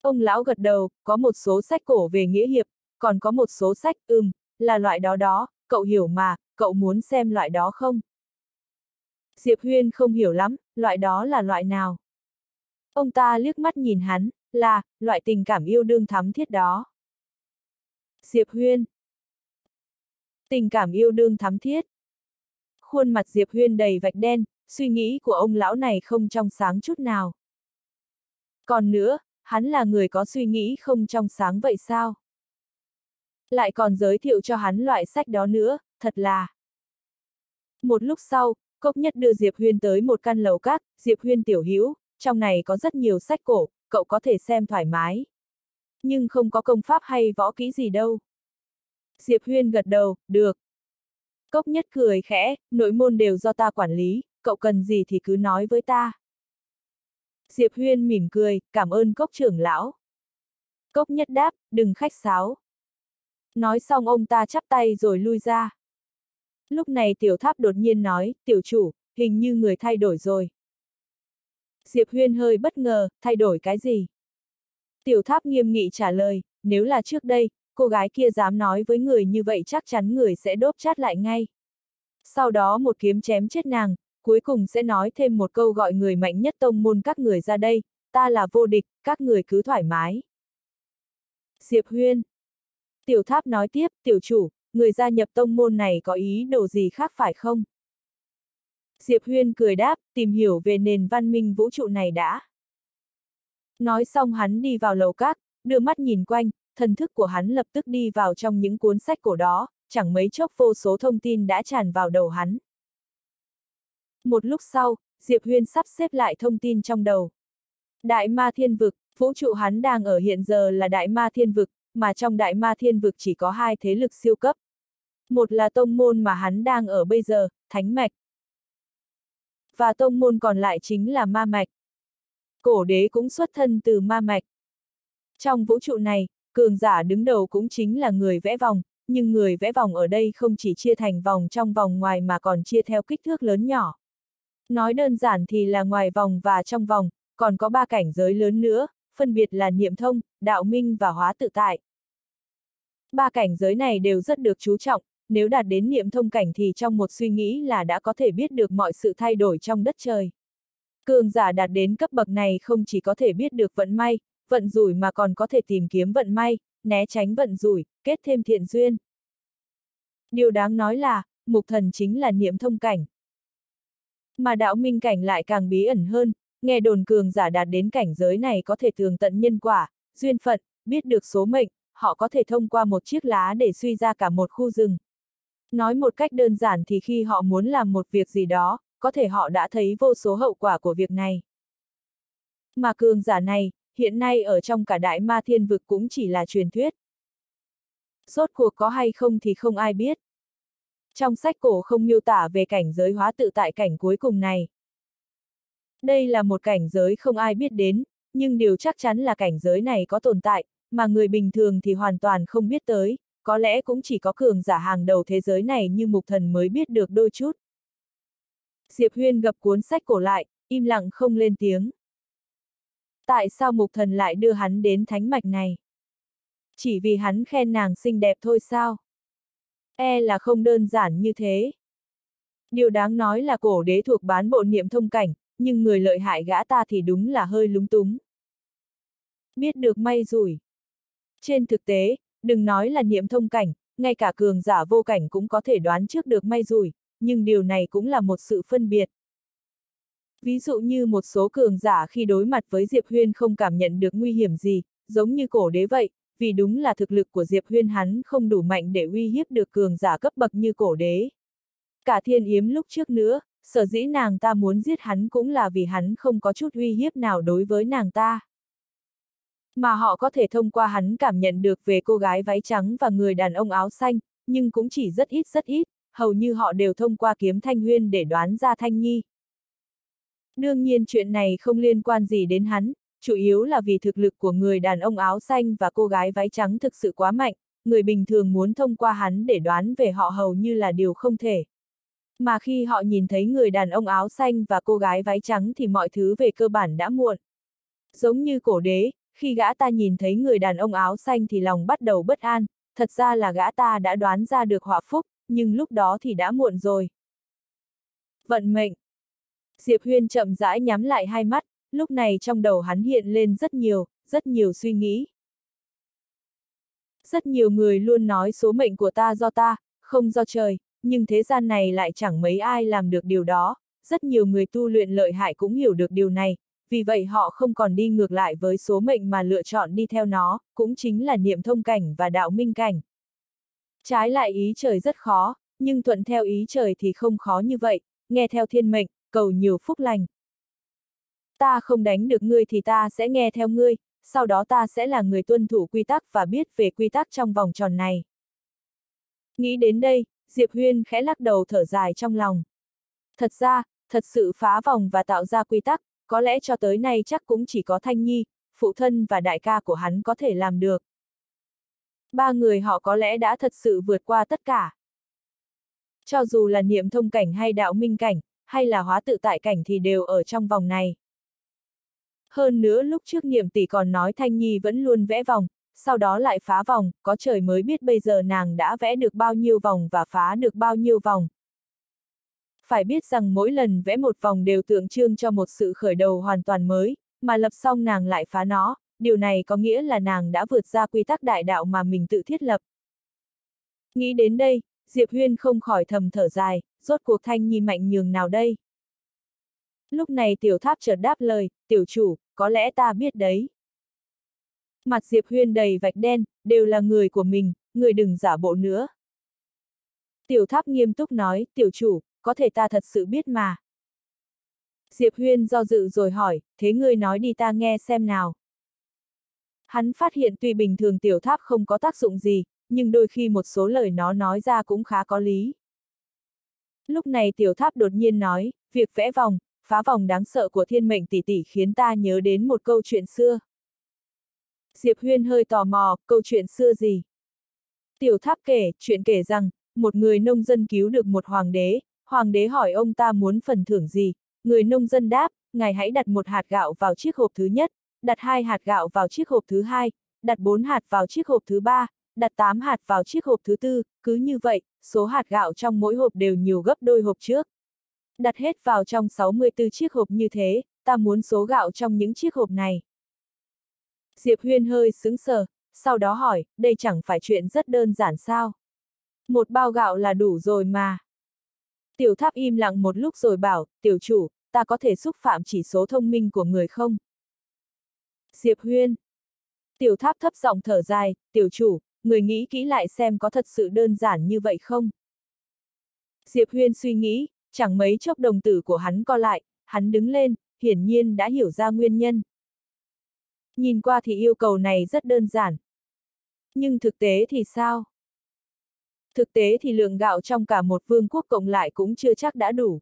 Ông lão gật đầu, có một số sách cổ về nghĩa hiệp, còn có một số sách, ừm, là loại đó đó, cậu hiểu mà, cậu muốn xem loại đó không? Diệp Huyên không hiểu lắm, loại đó là loại nào? Ông ta liếc mắt nhìn hắn, là, loại tình cảm yêu đương thắm thiết đó. Diệp Huyên Tình cảm yêu đương thắm thiết. Khuôn mặt Diệp Huyên đầy vạch đen, suy nghĩ của ông lão này không trong sáng chút nào. Còn nữa, hắn là người có suy nghĩ không trong sáng vậy sao? Lại còn giới thiệu cho hắn loại sách đó nữa, thật là. Một lúc sau, Cốc Nhất đưa Diệp Huyên tới một căn lầu các, Diệp Huyên tiểu hữu, trong này có rất nhiều sách cổ, cậu có thể xem thoải mái. Nhưng không có công pháp hay võ kỹ gì đâu. Diệp Huyên gật đầu, được. Cốc Nhất cười khẽ, nội môn đều do ta quản lý, cậu cần gì thì cứ nói với ta. Diệp Huyên mỉm cười, cảm ơn cốc trưởng lão. Cốc Nhất đáp, đừng khách sáo. Nói xong ông ta chắp tay rồi lui ra. Lúc này tiểu tháp đột nhiên nói, tiểu chủ, hình như người thay đổi rồi. Diệp Huyên hơi bất ngờ, thay đổi cái gì? Tiểu tháp nghiêm nghị trả lời, nếu là trước đây, cô gái kia dám nói với người như vậy chắc chắn người sẽ đốt chát lại ngay. Sau đó một kiếm chém chết nàng, cuối cùng sẽ nói thêm một câu gọi người mạnh nhất tông môn các người ra đây, ta là vô địch, các người cứ thoải mái. Diệp Huyên Tiểu tháp nói tiếp, tiểu chủ, người gia nhập tông môn này có ý đồ gì khác phải không? Diệp Huyên cười đáp, tìm hiểu về nền văn minh vũ trụ này đã. Nói xong hắn đi vào lầu các, đưa mắt nhìn quanh, thần thức của hắn lập tức đi vào trong những cuốn sách cổ đó, chẳng mấy chốc vô số thông tin đã tràn vào đầu hắn. Một lúc sau, Diệp Huyên sắp xếp lại thông tin trong đầu. Đại ma thiên vực, vũ trụ hắn đang ở hiện giờ là đại ma thiên vực, mà trong đại ma thiên vực chỉ có hai thế lực siêu cấp. Một là tông môn mà hắn đang ở bây giờ, thánh mạch. Và tông môn còn lại chính là ma mạch. Cổ đế cũng xuất thân từ ma mạch. Trong vũ trụ này, cường giả đứng đầu cũng chính là người vẽ vòng, nhưng người vẽ vòng ở đây không chỉ chia thành vòng trong vòng ngoài mà còn chia theo kích thước lớn nhỏ. Nói đơn giản thì là ngoài vòng và trong vòng, còn có ba cảnh giới lớn nữa, phân biệt là niệm thông, đạo minh và hóa tự tại. Ba cảnh giới này đều rất được chú trọng, nếu đạt đến niệm thông cảnh thì trong một suy nghĩ là đã có thể biết được mọi sự thay đổi trong đất trời. Cường giả đạt đến cấp bậc này không chỉ có thể biết được vận may, vận rủi mà còn có thể tìm kiếm vận may, né tránh vận rủi, kết thêm thiện duyên. Điều đáng nói là, mục thần chính là niệm thông cảnh. Mà đạo minh cảnh lại càng bí ẩn hơn, nghe đồn cường giả đạt đến cảnh giới này có thể tường tận nhân quả, duyên phận, biết được số mệnh, họ có thể thông qua một chiếc lá để suy ra cả một khu rừng. Nói một cách đơn giản thì khi họ muốn làm một việc gì đó, có thể họ đã thấy vô số hậu quả của việc này. Mà cường giả này, hiện nay ở trong cả đại ma thiên vực cũng chỉ là truyền thuyết. Rốt cuộc có hay không thì không ai biết. Trong sách cổ không miêu tả về cảnh giới hóa tự tại cảnh cuối cùng này. Đây là một cảnh giới không ai biết đến, nhưng điều chắc chắn là cảnh giới này có tồn tại, mà người bình thường thì hoàn toàn không biết tới, có lẽ cũng chỉ có cường giả hàng đầu thế giới này như mục thần mới biết được đôi chút. Diệp Huyên gập cuốn sách cổ lại, im lặng không lên tiếng. Tại sao mục thần lại đưa hắn đến thánh mạch này? Chỉ vì hắn khen nàng xinh đẹp thôi sao? E là không đơn giản như thế. Điều đáng nói là cổ đế thuộc bán bộ niệm thông cảnh, nhưng người lợi hại gã ta thì đúng là hơi lúng túng. Biết được may rủi. Trên thực tế, đừng nói là niệm thông cảnh, ngay cả cường giả vô cảnh cũng có thể đoán trước được may rủi, nhưng điều này cũng là một sự phân biệt. Ví dụ như một số cường giả khi đối mặt với Diệp Huyên không cảm nhận được nguy hiểm gì, giống như cổ đế vậy, vì đúng là thực lực của Diệp Huyên hắn không đủ mạnh để uy hiếp được cường giả cấp bậc như cổ đế. Cả thiên yếm lúc trước nữa, sở dĩ nàng ta muốn giết hắn cũng là vì hắn không có chút uy hiếp nào đối với nàng ta. Mà họ có thể thông qua hắn cảm nhận được về cô gái váy trắng và người đàn ông áo xanh, nhưng cũng chỉ rất ít rất ít, hầu như họ đều thông qua kiếm Thanh Huyên để đoán ra Thanh Nhi. Đương nhiên chuyện này không liên quan gì đến hắn, chủ yếu là vì thực lực của người đàn ông áo xanh và cô gái váy trắng thực sự quá mạnh, người bình thường muốn thông qua hắn để đoán về họ hầu như là điều không thể. Mà khi họ nhìn thấy người đàn ông áo xanh và cô gái váy trắng thì mọi thứ về cơ bản đã muộn. Giống như cổ đế, khi gã ta nhìn thấy người đàn ông áo xanh thì lòng bắt đầu bất an, thật ra là gã ta đã đoán ra được họa phúc, nhưng lúc đó thì đã muộn rồi. Vận mệnh Diệp Huyên chậm rãi nhắm lại hai mắt, lúc này trong đầu hắn hiện lên rất nhiều, rất nhiều suy nghĩ. Rất nhiều người luôn nói số mệnh của ta do ta, không do trời, nhưng thế gian này lại chẳng mấy ai làm được điều đó, rất nhiều người tu luyện lợi hại cũng hiểu được điều này, vì vậy họ không còn đi ngược lại với số mệnh mà lựa chọn đi theo nó, cũng chính là niệm thông cảnh và đạo minh cảnh. Trái lại ý trời rất khó, nhưng thuận theo ý trời thì không khó như vậy, nghe theo thiên mệnh, cầu nhiều phúc lành. Ta không đánh được ngươi thì ta sẽ nghe theo ngươi, sau đó ta sẽ là người tuân thủ quy tắc và biết về quy tắc trong vòng tròn này. Nghĩ đến đây, Diệp Huyên khẽ lắc đầu thở dài trong lòng. Thật ra, thật sự phá vòng và tạo ra quy tắc, có lẽ cho tới nay chắc cũng chỉ có Thanh Nhi, phụ thân và đại ca của hắn có thể làm được. Ba người họ có lẽ đã thật sự vượt qua tất cả. Cho dù là niệm thông cảnh hay đạo minh cảnh, hay là hóa tự tại cảnh thì đều ở trong vòng này. Hơn nữa lúc trước niệm tỷ còn nói Thanh Nhi vẫn luôn vẽ vòng, sau đó lại phá vòng, có trời mới biết bây giờ nàng đã vẽ được bao nhiêu vòng và phá được bao nhiêu vòng. Phải biết rằng mỗi lần vẽ một vòng đều tượng trưng cho một sự khởi đầu hoàn toàn mới, mà lập xong nàng lại phá nó, điều này có nghĩa là nàng đã vượt ra quy tắc đại đạo mà mình tự thiết lập. Nghĩ đến đây, Diệp Huyên không khỏi thầm thở dài, rốt cuộc Thanh Nhi mạnh nhường nào đây? Lúc này tiểu tháp chợt đáp lời, tiểu chủ, có lẽ ta biết đấy. Mặt Diệp Huyên đầy vạch đen, đều là người của mình, người đừng giả bộ nữa. Tiểu tháp nghiêm túc nói, tiểu chủ, có thể ta thật sự biết mà. Diệp Huyên do dự rồi hỏi, thế ngươi nói đi ta nghe xem nào. Hắn phát hiện tuy bình thường tiểu tháp không có tác dụng gì, nhưng đôi khi một số lời nó nói ra cũng khá có lý. Lúc này tiểu tháp đột nhiên nói, việc vẽ vòng, phá vòng đáng sợ của thiên mệnh tỷ tỷ khiến ta nhớ đến một câu chuyện xưa. Diệp Huyên hơi tò mò, câu chuyện xưa gì? Tiểu tháp kể, chuyện kể rằng, một người nông dân cứu được một hoàng đế, hoàng đế hỏi ông ta muốn phần thưởng gì, người nông dân đáp, ngài hãy đặt một hạt gạo vào chiếc hộp thứ nhất, đặt hai hạt gạo vào chiếc hộp thứ hai, đặt bốn hạt vào chiếc hộp thứ ba, đặt 8 hạt vào chiếc hộp thứ tư, cứ như vậy, số hạt gạo trong mỗi hộp đều nhiều gấp đôi hộp trước. Đặt hết vào trong 64 chiếc hộp như thế, ta muốn số gạo trong những chiếc hộp này. Diệp Huyên hơi sững sờ, sau đó hỏi, đây chẳng phải chuyện rất đơn giản sao? Một bao gạo là đủ rồi mà. Tiểu tháp im lặng một lúc rồi bảo, tiểu chủ, ta có thể xúc phạm chỉ số thông minh của người không? Diệp Huyên. Tiểu tháp thấp giọng thở dài, tiểu chủ, người nghĩ kỹ lại xem có thật sự đơn giản như vậy không? Diệp Huyên suy nghĩ, chẳng mấy chốc đồng tử của hắn co lại, hắn đứng lên, hiển nhiên đã hiểu ra nguyên nhân. Nhìn qua thì yêu cầu này rất đơn giản. Nhưng thực tế thì sao? Thực tế thì lượng gạo trong cả một vương quốc cộng lại cũng chưa chắc đã đủ.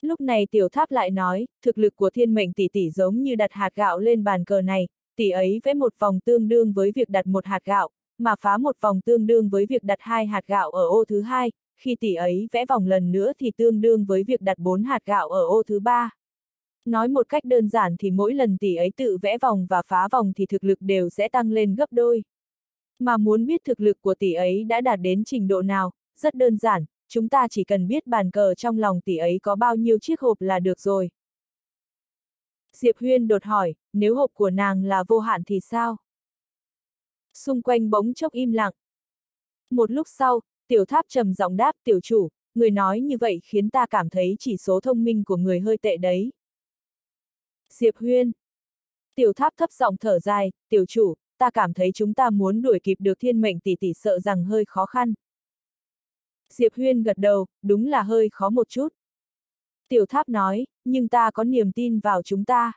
Lúc này tiểu tháp lại nói, thực lực của thiên mệnh tỷ tỷ giống như đặt hạt gạo lên bàn cờ này, tỷ ấy vẽ một vòng tương đương với việc đặt một hạt gạo, mà phá một vòng tương đương với việc đặt hai hạt gạo ở ô thứ hai, khi tỷ ấy vẽ vòng lần nữa thì tương đương với việc đặt bốn hạt gạo ở ô thứ ba. Nói một cách đơn giản thì mỗi lần tỷ ấy tự vẽ vòng và phá vòng thì thực lực đều sẽ tăng lên gấp đôi. Mà muốn biết thực lực của tỷ ấy đã đạt đến trình độ nào, rất đơn giản, chúng ta chỉ cần biết bàn cờ trong lòng tỷ ấy có bao nhiêu chiếc hộp là được rồi. Diệp Huyên đột hỏi, nếu hộp của nàng là vô hạn thì sao? Xung quanh bỗng chốc im lặng. Một lúc sau, tiểu tháp trầm giọng đáp tiểu chủ, người nói như vậy khiến ta cảm thấy chỉ số thông minh của người hơi tệ đấy. Diệp Huyên. Tiểu tháp thấp giọng thở dài, tiểu chủ, ta cảm thấy chúng ta muốn đuổi kịp được thiên mệnh tỷ tỷ sợ rằng hơi khó khăn. Diệp Huyên gật đầu, đúng là hơi khó một chút. Tiểu tháp nói, nhưng ta có niềm tin vào chúng ta.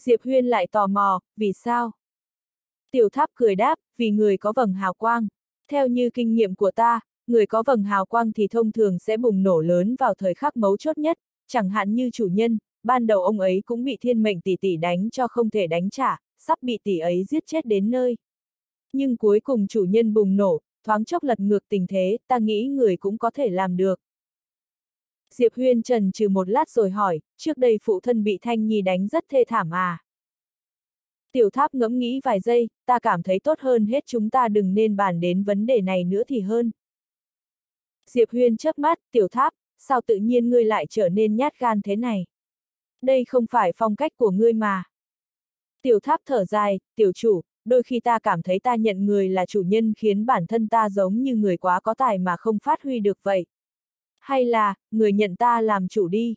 Diệp Huyên lại tò mò, vì sao? Tiểu tháp cười đáp, vì người có vầng hào quang. Theo như kinh nghiệm của ta, người có vầng hào quang thì thông thường sẽ bùng nổ lớn vào thời khắc mấu chốt nhất, chẳng hạn như chủ nhân, ban đầu ông ấy cũng bị thiên mệnh tỷ tỷ đánh cho không thể đánh trả, sắp bị tỷ ấy giết chết đến nơi. Nhưng cuối cùng chủ nhân bùng nổ, thoáng chốc lật ngược tình thế, ta nghĩ người cũng có thể làm được. Diệp Huyên trần trừ một lát rồi hỏi, trước đây phụ thân bị Thanh Nhi đánh rất thê thảm à? Tiểu tháp ngẫm nghĩ vài giây, ta cảm thấy tốt hơn hết chúng ta đừng nên bàn đến vấn đề này nữa thì hơn. Diệp Huyên chớp mắt, tiểu tháp, sao tự nhiên ngươi lại trở nên nhát gan thế này? Đây không phải phong cách của ngươi mà. Tiểu tháp thở dài, tiểu chủ, đôi khi ta cảm thấy ta nhận người là chủ nhân khiến bản thân ta giống như người quá có tài mà không phát huy được vậy. Hay là, người nhận ta làm chủ đi.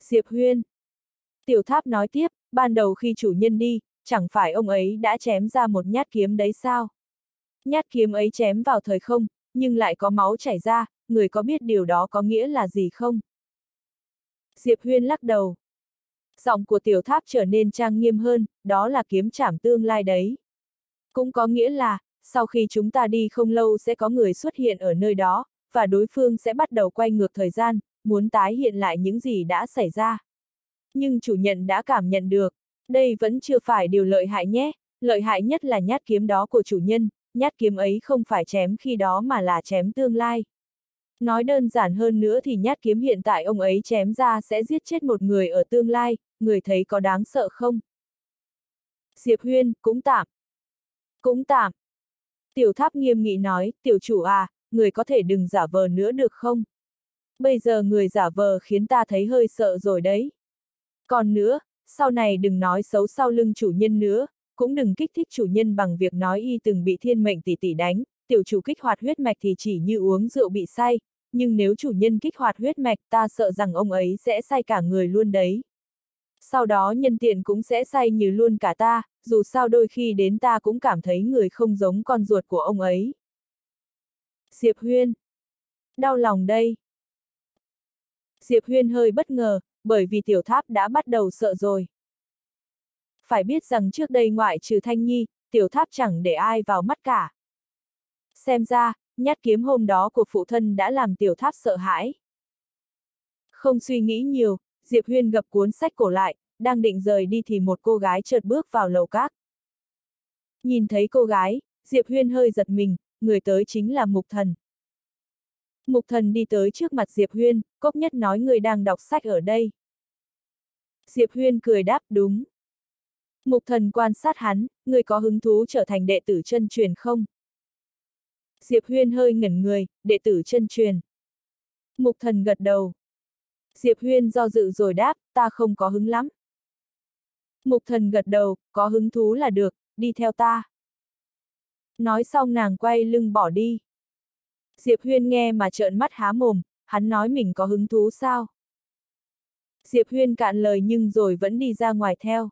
Diệp Huyên. Tiểu tháp nói tiếp, ban đầu khi chủ nhân đi, chẳng phải ông ấy đã chém ra một nhát kiếm đấy sao? Nhát kiếm ấy chém vào thời không, nhưng lại có máu chảy ra, người có biết điều đó có nghĩa là gì không? Diệp Huyên lắc đầu. Giọng của tiểu tháp trở nên trang nghiêm hơn, đó là kiếm trảm tương lai đấy. Cũng có nghĩa là, sau khi chúng ta đi không lâu sẽ có người xuất hiện ở nơi đó, và đối phương sẽ bắt đầu quay ngược thời gian, muốn tái hiện lại những gì đã xảy ra. Nhưng chủ nhận đã cảm nhận được, đây vẫn chưa phải điều lợi hại nhé, lợi hại nhất là nhát kiếm đó của chủ nhân, nhát kiếm ấy không phải chém khi đó mà là chém tương lai. Nói đơn giản hơn nữa thì nhát kiếm hiện tại ông ấy chém ra sẽ giết chết một người ở tương lai, người thấy có đáng sợ không? Diệp Huyên, cũng tạm. Cũng tạm. Tiểu tháp nghiêm nghị nói, tiểu chủ à, người có thể đừng giả vờ nữa được không? Bây giờ người giả vờ khiến ta thấy hơi sợ rồi đấy. Còn nữa, sau này đừng nói xấu sau lưng chủ nhân nữa, cũng đừng kích thích chủ nhân bằng việc nói y từng bị thiên mệnh tỷ tỷ đánh, tiểu chủ kích hoạt huyết mạch thì chỉ như uống rượu bị say, nhưng nếu chủ nhân kích hoạt huyết mạch ta sợ rằng ông ấy sẽ say cả người luôn đấy. Sau đó nhân tiện cũng sẽ say như luôn cả ta, dù sao đôi khi đến ta cũng cảm thấy người không giống con ruột của ông ấy. Diệp Huyên. Đau lòng đây. Diệp Huyên hơi bất ngờ, bởi vì tiểu tháp đã bắt đầu sợ rồi. Phải biết rằng trước đây ngoại trừ Thanh Nhi, tiểu tháp chẳng để ai vào mắt cả. Xem ra, nhát kiếm hôm đó của phụ thân đã làm tiểu tháp sợ hãi. Không suy nghĩ nhiều, Diệp Huyên gập cuốn sách cổ lại, đang định rời đi thì một cô gái chợt bước vào lầu các. Nhìn thấy cô gái, Diệp Huyên hơi giật mình, người tới chính là Mục Thần. Mục Thần đi tới trước mặt Diệp Huyên, cốc nhất nói người đang đọc sách ở đây. Diệp Huyên cười đáp đúng. Mục Thần quan sát hắn, người có hứng thú trở thành đệ tử chân truyền không? Diệp Huyên hơi ngẩn người, đệ tử chân truyền. Mục Thần gật đầu. Diệp Huyên do dự rồi đáp, ta không có hứng lắm. Mục Thần gật đầu, có hứng thú là được, đi theo ta. Nói xong nàng quay lưng bỏ đi. Diệp Huyên nghe mà trợn mắt há mồm, hắn nói mình có hứng thú sao? Diệp Huyên cạn lời nhưng rồi vẫn đi ra ngoài theo.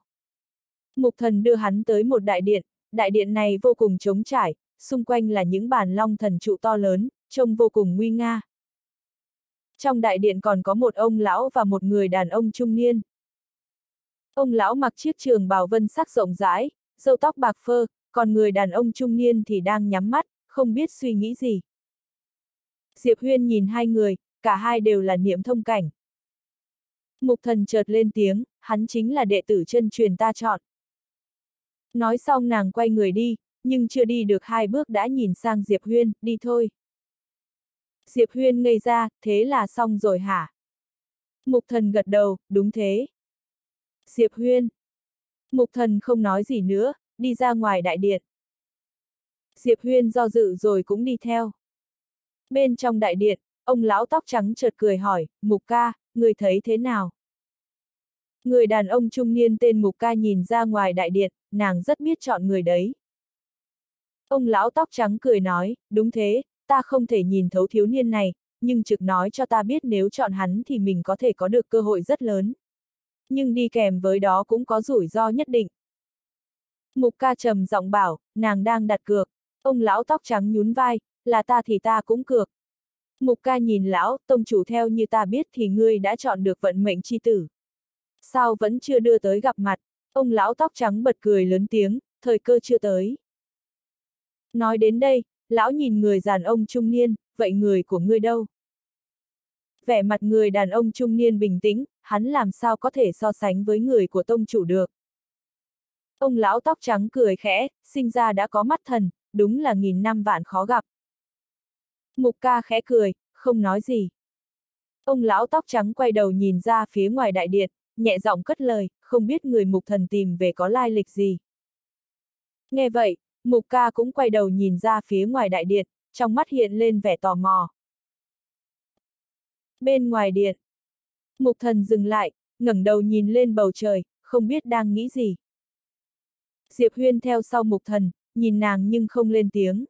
Mục thần đưa hắn tới một đại điện, đại điện này vô cùng trống trải, xung quanh là những bàn long thần trụ to lớn, trông vô cùng nguy nga. Trong đại điện còn có một ông lão và một người đàn ông trung niên. Ông lão mặc chiếc trường bào vân sắc rộng rãi, râu tóc bạc phơ, còn người đàn ông trung niên thì đang nhắm mắt, không biết suy nghĩ gì. Diệp Huyên nhìn hai người, cả hai đều là niệm thông cảnh. Mục thần chợt lên tiếng, hắn chính là đệ tử chân truyền ta chọn. Nói xong nàng quay người đi, nhưng chưa đi được hai bước đã nhìn sang Diệp Huyên, đi thôi. Diệp Huyên ngây ra, thế là xong rồi hả? Mục thần gật đầu, đúng thế. Diệp Huyên. Mục thần không nói gì nữa, đi ra ngoài đại điện. Diệp Huyên do dự rồi cũng đi theo. Bên trong đại điện, ông lão tóc trắng chợt cười hỏi, Mục ca, người thấy thế nào? Người đàn ông trung niên tên Mục ca nhìn ra ngoài đại điện, nàng rất biết chọn người đấy. Ông lão tóc trắng cười nói, đúng thế, ta không thể nhìn thấu thiếu niên này, nhưng trực nói cho ta biết nếu chọn hắn thì mình có thể có được cơ hội rất lớn. Nhưng đi kèm với đó cũng có rủi ro nhất định. Mục ca trầm giọng bảo, nàng đang đặt cược. Ông lão tóc trắng nhún vai, là ta thì ta cũng cược. Mục ca nhìn lão, tông chủ theo như ta biết thì ngươi đã chọn được vận mệnh chi tử. Sao vẫn chưa đưa tới gặp mặt? Ông lão tóc trắng bật cười lớn tiếng, thời cơ chưa tới. Nói đến đây, lão nhìn người đàn ông trung niên, vậy người của ngươi đâu? Vẻ mặt người đàn ông trung niên bình tĩnh, hắn làm sao có thể so sánh với người của tông chủ được. Ông lão tóc trắng cười khẽ, sinh ra đã có mắt thần, đúng là nghìn năm vạn khó gặp. Mục ca khẽ cười, không nói gì. Ông lão tóc trắng quay đầu nhìn ra phía ngoài đại điện, nhẹ giọng cất lời, không biết người mục thần tìm về có lai lịch gì. Nghe vậy, mục ca cũng quay đầu nhìn ra phía ngoài đại điện, trong mắt hiện lên vẻ tò mò. Bên ngoài điện, mục thần dừng lại, ngẩng đầu nhìn lên bầu trời, không biết đang nghĩ gì. Diệp Huyên theo sau mục thần, nhìn nàng nhưng không lên tiếng.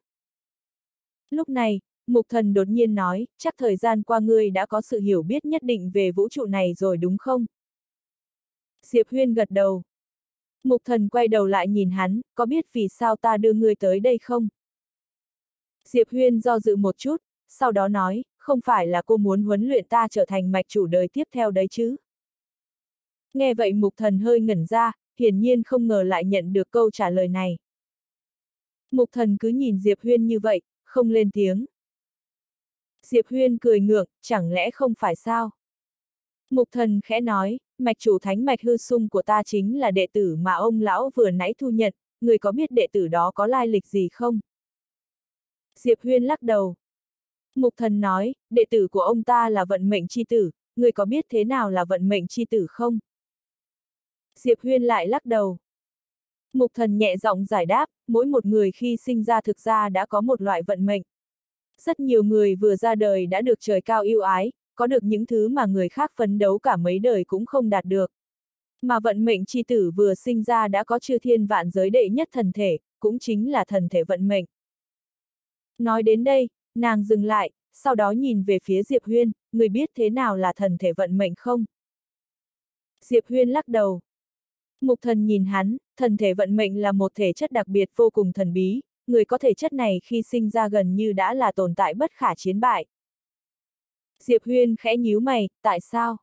Lúc này, mục thần đột nhiên nói, chắc thời gian qua ngươi đã có sự hiểu biết nhất định về vũ trụ này rồi đúng không? Diệp Huyên gật đầu. Mục thần quay đầu lại nhìn hắn, có biết vì sao ta đưa ngươi tới đây không? Diệp Huyên do dự một chút, sau đó nói, không phải là cô muốn huấn luyện ta trở thành mạch chủ đời tiếp theo đấy chứ? Nghe vậy mục thần hơi ngẩn ra, hiển nhiên không ngờ lại nhận được câu trả lời này. Mục thần cứ nhìn Diệp Huyên như vậy, không lên tiếng. Diệp Huyên cười ngược, chẳng lẽ không phải sao? Mục thần khẽ nói, mạch chủ thánh mạch hư sung của ta chính là đệ tử mà ông lão vừa nãy thu nhận, người có biết đệ tử đó có lai lịch gì không? Diệp Huyên lắc đầu. Mục thần nói, đệ tử của ông ta là vận mệnh chi tử, người có biết thế nào là vận mệnh chi tử không? Diệp Huyên lại lắc đầu. Mục thần nhẹ giọng giải đáp, mỗi một người khi sinh ra thực ra đã có một loại vận mệnh. Rất nhiều người vừa ra đời đã được trời cao yêu ái, có được những thứ mà người khác phấn đấu cả mấy đời cũng không đạt được. Mà vận mệnh chi tử vừa sinh ra đã có chư thiên vạn giới đệ nhất thần thể, cũng chính là thần thể vận mệnh. Nói đến đây, nàng dừng lại, sau đó nhìn về phía Diệp Huyên, người biết thế nào là thần thể vận mệnh không? Diệp Huyên lắc đầu. Mục thần nhìn hắn, thần thể vận mệnh là một thể chất đặc biệt vô cùng thần bí, người có thể chất này khi sinh ra gần như đã là tồn tại bất khả chiến bại. Diệp Huyên khẽ nhíu mày, tại sao?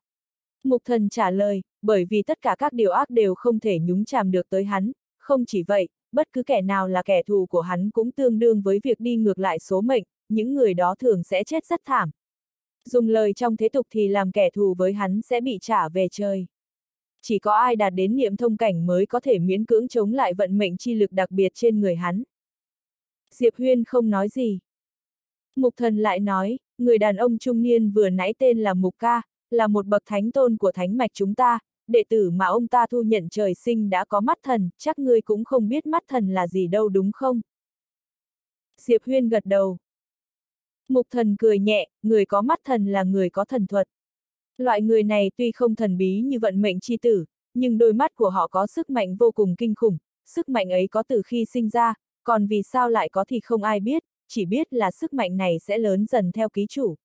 Mục thần trả lời, bởi vì tất cả các điều ác đều không thể nhúng chàm được tới hắn, không chỉ vậy, bất cứ kẻ nào là kẻ thù của hắn cũng tương đương với việc đi ngược lại số mệnh, những người đó thường sẽ chết rất thảm. Dùng lời trong thế tục thì làm kẻ thù với hắn sẽ bị trả về trời. Chỉ có ai đạt đến niệm thông cảnh mới có thể miễn cưỡng chống lại vận mệnh chi lực đặc biệt trên người hắn. Diệp Huyên không nói gì. Mục thần lại nói, người đàn ông trung niên vừa nãy tên là Mục Ca, là một bậc thánh tôn của thánh mạch chúng ta, đệ tử mà ông ta thu nhận trời sinh đã có mắt thần, chắc ngươi cũng không biết mắt thần là gì đâu đúng không? Diệp Huyên gật đầu. Mục thần cười nhẹ, người có mắt thần là người có thần thuật. Loại người này tuy không thần bí như vận mệnh chi tử, nhưng đôi mắt của họ có sức mạnh vô cùng kinh khủng, sức mạnh ấy có từ khi sinh ra, còn vì sao lại có thì không ai biết, chỉ biết là sức mạnh này sẽ lớn dần theo ký chủ.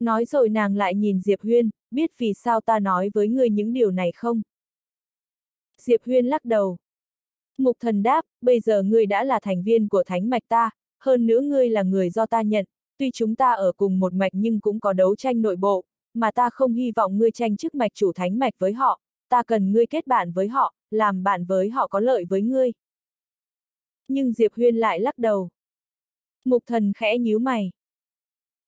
Nói rồi nàng lại nhìn Diệp Huyên, biết vì sao ta nói với ngươi những điều này không? Diệp Huyên lắc đầu. Mục thần đáp, bây giờ ngươi đã là thành viên của thánh mạch ta, hơn nữa ngươi là người do ta nhận, tuy chúng ta ở cùng một mạch nhưng cũng có đấu tranh nội bộ, mà ta không hy vọng ngươi tranh chức mạch chủ thánh mạch với họ, ta cần ngươi kết bạn với họ, làm bạn với họ có lợi với ngươi. Nhưng Diệp Huyên lại lắc đầu. Mục thần khẽ nhíu mày.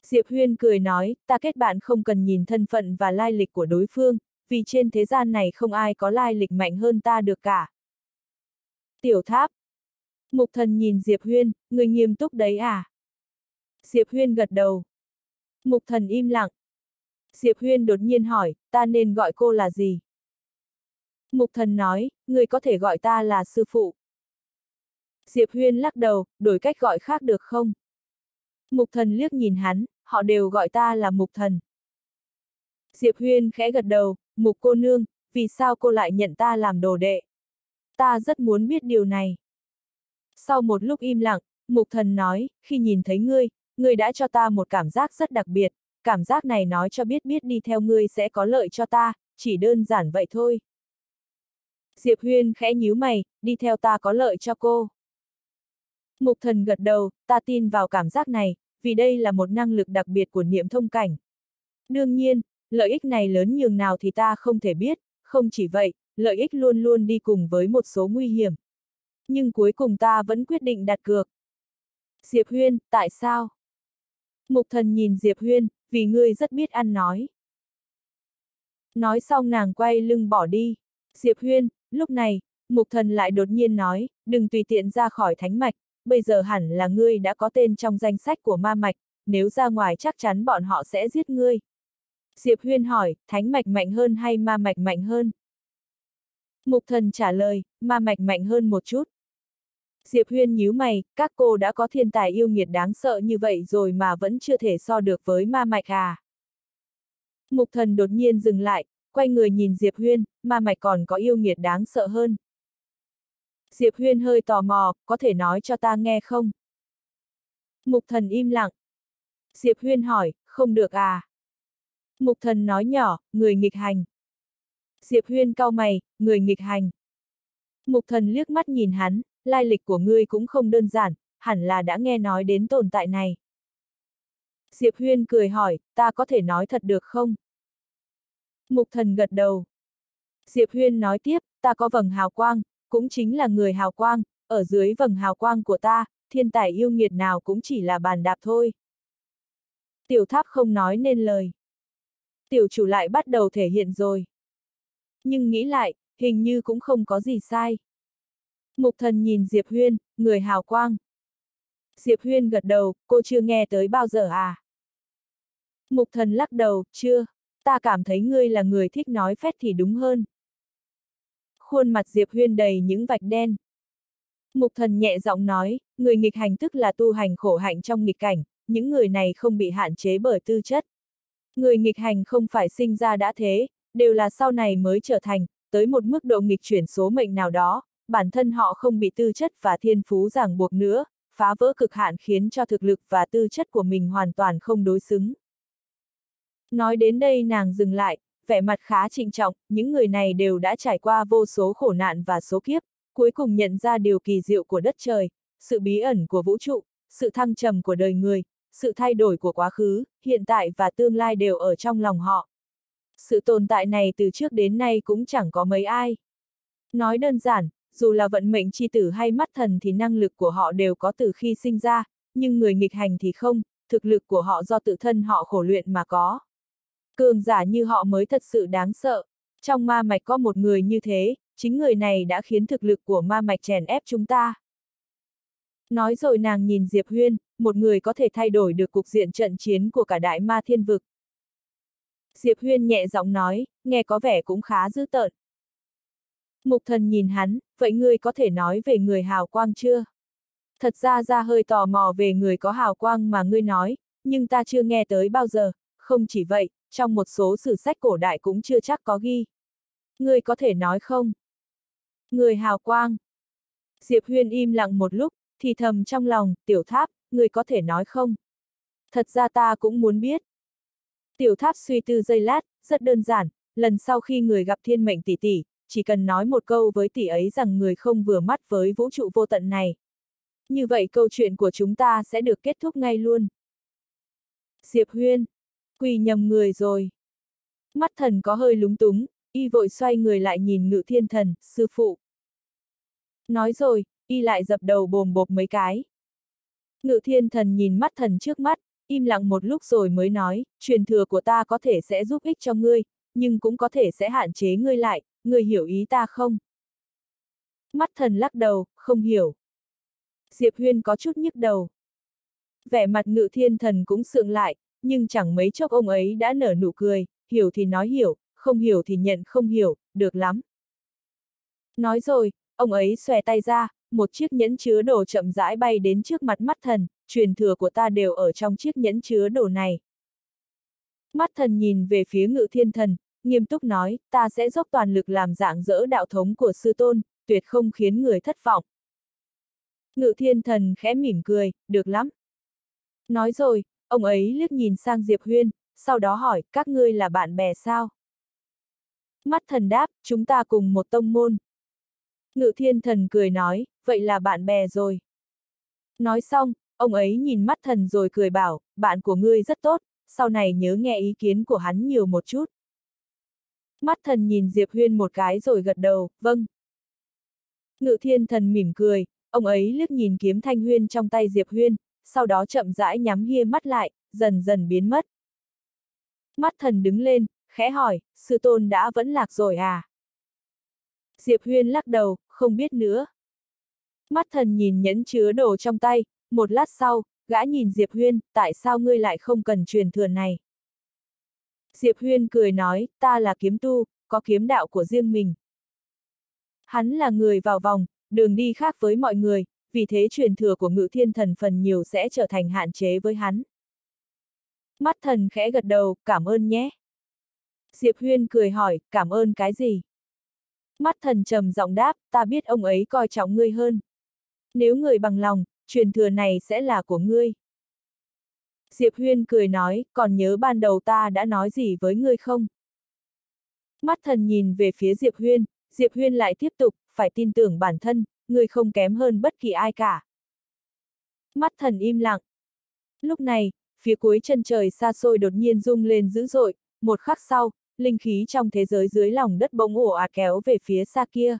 Diệp Huyên cười nói, ta kết bạn không cần nhìn thân phận và lai lịch của đối phương, vì trên thế gian này không ai có lai lịch mạnh hơn ta được cả. Tiểu tháp. Mục thần nhìn Diệp Huyên, người nghiêm túc đấy à? Diệp Huyên gật đầu. Mục thần im lặng. Diệp Huyên đột nhiên hỏi, ta nên gọi cô là gì? Mục thần nói, người có thể gọi ta là sư phụ. Diệp Huyên lắc đầu, đổi cách gọi khác được không? Mục thần liếc nhìn hắn, họ đều gọi ta là mục thần. Diệp Huyên khẽ gật đầu, mục cô nương, vì sao cô lại nhận ta làm đồ đệ? Ta rất muốn biết điều này. Sau một lúc im lặng, mục thần nói, khi nhìn thấy ngươi, ngươi đã cho ta một cảm giác rất đặc biệt, cảm giác này nói cho biết biết đi theo ngươi sẽ có lợi cho ta, chỉ đơn giản vậy thôi. Diệp Huyên khẽ nhíu mày, đi theo ta có lợi cho cô. Mục thần gật đầu, ta tin vào cảm giác này, vì đây là một năng lực đặc biệt của niệm thông cảnh. Đương nhiên, lợi ích này lớn nhường nào thì ta không thể biết, không chỉ vậy, lợi ích luôn luôn đi cùng với một số nguy hiểm. Nhưng cuối cùng ta vẫn quyết định đặt cược. Diệp Huyên, tại sao? Mục thần nhìn Diệp Huyên, vì ngươi rất biết ăn nói. Nói xong nàng quay lưng bỏ đi. Diệp Huyên, lúc này, mục thần lại đột nhiên nói, đừng tùy tiện ra khỏi thánh mạch, bây giờ hẳn là ngươi đã có tên trong danh sách của ma mạch, nếu ra ngoài chắc chắn bọn họ sẽ giết ngươi. Diệp Huyên hỏi, thánh mạch mạnh hơn hay ma mạch mạnh hơn? Mục thần trả lời, ma mạch mạnh hơn một chút. Diệp Huyên nhíu mày, các cô đã có thiên tài yêu nghiệt đáng sợ như vậy rồi mà vẫn chưa thể so được với ma mạch à. Mục thần đột nhiên dừng lại, quay người nhìn Diệp Huyên, ma mạch còn có yêu nghiệt đáng sợ hơn. Diệp Huyên hơi tò mò, có thể nói cho ta nghe không? Mục thần im lặng. Diệp Huyên hỏi, không được à? Mục thần nói nhỏ, người nghịch hành. Diệp Huyên cau mày, người nghịch hành. Mục thần liếc mắt nhìn hắn, lai lịch của ngươi cũng không đơn giản, hẳn là đã nghe nói đến tồn tại này. Diệp Huyên cười hỏi, ta có thể nói thật được không? Mục thần gật đầu. Diệp Huyên nói tiếp, ta có vầng hào quang, cũng chính là người hào quang, ở dưới vầng hào quang của ta, thiên tài yêu nghiệt nào cũng chỉ là bàn đạp thôi. Tiểu tháp không nói nên lời. Tiểu chủ lại bắt đầu thể hiện rồi. Nhưng nghĩ lại, hình như cũng không có gì sai. Mục thần nhìn Diệp Huyên, người hào quang. Diệp Huyên gật đầu, cô chưa nghe tới bao giờ à? Mục thần lắc đầu, chưa. Ta cảm thấy ngươi là người thích nói phét thì đúng hơn khuôn mặt Diệp Huyên đầy những vạch đen. Mục thần nhẹ giọng nói, người nghịch hành tức là tu hành khổ hạnh trong nghịch cảnh, những người này không bị hạn chế bởi tư chất. Người nghịch hành không phải sinh ra đã thế, đều là sau này mới trở thành, tới một mức độ nghịch chuyển số mệnh nào đó, bản thân họ không bị tư chất và thiên phú ràng buộc nữa, phá vỡ cực hạn khiến cho thực lực và tư chất của mình hoàn toàn không đối xứng. Nói đến đây nàng dừng lại, vẻ mặt khá trịnh trọng, những người này đều đã trải qua vô số khổ nạn và số kiếp, cuối cùng nhận ra điều kỳ diệu của đất trời, sự bí ẩn của vũ trụ, sự thăng trầm của đời người, sự thay đổi của quá khứ, hiện tại và tương lai đều ở trong lòng họ. sự tồn tại này từ trước đến nay cũng chẳng có mấy ai. Nói đơn giản, dù là vận mệnh chi tử hay mắt thần thì năng lực của họ đều có từ khi sinh ra, nhưng người nghịch hành thì không, thực lực của họ do tự thân họ khổ luyện mà có. Cường giả như họ mới thật sự đáng sợ. Trong ma mạch có một người như thế, chính người này đã khiến thực lực của ma mạch chèn ép chúng ta. Nói rồi nàng nhìn Diệp Huyên, một người có thể thay đổi được cục diện trận chiến của cả đại ma thiên vực. Diệp Huyên nhẹ giọng nói, nghe có vẻ cũng khá dữ tợn. Mục thần nhìn hắn, vậy ngươi có thể nói về người hào quang chưa? Thật ra ra hơi tò mò về người có hào quang mà ngươi nói, nhưng ta chưa nghe tới bao giờ, không chỉ vậy, trong một số sử sách cổ đại cũng chưa chắc có ghi. Ngươi có thể nói không? Người hào quang. Diệp Huyên im lặng một lúc, thì thầm trong lòng, tiểu tháp, ngươi có thể nói không? Thật ra ta cũng muốn biết. Tiểu tháp suy tư giây lát, rất đơn giản, lần sau khi người gặp thiên mệnh tỷ tỷ, chỉ cần nói một câu với tỷ ấy rằng người không vừa mắt với vũ trụ vô tận này. Như vậy câu chuyện của chúng ta sẽ được kết thúc ngay luôn. Diệp Huyên, quỳ nhầm người rồi. Mắt thần có hơi lúng túng, y vội xoay người lại nhìn ngự thiên thần, sư phụ. Nói rồi, y lại dập đầu bồm bộp mấy cái. Ngự thiên thần nhìn mắt thần trước mắt, im lặng một lúc rồi mới nói, truyền thừa của ta có thể sẽ giúp ích cho ngươi, nhưng cũng có thể sẽ hạn chế ngươi lại, ngươi hiểu ý ta không? Mắt thần lắc đầu, không hiểu. Diệp Huyên có chút nhức đầu. Vẻ mặt ngự thiên thần cũng sượng lại, nhưng chẳng mấy chốc ông ấy đã nở nụ cười, hiểu thì nói hiểu, không hiểu thì nhận không hiểu, được lắm. Nói rồi, ông ấy xòe tay ra, một chiếc nhẫn chứa đồ chậm rãi bay đến trước mặt mắt thần, truyền thừa của ta đều ở trong chiếc nhẫn chứa đồ này. Mắt thần nhìn về phía ngự thiên thần, nghiêm túc nói, ta sẽ dốc toàn lực làm dạng dỡ đạo thống của sư tôn, tuyệt không khiến người thất vọng. Ngự thiên thần khẽ mỉm cười, được lắm. Nói rồi, ông ấy liếc nhìn sang Diệp Huyên, sau đó hỏi, các ngươi là bạn bè sao? Mắt thần đáp, chúng ta cùng một tông môn. Ngự thiên thần cười nói, vậy là bạn bè rồi. Nói xong, ông ấy nhìn mắt thần rồi cười bảo, bạn của ngươi rất tốt, sau này nhớ nghe ý kiến của hắn nhiều một chút. Mắt thần nhìn Diệp Huyên một cái rồi gật đầu, vâng. Ngự thiên thần mỉm cười, ông ấy liếc nhìn kiếm thanh huyên trong tay Diệp Huyên, sau đó chậm rãi nhắm hia mắt lại, dần dần biến mất. Mắt thần đứng lên, khẽ hỏi, sư tôn đã vẫn lạc rồi à? Diệp Huyên lắc đầu, không biết nữa. Mắt thần nhìn nhẫn chứa đồ trong tay, một lát sau, gã nhìn Diệp Huyên, tại sao ngươi lại không cần truyền thừa này? Diệp Huyên cười nói, ta là kiếm tu, có kiếm đạo của riêng mình. Hắn là người vào vòng, đường đi khác với mọi người, vì thế truyền thừa của ngự thiên thần phần nhiều sẽ trở thành hạn chế với hắn. Mắt thần khẽ gật đầu, cảm ơn nhé. Diệp Huyên cười hỏi, cảm ơn cái gì? Mắt thần trầm giọng đáp, ta biết ông ấy coi trọng ngươi hơn. Nếu người bằng lòng, truyền thừa này sẽ là của ngươi. Diệp Huyên cười nói, còn nhớ ban đầu ta đã nói gì với ngươi không? Mắt thần nhìn về phía Diệp Huyên, Diệp Huyên lại tiếp tục, phải tin tưởng bản thân, người không kém hơn bất kỳ ai cả. Mắt thần im lặng. Lúc này, phía cuối chân trời xa xôi đột nhiên rung lên dữ dội, một khắc sau, linh khí trong thế giới dưới lòng đất bỗng ổ ạt kéo về phía xa kia.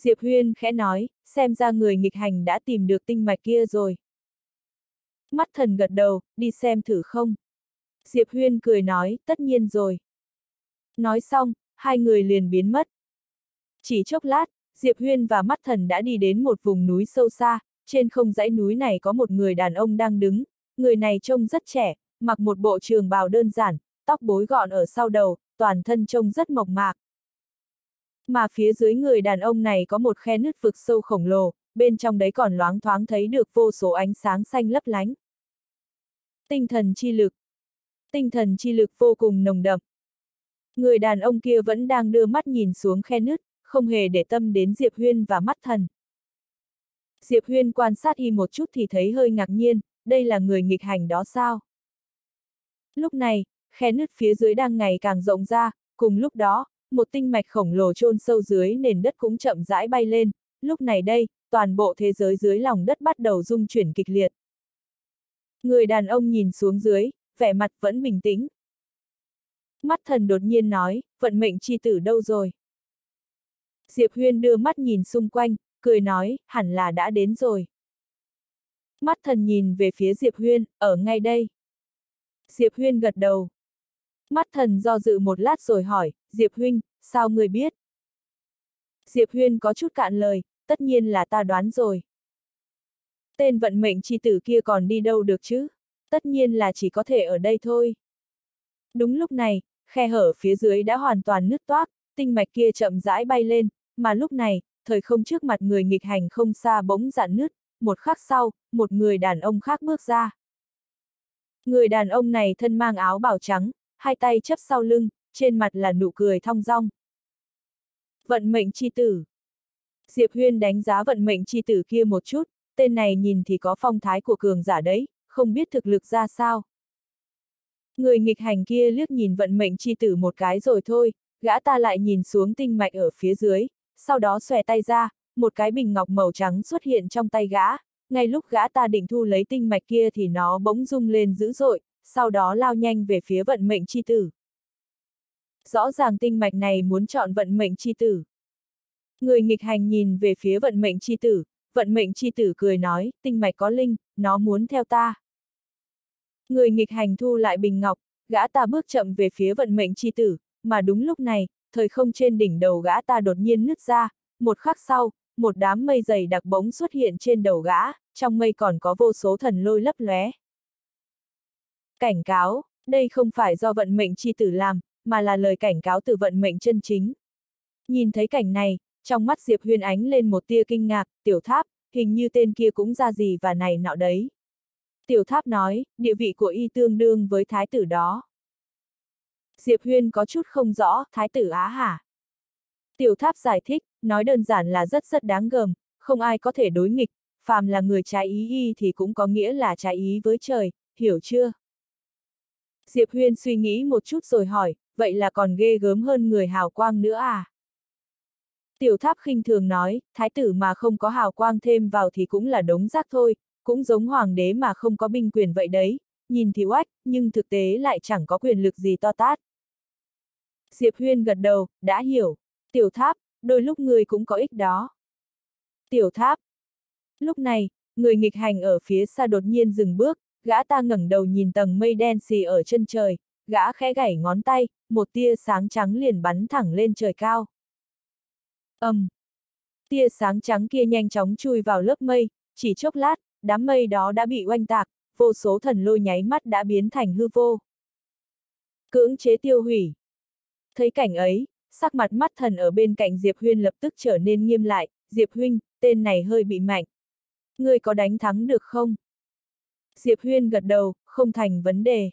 Diệp Huyên khẽ nói, xem ra người nghịch hành đã tìm được tinh mạch kia rồi. Mắt thần gật đầu, đi xem thử không? Diệp Huyên cười nói, tất nhiên rồi. Nói xong, hai người liền biến mất. Chỉ chốc lát, Diệp Huyên và mắt thần đã đi đến một vùng núi sâu xa, trên không dãy núi này có một người đàn ông đang đứng, người này trông rất trẻ, mặc một bộ trường bào đơn giản, tóc bối gọn ở sau đầu, toàn thân trông rất mộc mạc. Mà phía dưới người đàn ông này có một khe nứt vực sâu khổng lồ, bên trong đấy còn loáng thoáng thấy được vô số ánh sáng xanh lấp lánh. Tinh thần chi lực. Tinh thần chi lực vô cùng nồng đậm. Người đàn ông kia vẫn đang đưa mắt nhìn xuống khe nứt, không hề để tâm đến Diệp Huyên và mắt thần. Diệp Huyên quan sát y một chút thì thấy hơi ngạc nhiên, đây là người nghịch hành đó sao? Lúc này, khe nứt phía dưới đang ngày càng rộng ra, cùng lúc đó, một tinh mạch khổng lồ chôn sâu dưới nền đất cũng chậm rãi bay lên, lúc này đây, toàn bộ thế giới dưới lòng đất bắt đầu rung chuyển kịch liệt. Người đàn ông nhìn xuống dưới, vẻ mặt vẫn bình tĩnh. Mắt thần đột nhiên nói, vận mệnh chi tử đâu rồi? Diệp Huyên đưa mắt nhìn xung quanh, cười nói, hẳn là đã đến rồi. Mắt thần nhìn về phía Diệp Huyên, ở ngay đây. Diệp Huyên gật đầu. Mắt thần do dự một lát rồi hỏi, Diệp Huynh, sao người biết? Diệp Huyên có chút cạn lời, tất nhiên là ta đoán rồi. Tên vận mệnh chi tử kia còn đi đâu được chứ? Tất nhiên là chỉ có thể ở đây thôi. Đúng lúc này, khe hở phía dưới đã hoàn toàn nứt toác, tinh mạch kia chậm rãi bay lên, mà lúc này, thời không trước mặt người nghịch hành không xa bỗng dạn nứt, một khắc sau, một người đàn ông khác bước ra. Người đàn ông này thân mang áo bào trắng, hai tay chấp sau lưng, trên mặt là nụ cười thong dong. Vận mệnh chi tử. Diệp Huyên đánh giá vận mệnh chi tử kia một chút, tên này nhìn thì có phong thái của cường giả đấy, không biết thực lực ra sao. Người nghịch hành kia liếc nhìn vận mệnh chi tử một cái rồi thôi, gã ta lại nhìn xuống tinh mạch ở phía dưới, sau đó xòe tay ra, một cái bình ngọc màu trắng xuất hiện trong tay gã, ngay lúc gã ta định thu lấy tinh mạch kia thì nó bỗng rung lên dữ dội, sau đó lao nhanh về phía vận mệnh chi tử. Rõ ràng tinh mạch này muốn chọn vận mệnh chi tử. Người nghịch hành nhìn về phía vận mệnh chi tử, vận mệnh chi tử cười nói, tinh mạch có linh, nó muốn theo ta. Người nghịch hành thu lại bình ngọc, gã ta bước chậm về phía vận mệnh chi tử, mà đúng lúc này, thời không trên đỉnh đầu gã ta đột nhiên nứt ra, một khắc sau, một đám mây dày đặc bóng xuất hiện trên đầu gã, trong mây còn có vô số thần lôi lấp lóe. Cảnh cáo, đây không phải do vận mệnh chi tử làm, mà là lời cảnh cáo từ vận mệnh chân chính. Nhìn thấy cảnh này, trong mắt Diệp Huyên ánh lên một tia kinh ngạc, tiểu tháp, hình như tên kia cũng ra gì và này nọ đấy. Tiểu tháp nói, địa vị của y tương đương với thái tử đó. Diệp Huyên có chút không rõ, thái tử á hả? Tiểu tháp giải thích, nói đơn giản là rất rất đáng gờm, không ai có thể đối nghịch, phàm là người trái ý y thì cũng có nghĩa là trái ý với trời, hiểu chưa? Diệp Huyên suy nghĩ một chút rồi hỏi, vậy là còn ghê gớm hơn người hào quang nữa à? Tiểu tháp khinh thường nói, thái tử mà không có hào quang thêm vào thì cũng là đống rác thôi, cũng giống hoàng đế mà không có binh quyền vậy đấy, nhìn thì oách, nhưng thực tế lại chẳng có quyền lực gì to tát. Diệp Huyên gật đầu, đã hiểu. Tiểu tháp, đôi lúc người cũng có ích đó. Tiểu tháp. Lúc này, người nghịch hành ở phía xa đột nhiên dừng bước, gã ta ngẩng đầu nhìn tầng mây đen xì ở chân trời, gã khẽ gảy ngón tay, một tia sáng trắng liền bắn thẳng lên trời cao. ầm, um. Tia sáng trắng kia nhanh chóng chui vào lớp mây, chỉ chốc lát, đám mây đó đã bị oanh tạc, vô số thần lôi nháy mắt đã biến thành hư vô. Cưỡng chế tiêu hủy. Thấy cảnh ấy, sắc mặt mắt thần ở bên cạnh Diệp Huyên lập tức trở nên nghiêm lại, Diệp Huynh, tên này hơi bị mạnh. Ngươi có đánh thắng được không? Diệp Huyên gật đầu, không thành vấn đề.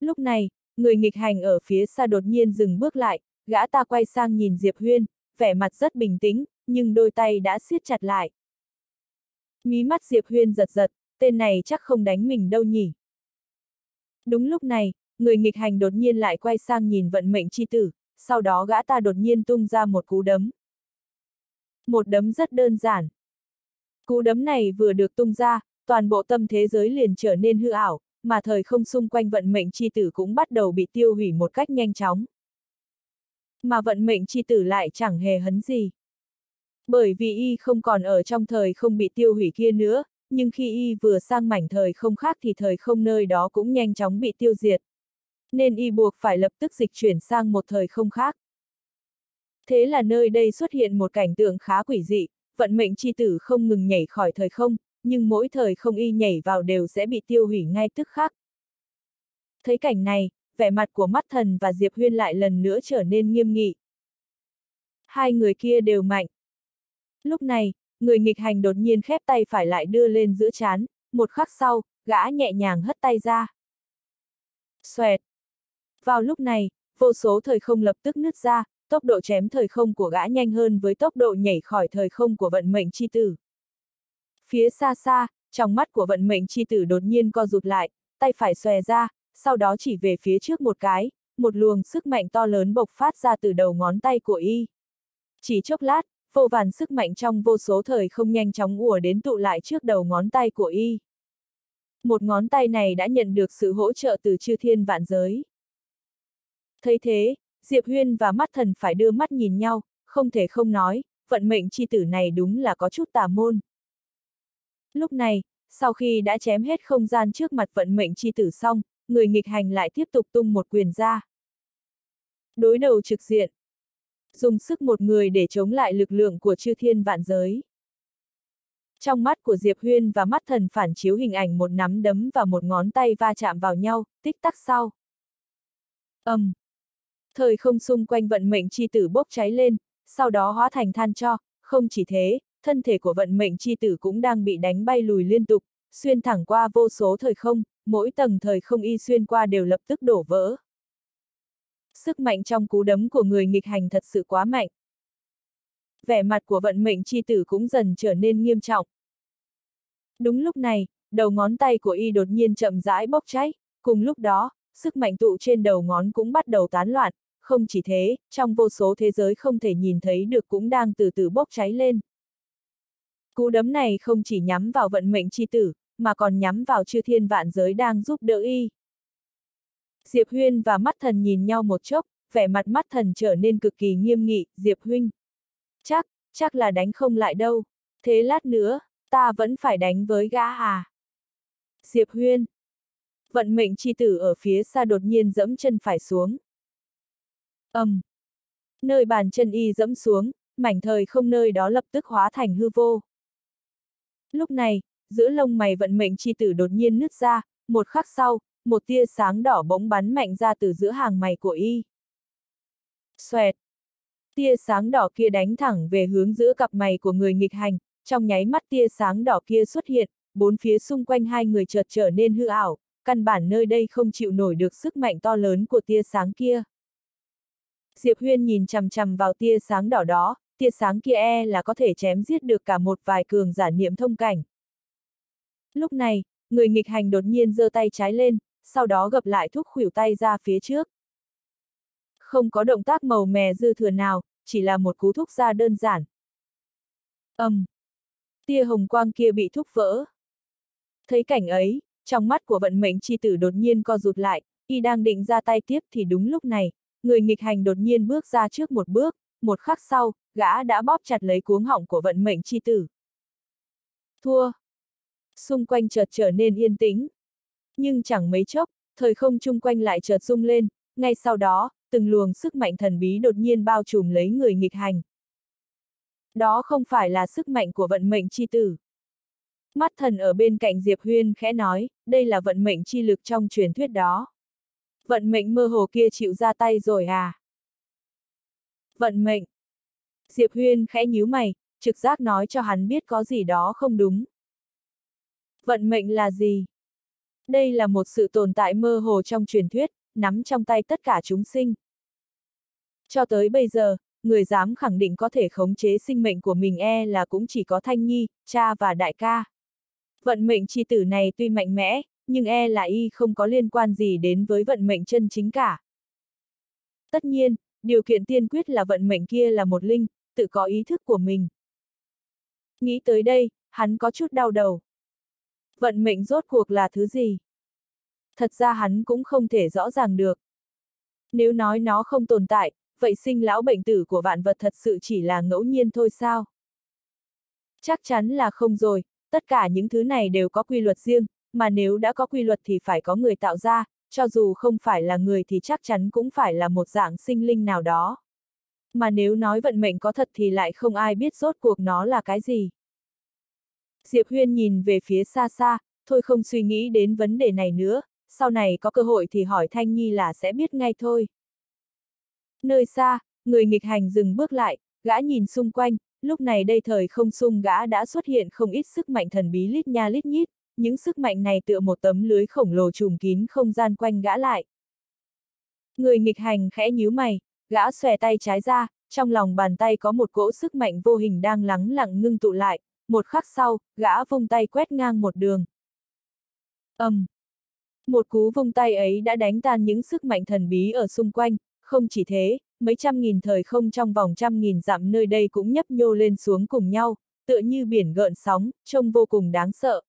Lúc này, người nghịch hành ở phía xa đột nhiên dừng bước lại, gã ta quay sang nhìn Diệp Huyên, vẻ mặt rất bình tĩnh, nhưng đôi tay đã siết chặt lại. Mí mắt Diệp Huyên giật giật, tên này chắc không đánh mình đâu nhỉ. Đúng lúc này, người nghịch hành đột nhiên lại quay sang nhìn vận mệnh chi tử, sau đó gã ta đột nhiên tung ra một cú đấm. Một đấm rất đơn giản. Cú đấm này vừa được tung ra, toàn bộ tâm thế giới liền trở nên hư ảo, mà thời không xung quanh vận mệnh chi tử cũng bắt đầu bị tiêu hủy một cách nhanh chóng. Mà vận mệnh chi tử lại chẳng hề hấn gì. Bởi vì y không còn ở trong thời không bị tiêu hủy kia nữa, nhưng khi y vừa sang mảnh thời không khác thì thời không nơi đó cũng nhanh chóng bị tiêu diệt. Nên y buộc phải lập tức dịch chuyển sang một thời không khác. Thế là nơi đây xuất hiện một cảnh tượng khá quỷ dị, vận mệnh chi tử không ngừng nhảy khỏi thời không, nhưng mỗi thời không y nhảy vào đều sẽ bị tiêu hủy ngay tức khắc. Thấy cảnh này, vẻ mặt của mắt thần và Diệp Huyên lại lần nữa trở nên nghiêm nghị. Hai người kia đều mạnh. Lúc này, người nghịch hành đột nhiên khép tay phải lại đưa lên giữa chán, một khắc sau, gã nhẹ nhàng hất tay ra. Xoẹt. Vào lúc này, vô số thời không lập tức nứt ra, tốc độ chém thời không của gã nhanh hơn với tốc độ nhảy khỏi thời không của vận mệnh chi tử. Phía xa xa, trong mắt của vận mệnh chi tử đột nhiên co rụt lại, tay phải xòe ra, sau đó chỉ về phía trước một cái, một luồng sức mạnh to lớn bộc phát ra từ đầu ngón tay của y. Chỉ chốc lát, vô vàn sức mạnh trong vô số thời không nhanh chóng ùa đến tụ lại trước đầu ngón tay của y. Một ngón tay này đã nhận được sự hỗ trợ từ chư thiên vạn giới. Thấy thế, Diệp Huyên và mắt thần phải đưa mắt nhìn nhau, không thể không nói, vận mệnh chi tử này đúng là có chút tà môn. Lúc này, sau khi đã chém hết không gian trước mặt vận mệnh chi tử xong, người nghịch hành lại tiếp tục tung một quyền ra. Đối đầu trực diện. Dùng sức một người để chống lại lực lượng của chư thiên vạn giới. Trong mắt của Diệp Huyên và mắt thần phản chiếu hình ảnh một nắm đấm và một ngón tay va chạm vào nhau, tích tắc sau. ầm, um. Thời không xung quanh vận mệnh chi tử bốc cháy lên, sau đó hóa thành than cho, không chỉ thế, thân thể của vận mệnh chi tử cũng đang bị đánh bay lùi liên tục, xuyên thẳng qua vô số thời không, mỗi tầng thời không y xuyên qua đều lập tức đổ vỡ. Sức mạnh trong cú đấm của người nghịch hành thật sự quá mạnh. Vẻ mặt của vận mệnh chi tử cũng dần trở nên nghiêm trọng. Đúng lúc này, đầu ngón tay của y đột nhiên chậm rãi bốc cháy, cùng lúc đó, sức mạnh tụ trên đầu ngón cũng bắt đầu tán loạn, không chỉ thế, trong vô số thế giới không thể nhìn thấy được cũng đang từ từ bốc cháy lên. Cú đấm này không chỉ nhắm vào vận mệnh chi tử, mà còn nhắm vào chư thiên vạn giới đang giúp đỡ y. Diệp Huyên và mắt thần nhìn nhau một chốc, vẻ mặt mắt thần trở nên cực kỳ nghiêm nghị, Diệp Huynh. Chắc, chắc là đánh không lại đâu. Thế lát nữa, ta vẫn phải đánh với gã à. Diệp Huyên. Vận mệnh chi tử ở phía xa đột nhiên dẫm chân phải xuống. ầm, um. Nơi bàn chân y dẫm xuống, mảnh thời không nơi đó lập tức hóa thành hư vô. Lúc này, giữa lông mày vận mệnh chi tử đột nhiên nứt ra, một khắc sau, một tia sáng đỏ bỗng bắn mạnh ra từ giữa hàng mày của y. Xoẹt! Tia sáng đỏ kia đánh thẳng về hướng giữa cặp mày của người nghịch hành, trong nháy mắt tia sáng đỏ kia xuất hiện, bốn phía xung quanh hai người chợt trở nên hư ảo, căn bản nơi đây không chịu nổi được sức mạnh to lớn của tia sáng kia. Diệp Huyên nhìn chằm chằm vào tia sáng đỏ đó, tia sáng kia e là có thể chém giết được cả một vài cường giả niệm thông cảnh. Lúc này, người nghịch hành đột nhiên giơ tay trái lên, sau đó gập lại thúc khuỷu tay ra phía trước. Không có động tác màu mè dư thừa nào, chỉ là một cú thúc ra đơn giản. ầm, um, Tia hồng quang kia bị thúc vỡ. Thấy cảnh ấy, trong mắt của vận mệnh chi tử đột nhiên co rụt lại, y đang định ra tay tiếp thì đúng lúc này, người nghịch hành đột nhiên bước ra trước một bước, một khắc sau, gã đã bóp chặt lấy cuống họng của vận mệnh chi tử. Thua! Xung quanh chợt trở nên yên tĩnh. Nhưng chẳng mấy chốc, thời không chung quanh lại chợt rung lên, ngay sau đó, từng luồng sức mạnh thần bí đột nhiên bao trùm lấy người nghịch hành. Đó không phải là sức mạnh của vận mệnh chi tử. Mắt thần ở bên cạnh Diệp Huyên khẽ nói, đây là vận mệnh chi lực trong truyền thuyết đó. Vận mệnh mơ hồ kia chịu ra tay rồi à? Vận mệnh. Diệp Huyên khẽ nhíu mày, trực giác nói cho hắn biết có gì đó không đúng. Vận mệnh là gì? Đây là một sự tồn tại mơ hồ trong truyền thuyết, nắm trong tay tất cả chúng sinh. Cho tới bây giờ, người dám khẳng định có thể khống chế sinh mệnh của mình e là cũng chỉ có Thanh Nhi, cha và đại ca. Vận mệnh chi tử này tuy mạnh mẽ, nhưng e là y không có liên quan gì đến với vận mệnh chân chính cả. Tất nhiên, điều kiện tiên quyết là vận mệnh kia là một linh, tự có ý thức của mình. Nghĩ tới đây, hắn có chút đau đầu. Vận mệnh rốt cuộc là thứ gì? Thật ra hắn cũng không thể rõ ràng được. Nếu nói nó không tồn tại, vậy sinh lão bệnh tử của vạn vật thật sự chỉ là ngẫu nhiên thôi sao? Chắc chắn là không rồi, tất cả những thứ này đều có quy luật riêng, mà nếu đã có quy luật thì phải có người tạo ra, cho dù không phải là người thì chắc chắn cũng phải là một dạng sinh linh nào đó. Mà nếu nói vận mệnh có thật thì lại không ai biết rốt cuộc nó là cái gì. Diệp Huyên nhìn về phía xa xa, thôi không suy nghĩ đến vấn đề này nữa, sau này có cơ hội thì hỏi Thanh Nhi là sẽ biết ngay thôi. Nơi xa, người nghịch hành dừng bước lại, gã nhìn xung quanh, lúc này đây thời không xung gã đã xuất hiện không ít sức mạnh thần bí lít nha lít nhít, những sức mạnh này tựa một tấm lưới khổng lồ trùm kín không gian quanh gã lại. Người nghịch hành khẽ nhíu mày, gã xòe tay trái ra, trong lòng bàn tay có một cỗ sức mạnh vô hình đang lắng lặng ngưng tụ lại, một khắc sau, gã vung tay quét ngang một đường. ầm, um. Một cú vung tay ấy đã đánh tan những sức mạnh thần bí ở xung quanh, không chỉ thế, mấy trăm nghìn thời không trong vòng trăm nghìn dặm nơi đây cũng nhấp nhô lên xuống cùng nhau, tựa như biển gợn sóng, trông vô cùng đáng sợ.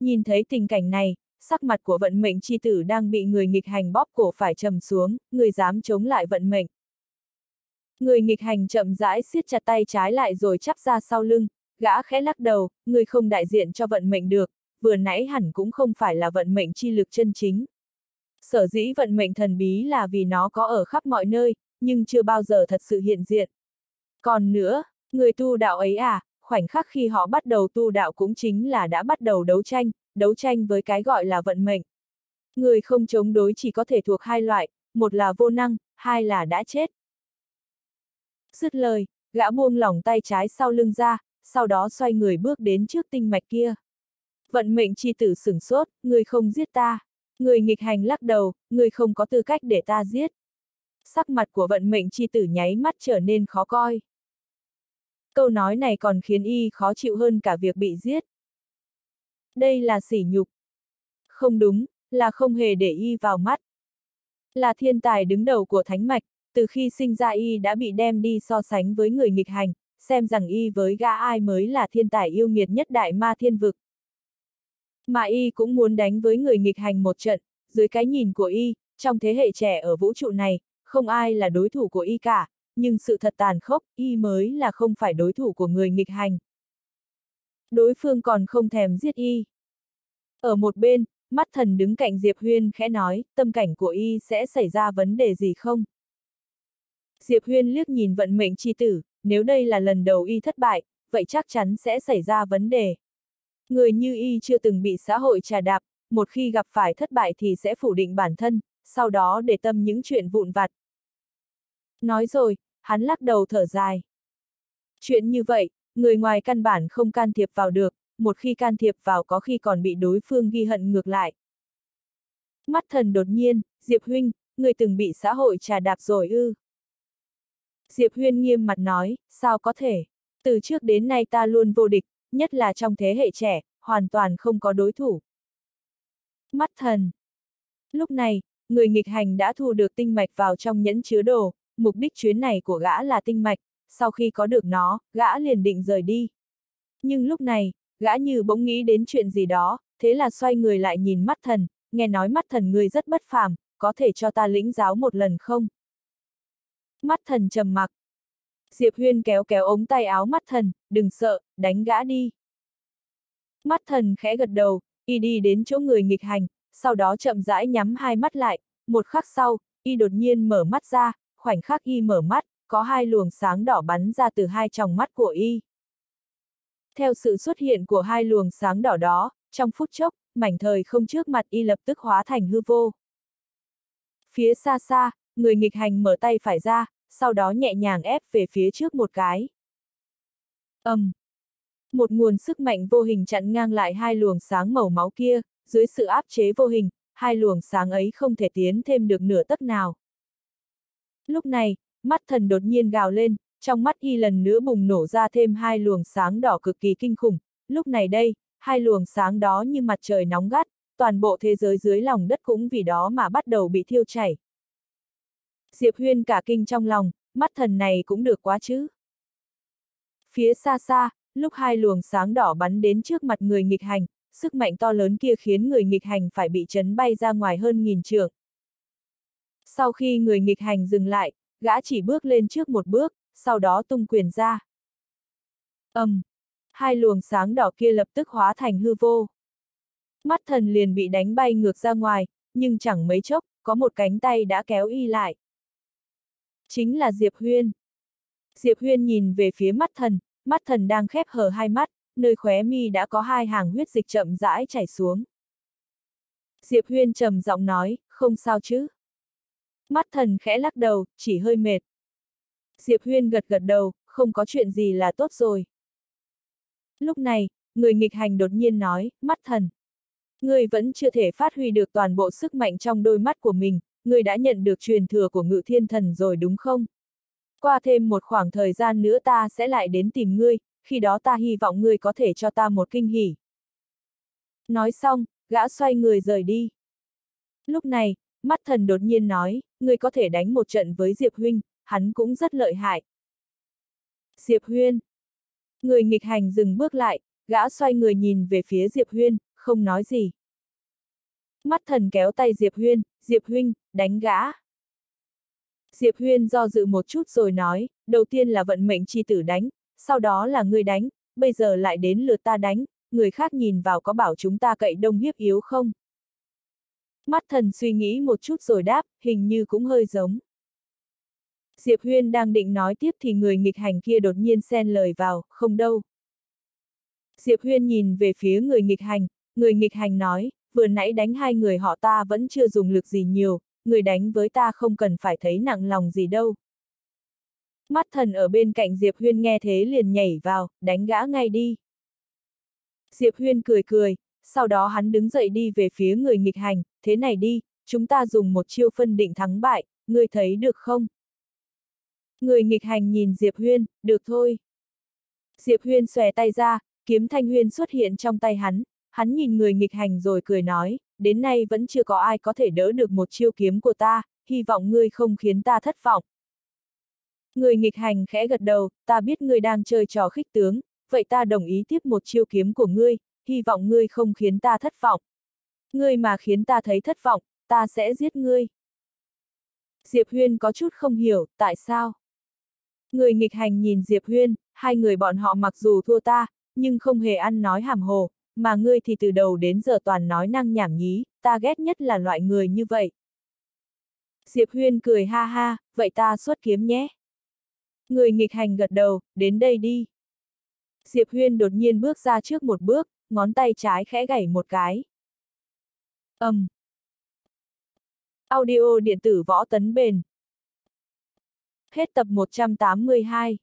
Nhìn thấy tình cảnh này, sắc mặt của vận mệnh chi tử đang bị người nghịch hành bóp cổ phải trầm xuống, người dám chống lại vận mệnh. Người nghịch hành chậm rãi siết chặt tay trái lại rồi chắp ra sau lưng, gã khẽ lắc đầu, người không đại diện cho vận mệnh được, vừa nãy hẳn cũng không phải là vận mệnh chi lực chân chính. Sở dĩ vận mệnh thần bí là vì nó có ở khắp mọi nơi, nhưng chưa bao giờ thật sự hiện diện. Còn nữa, người tu đạo ấy à, khoảnh khắc khi họ bắt đầu tu đạo cũng chính là đã bắt đầu đấu tranh, đấu tranh với cái gọi là vận mệnh. Người không chống đối chỉ có thể thuộc hai loại, một là vô năng, hai là đã chết. Dứt lời, gã buông lỏng tay trái sau lưng ra, sau đó xoay người bước đến trước tinh mạch kia. Vận mệnh chi tử sửng sốt, người không giết ta. Người nghịch hành lắc đầu, người không có tư cách để ta giết. Sắc mặt của vận mệnh chi tử nháy mắt trở nên khó coi. Câu nói này còn khiến y khó chịu hơn cả việc bị giết. Đây là sỉ nhục. Không đúng, là không hề để y vào mắt. Là thiên tài đứng đầu của thánh mạch, từ khi sinh ra y đã bị đem đi so sánh với người nghịch hành, xem rằng y với gã ai mới là thiên tài yêu nghiệt nhất đại ma thiên vực. Mà y cũng muốn đánh với người nghịch hành một trận, dưới cái nhìn của y, trong thế hệ trẻ ở vũ trụ này, không ai là đối thủ của y cả, nhưng sự thật tàn khốc, y mới là không phải đối thủ của người nghịch hành. Đối phương còn không thèm giết y. Ở một bên, mắt thần đứng cạnh Diệp Huyên khẽ nói, tâm cảnh của y sẽ xảy ra vấn đề gì không? Diệp Huyên liếc nhìn vận mệnh chi tử, nếu đây là lần đầu y thất bại, vậy chắc chắn sẽ xảy ra vấn đề. Người như y chưa từng bị xã hội trà đạp, một khi gặp phải thất bại thì sẽ phủ định bản thân, sau đó để tâm những chuyện vụn vặt. Nói rồi, hắn lắc đầu thở dài. Chuyện như vậy, người ngoài căn bản không can thiệp vào được, một khi can thiệp vào có khi còn bị đối phương ghi hận ngược lại. Mắt thần đột nhiên, Diệp Huynh, người từng bị xã hội trà đạp rồi ư. Diệp Huyên nghiêm mặt nói, sao có thể? Từ trước đến nay ta luôn vô địch, nhất là trong thế hệ trẻ, hoàn toàn không có đối thủ. Mắt thần. Lúc này, người nghịch hành đã thu được tinh mạch vào trong nhẫn chứa đồ, mục đích chuyến này của gã là tinh mạch, sau khi có được nó, gã liền định rời đi. Nhưng lúc này, gã như bỗng nghĩ đến chuyện gì đó, thế là xoay người lại nhìn mắt thần, nghe nói mắt thần người rất bất phàm, có thể cho ta lĩnh giáo một lần không? Mắt thần trầm mặc. Diệp Huyên kéo kéo ống tay áo mắt thần, đừng sợ, đánh gã đi. Mắt thần khẽ gật đầu, y đi đến chỗ người nghịch hành, sau đó chậm rãi nhắm hai mắt lại, một khắc sau, y đột nhiên mở mắt ra, khoảnh khắc y mở mắt, có hai luồng sáng đỏ bắn ra từ hai tròng mắt của y. Theo sự xuất hiện của hai luồng sáng đỏ đó, trong phút chốc, mảnh thời không trước mặt y lập tức hóa thành hư vô. Phía xa xa, người nghịch hành mở tay phải ra, sau đó nhẹ nhàng ép về phía trước một cái. ầm, um. Một nguồn sức mạnh vô hình chặn ngang lại hai luồng sáng màu máu kia, dưới sự áp chế vô hình, hai luồng sáng ấy không thể tiến thêm được nửa tấc nào. Lúc này, mắt thần đột nhiên gào lên, trong mắt y lần nữa bùng nổ ra thêm hai luồng sáng đỏ cực kỳ kinh khủng. Lúc này đây, hai luồng sáng đó như mặt trời nóng gắt, toàn bộ thế giới dưới lòng đất cũng vì đó mà bắt đầu bị thiêu chảy. Diệp Huyên cả kinh trong lòng, mắt thần này cũng được quá chứ. Phía xa xa, lúc hai luồng sáng đỏ bắn đến trước mặt người nghịch hành, sức mạnh to lớn kia khiến người nghịch hành phải bị chấn bay ra ngoài hơn nghìn trượng. Sau khi người nghịch hành dừng lại, gã chỉ bước lên trước một bước, sau đó tung quyền ra. ầm, um, hai luồng sáng đỏ kia lập tức hóa thành hư vô. Mắt thần liền bị đánh bay ngược ra ngoài, nhưng chẳng mấy chốc, có một cánh tay đã kéo y lại. Chính là Diệp Huyên. Diệp Huyên nhìn về phía mắt thần, mắt thần đang khép hờ hai mắt, nơi khóe mi đã có hai hàng huyết dịch chậm rãi chảy xuống. Diệp Huyên trầm giọng nói, không sao chứ. Mắt thần khẽ lắc đầu, chỉ hơi mệt. Diệp Huyên gật gật đầu, không có chuyện gì là tốt rồi. Lúc này, người nghịch hành đột nhiên nói, mắt thần. Người vẫn chưa thể phát huy được toàn bộ sức mạnh trong đôi mắt của mình, ngươi đã nhận được truyền thừa của ngự thiên thần rồi đúng không? Qua thêm một khoảng thời gian nữa ta sẽ lại đến tìm ngươi, khi đó ta hy vọng ngươi có thể cho ta một kinh hỉ. Nói xong, gã xoay người rời đi. Lúc này, mắt thần đột nhiên nói, ngươi có thể đánh một trận với Diệp Huynh, hắn cũng rất lợi hại. Diệp Huyên. Người nghịch hành dừng bước lại, gã xoay người nhìn về phía Diệp Huyên, không nói gì. Mắt thần kéo tay Diệp Huyên, Diệp Huynh, đánh gã. Diệp Huyên do dự một chút rồi nói, đầu tiên là vận mệnh chi tử đánh, sau đó là ngươi đánh, bây giờ lại đến lượt ta đánh, người khác nhìn vào có bảo chúng ta cậy đông hiếp yếu không? Mắt thần suy nghĩ một chút rồi đáp, hình như cũng hơi giống. Diệp Huyên đang định nói tiếp thì người nghịch hành kia đột nhiên xen lời vào, không đâu. Diệp Huyên nhìn về phía người nghịch hành, người nghịch hành nói, vừa nãy đánh hai người họ ta vẫn chưa dùng lực gì nhiều, người đánh với ta không cần phải thấy nặng lòng gì đâu. Mắt thần ở bên cạnh Diệp Huyên nghe thế liền nhảy vào, đánh gã ngay đi. Diệp Huyên cười cười, sau đó hắn đứng dậy đi về phía người nghịch hành, thế này đi, chúng ta dùng một chiêu phân định thắng bại, ngươi thấy được không? Người nghịch hành nhìn Diệp Huyên, được thôi. Diệp Huyên xòe tay ra, kiếm thanh huyên xuất hiện trong tay hắn, hắn nhìn người nghịch hành rồi cười nói, đến nay vẫn chưa có ai có thể đỡ được một chiêu kiếm của ta, hy vọng ngươi không khiến ta thất vọng. Người nghịch hành khẽ gật đầu, ta biết ngươi đang chơi trò khích tướng, vậy ta đồng ý tiếp một chiêu kiếm của ngươi, hy vọng ngươi không khiến ta thất vọng. Ngươi mà khiến ta thấy thất vọng, ta sẽ giết ngươi. Diệp Huyên có chút không hiểu, tại sao? Người nghịch hành nhìn Diệp Huyên, hai người bọn họ mặc dù thua ta, nhưng không hề ăn nói hàm hồ, mà ngươi thì từ đầu đến giờ toàn nói năng nhảm nhí, ta ghét nhất là loại người như vậy. Diệp Huyên cười ha ha, vậy ta xuất kiếm nhé. Người nghịch hành gật đầu, đến đây đi. Diệp Huyên đột nhiên bước ra trước một bước, ngón tay trái khẽ gảy một cái. ầm. Um. Audio điện tử võ tấn bền. Hết tập 182